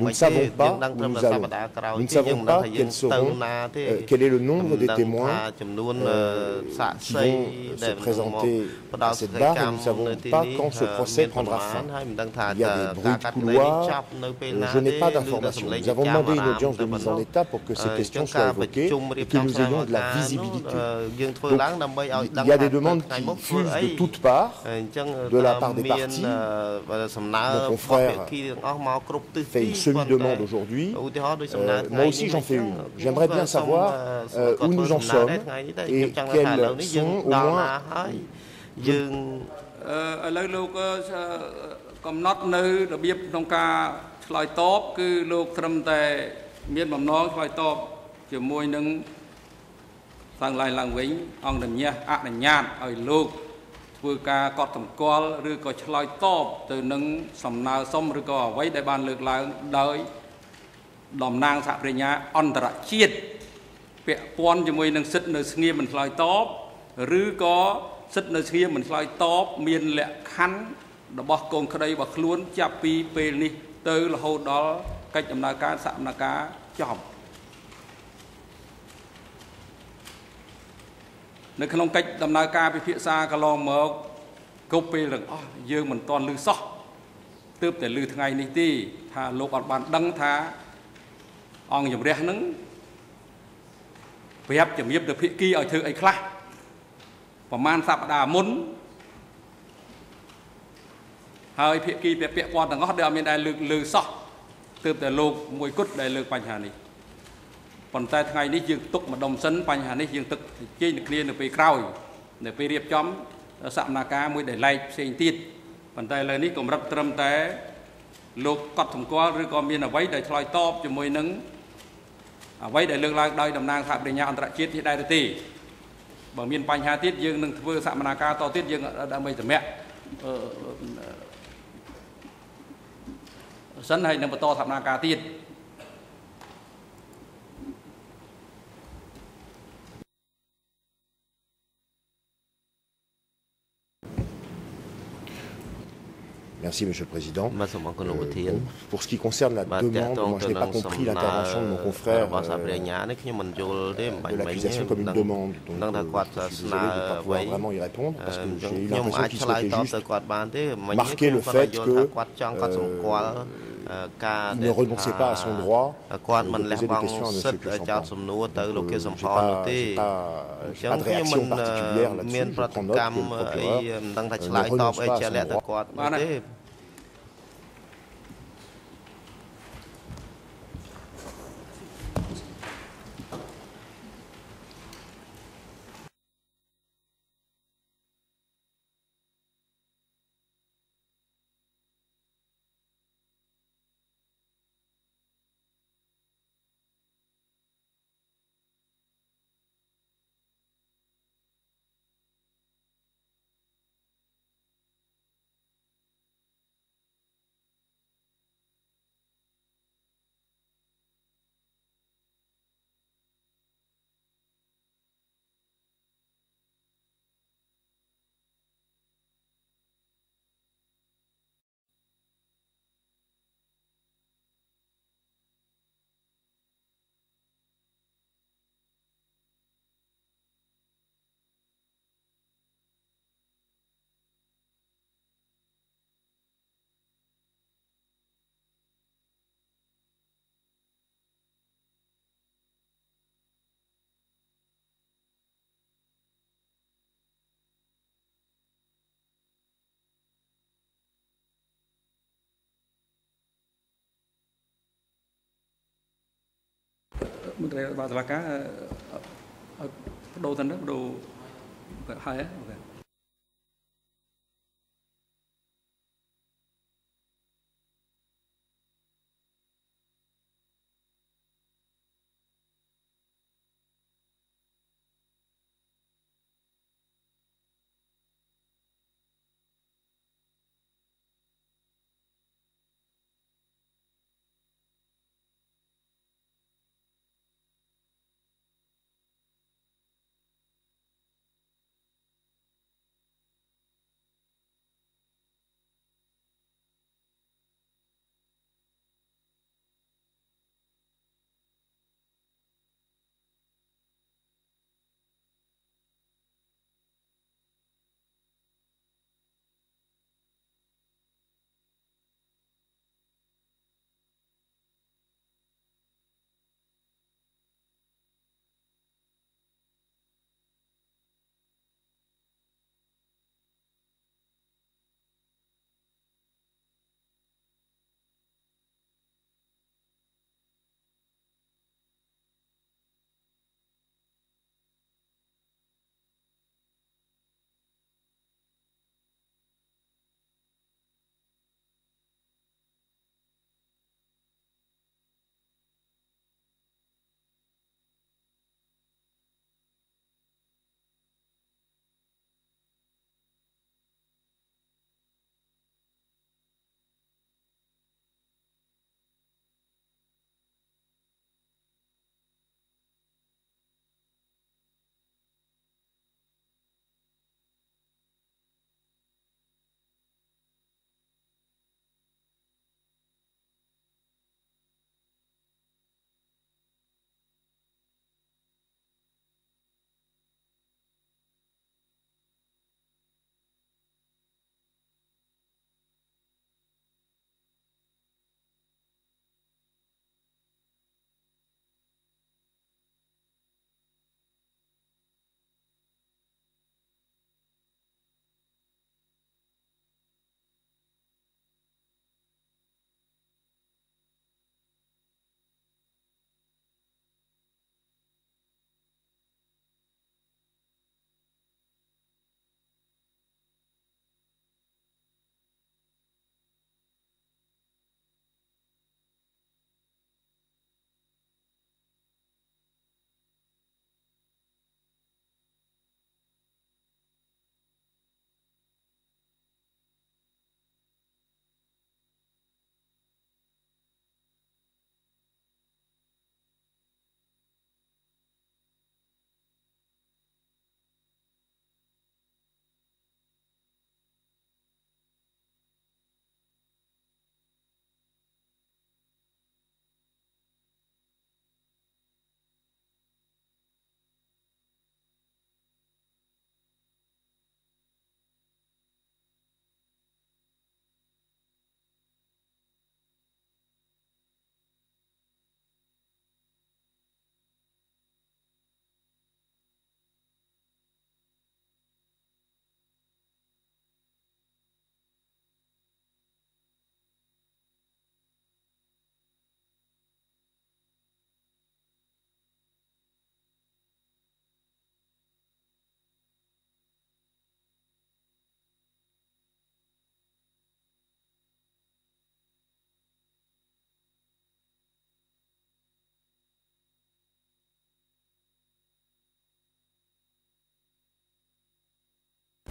Nous ne savons pas où nous allons. Nous ne savons pas quels seront, euh, quel est le nombre des témoins euh, qui vont se présenter à cette barre et nous ne savons pas quand ce procès prendra fin. Il y a des bruits de couloir. Euh, je n'ai pas d'informations. Nous avons demandé une audience de mise en état pour que ces questions soient évoquées et que nous ayons de la visibilité. Donc, il y a des demandes qui fusent de toutes parts, de la part des partis. Mon confrère fait une semi-demande aujourd'hui. Euh, moi aussi, j'en fais une. J'aimerais bien savoir euh, où nous en sommes et quels sont au moins យើ ធ្វើការកត់សម្គាល់ឬក៏ឆ្លើយតបទៅនឹងសំណើសុំឬក៏អ្វីដែលបានលើកឡើងដោយតំណាងសហប្រញ្ញាអន្តរជាតិពាក់ព័ន្ធជាមួយនឹងសិទ្ធិនៅស្ងៀមមិនឆ្លើយតបឬក៏សិទ្ធិនៅស្ងៀមមិនឆ្លើយតបមានលក្ខខណ្ឌរបស់កូនក្តីរបស់ខ្លួនចាប់ពីពេលនេះទៅរហូតដល់កិច្ចដំណើរការសកម្មភាពចប់ នៅក្នុងកិច្ចដំណើរការពិភាក្សាកន្លងមកគ្រប់ពេលទាំងអស់យើងមិនទាន់លឺសោះទើបតែលឺថ្ងៃនេះទេថាលោកអត់បានដឹងថាអង្គជំរះនឹងប្រាប់ជំរាបទៅភិក្ខីឲ្យធ្វើអីខ្លះប្រហែលសប្តាហ៍មុនហើយភិក្ខីពាក់ព័ន្ធទាំងអស់ដែលអត់មានដែលលើកលើសោះទើបតែលោកមួយគត់ដែលលើកបញ្ហានេះ ប៉ុន្តែថ្ងៃនេះយើងទុកម្ដុំសិនបញ្ហានេះយើងទឹកជែកនឹងគ្នានៅពេលក្រោយនៅពេលរៀបចំសកម្មភាពមួយដែលឡែកផ្សេងទៀតប៉ុន្តែឥឡូវនេះកម្រិតត្រឹមតែលោកកត់សម្គាល់ឬក៏មានអ្វីដែលឆ្លើយតបជាមួយនឹងអ្វីដែលលើកឡើងដោយតំណាងសហប្រញ្ញាអន្តរជាតិនេះដែរទេបើមានបញ្ហាទៀតយើងនឹងធ្វើសកម្មភាពតទៀតយើងដើម្បីតម្រាក់សិនហើយនឹងបន្តសកម្មភាពទៀត Merci, Monsieur le Président. Euh, pour ce qui concerne la demande, moi je n'ai pas compris l'intervention de mon confrère euh, de l'accusation comme une demande. Donc, euh, je suis désolé de ne pas pouvoir vraiment y répondre parce que j'ai eu l'impression qu'il souhaitait juste marquer le fait que il ne renonçait pas à son droit de poser des questions à M. Je n'ai pas, de réaction particulière là-dessus. Je prends note que le procureur ne renonce pas à son droit. មន្ត្រីបាទតុលាការបដូរទៅនេះបដូរហើយ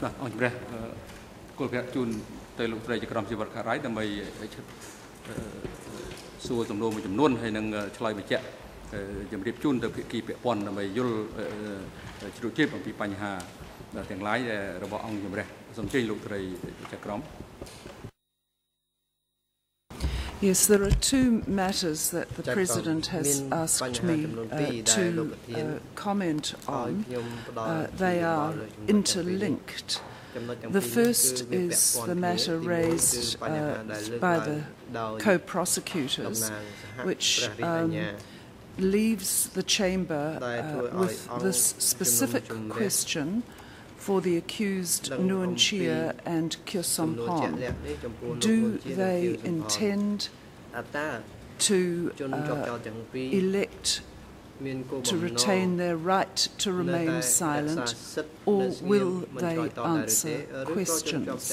បាទអង្គជំរះគោលការណ៍ជូនទៅលោកស្រីជាក្រុមជីវិតខារ៉ៃដើម្បីសួរសំណួរមួយចំនួនហើយនឹងឆ្លើយបញ្ជាក់ជំរាបជូនទៅភាគីពាក់ព័ន្ធដើម្បីយល់ជ្រួតជ្រាបអំពីបញ្ហាទាំងឡាយរបស់អង្គជំរះសូមជ័យលោកស្រីជាក្រុម Yes, there are two matters that the President has asked me uh, to uh, comment on. Uh, they are interlinked. The first is the matter raised uh, by the co-prosecutors, which um, leaves the chamber uh, with this specific question for the accused Nguyen Chia and Kyo Pon. Do they intend to uh, elect to retain their right to remain silent, or will they answer questions?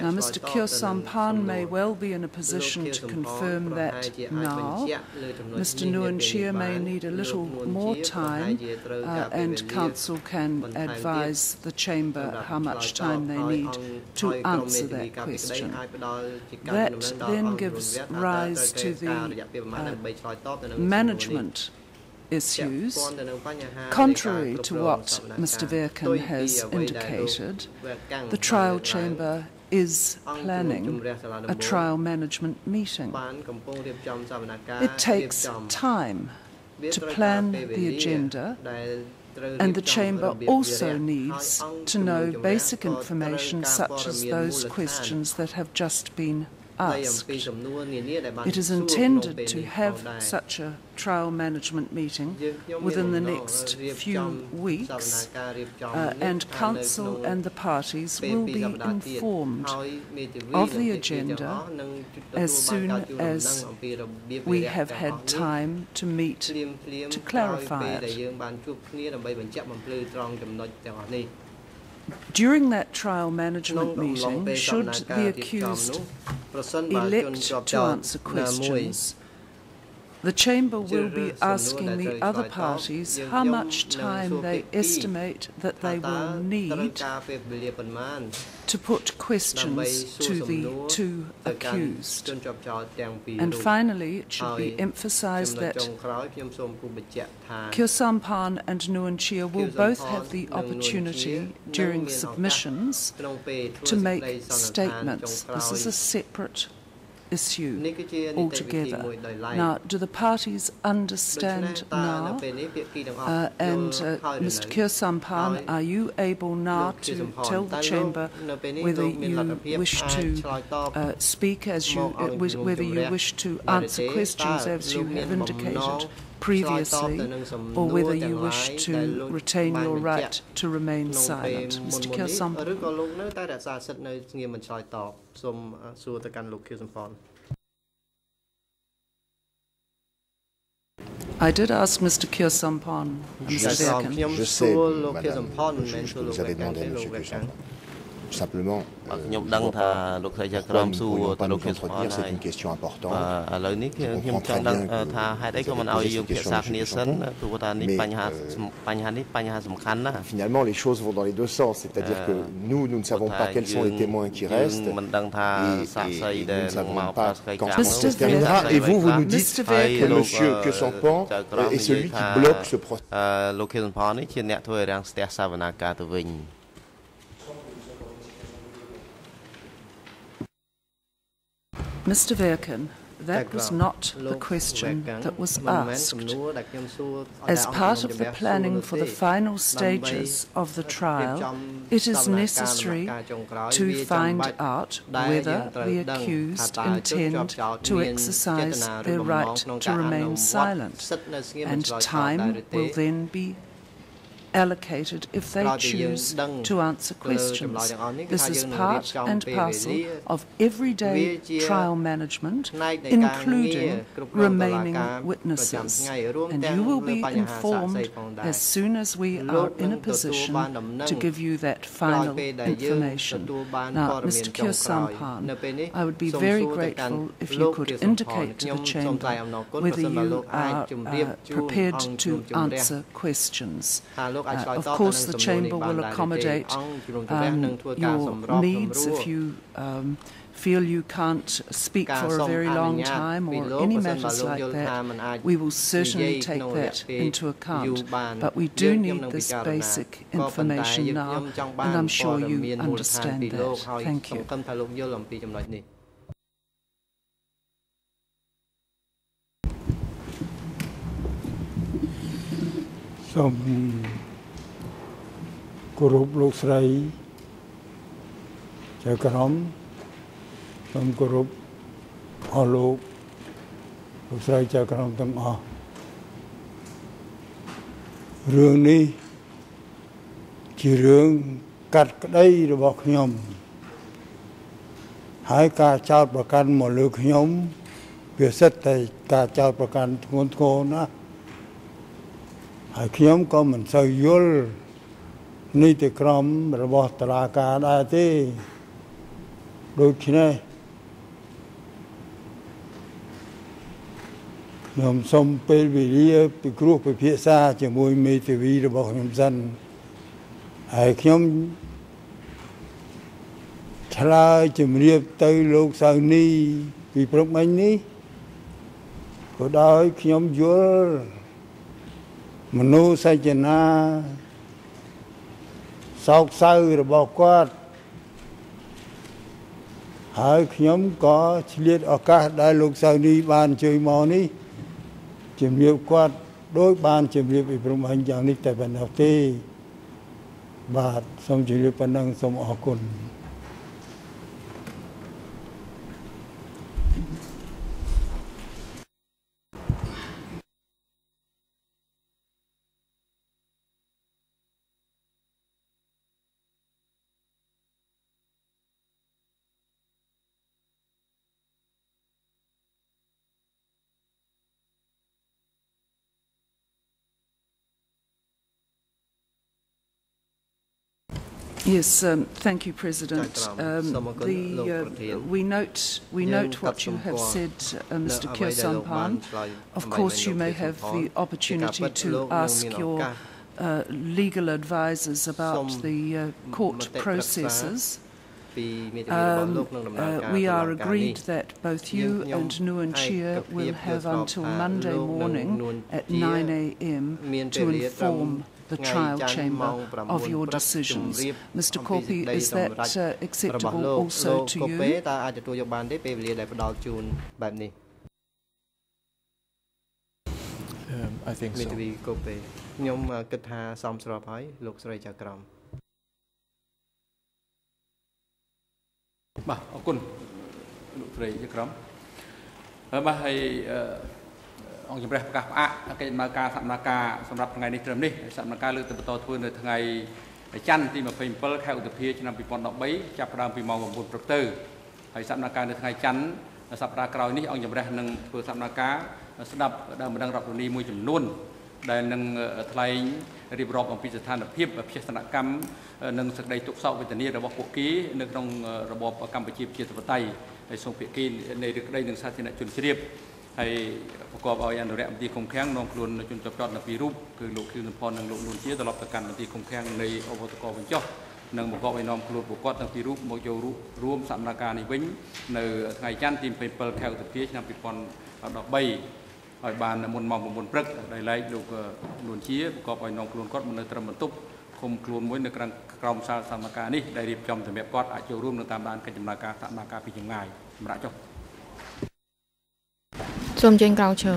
Now, Mr. Kyo Sampan may well be in a position to confirm that now. Mr. Nguyen Chia may need a little more time, uh, and Council can advise the Chamber how much time they need to answer that question. That then gives rise to the uh, management issues, contrary to what Mr. Verkin has indicated, the trial chamber is planning a trial management meeting. It takes time to plan the agenda and the Chamber also needs to know basic information such as those questions that have just been asked. It is intended to have such a trial management meeting within the next few weeks, uh, and Council and the parties will be informed of the agenda as soon as we have had time to meet to clarify it. During that trial management meeting, should the accused elect to answer questions, the Chamber will be asking the other parties how much time they estimate that they will need to put questions to the two accused. And finally, it should be emphasized that Kyo Sampan and Nguyen Chia will both have the opportunity during submissions to make statements. This is a separate issue altogether. Now, do the parties understand now? Uh, and uh, Mr. Kyo Sampan, are you able now to tell the Chamber whether you wish to uh, speak as you, uh, whether you wish to answer questions as you have indicated? Previously, or whether you wish to retain your right to remain silent. Mr. Kelsam. I did ask Mr. Kyosampan, Mr. Berkin. Je sais, madame, je, je, que vous avez demandé à M. Kyosampan. simplement ខ្ញុំដឹងថាលោកស្រីចៅក្រមសួរទៅលោកខ្ញុំស្គាល់ហើយ une question importante ឥឡូវនេះខ្ញុំចង់ដឹងថាហេតុអីក៏មិនឲ្យយើងពិភា ក្សាគ្នាសិនព្រោះថានេះបញ្ហាបញ្ហានេះបញ្ហាសំខាន់ណាស់ finalement les choses vont dans les deux sens c'est-à-dire que nous nous ne savons pas quels sont les témoins qui restent មិនដឹងថាសាក្សីដែលមកប្រស្គាល់ quand ça se terminera et vous vous nous dites que monsieur que son pan est celui qui bloque ce processus Mr. Verkin, that was not the question that was asked. As part of the planning for the final stages of the trial, it is necessary to find out whether the accused intend to exercise their right to remain silent, and time will then be allocated if they choose to answer questions. This is part and parcel of everyday trial management, including remaining witnesses. And you will be informed as soon as we are in a position to give you that final information. Now, Mr. Kyo Sampan, I would be very grateful if you could indicate to the Chamber whether you are uh, prepared to answer questions. Of course, the chamber will accommodate um, your needs if you um, feel you can't speak for a very long time or any matters like that, we will certainly take that into account. But we do need this basic information now, and I'm sure you understand that. Thank you. សូម គោរពលោកស្រីចៅក្រមសូមគោរពអស់លោកលោកស្រីចៅក្រមទាំងអស់រឿងនេះជារឿងកាត់ក្តីរបស់ខ្ញុំ ហើយការចោទប្រកាន់មកលើខ្ញុំវាសិតតែការចោទប្រកាន់ធ្ងន់ធ្ងរណាស់ហើយខ្ញុំក៏មិនសូវយល់ នីតិក្រមរបស់តឡាការដែរទេដូច្នេះខ្ញុំសូមពេលវេលាពិគ្រោះពិភាក្សាជាមួយមេធាវីរបស់ខ្ញុំសិនហើយខ្ញុំឆ្លើយជំរាបទៅលោកសៅនីពីព្រឹកមិញនេះក៏ដោយខ្ញុំយល់មនោសញ្ចនា សោកសៅរបស់គាត់ហើយខ្ញុំក៏ឆ្លៀតឱកាសដែលលោកសៅនីបានជួយមកនេះជំរាបគាត់ដោយបានជំរាបពីព្រមអញយ៉ាងនេះតែប៉ុណ្ណោះទេបាទសូមជម្រាបប៉ុណ្ណឹងសូមអរគុណ Yes, um, thank you, President. Um, the, uh, we note we note what you have said, uh, Mr. Kyo Sampan. Of course, you may have the opportunity to ask your uh, legal advisors about the uh, court processes. Um, uh, we are agreed that both you and Nguyen Chia will have until Monday morning at 9 a.m. to inform the trial chamber of your decisions. Mr. Kopi, is that uh, acceptable also to you? តើអាចទទួលយកបានទេពេលវេលាដែលផ្ដល់ជូនបែបនេះ Um I think so មេធាវីកូពេខ្ញុំគិតថាសមស្របហើយលោកស្រីចៅក្រមបាទអរគុណលោកស្រីចៅក្រមបាទហើយ អង្គជំរះប្រកាសផ្អាកកិច្ចដំណើរការសកម្មភាពសម្រាប់ថ្ងៃនេះត្រឹមនេះសកម្មភាពលើកទៅបន្តធ្វើនៅថ្ងៃច័ន្ទទី27ខែឧសភាឆ្នាំ2013ចាប់ផ្ដើមពីម៉ោង9ព្រឹកទៅហើយសកម្មភាពនៅថ្ងៃច័ន្ទសប្តាហ៍ក្រោយនេះអង្គជំរះនឹងធ្វើសកម្មភាពស្ដាប់ដើមបណ្ដឹងរដ្ឋនីមួយចំនួនដែលនឹងថ្លែងរៀបរាប់អំពីស្ថានភាពភេសនកម្មនិងសេចក្តីទុកសោកវេទនារបស់ពួកគេនៅក្នុងរបបកម្ពុជាប្រជាធិបតេយ្យហើយសូមភាគីនៃរឿងក្តីនិងសាធារណជនជ្រាប ហើយប្រកបឲ្យអនុរិយមន្ត្រីគុំខាំងនាំខ្លួនជនជាប់ចោតនៅពីររូបគឺលោកខៀវសំផននិងលោកលួនជាត្រឡប់ទៅកាន់មន្ត្រីគុំខាំងនៃអវតកវិញចុះនិងបង្កប់ឲ្យនាំខ្លួនពួកគាត់ទាំងពីររូបមកយករួមសកម្មភាពនេះវិញនៅថ្ងៃច័ន្ទទី27ខែឧសភាឆ្នាំ2013ហើយបានមុនម៉ោង9ព្រឹកដោយឡែកលោកលួនជាបង្កប់ឲ្យនាំខ្លួនគាត់មកនៅត្រឹមបន្ទប់ឃុំខ្លួនមួយនៅក្រៅក្រោមសាលសកម្មភាពនេះដែលរៀបចំសម្រាប់គាត់អាចចូលរួមនៅតាមដានកិច្ចដំណើរការសកម្មភាពពីចម្ងាយសម្រាប់ចុះ សូមចេញក្រៅឈើ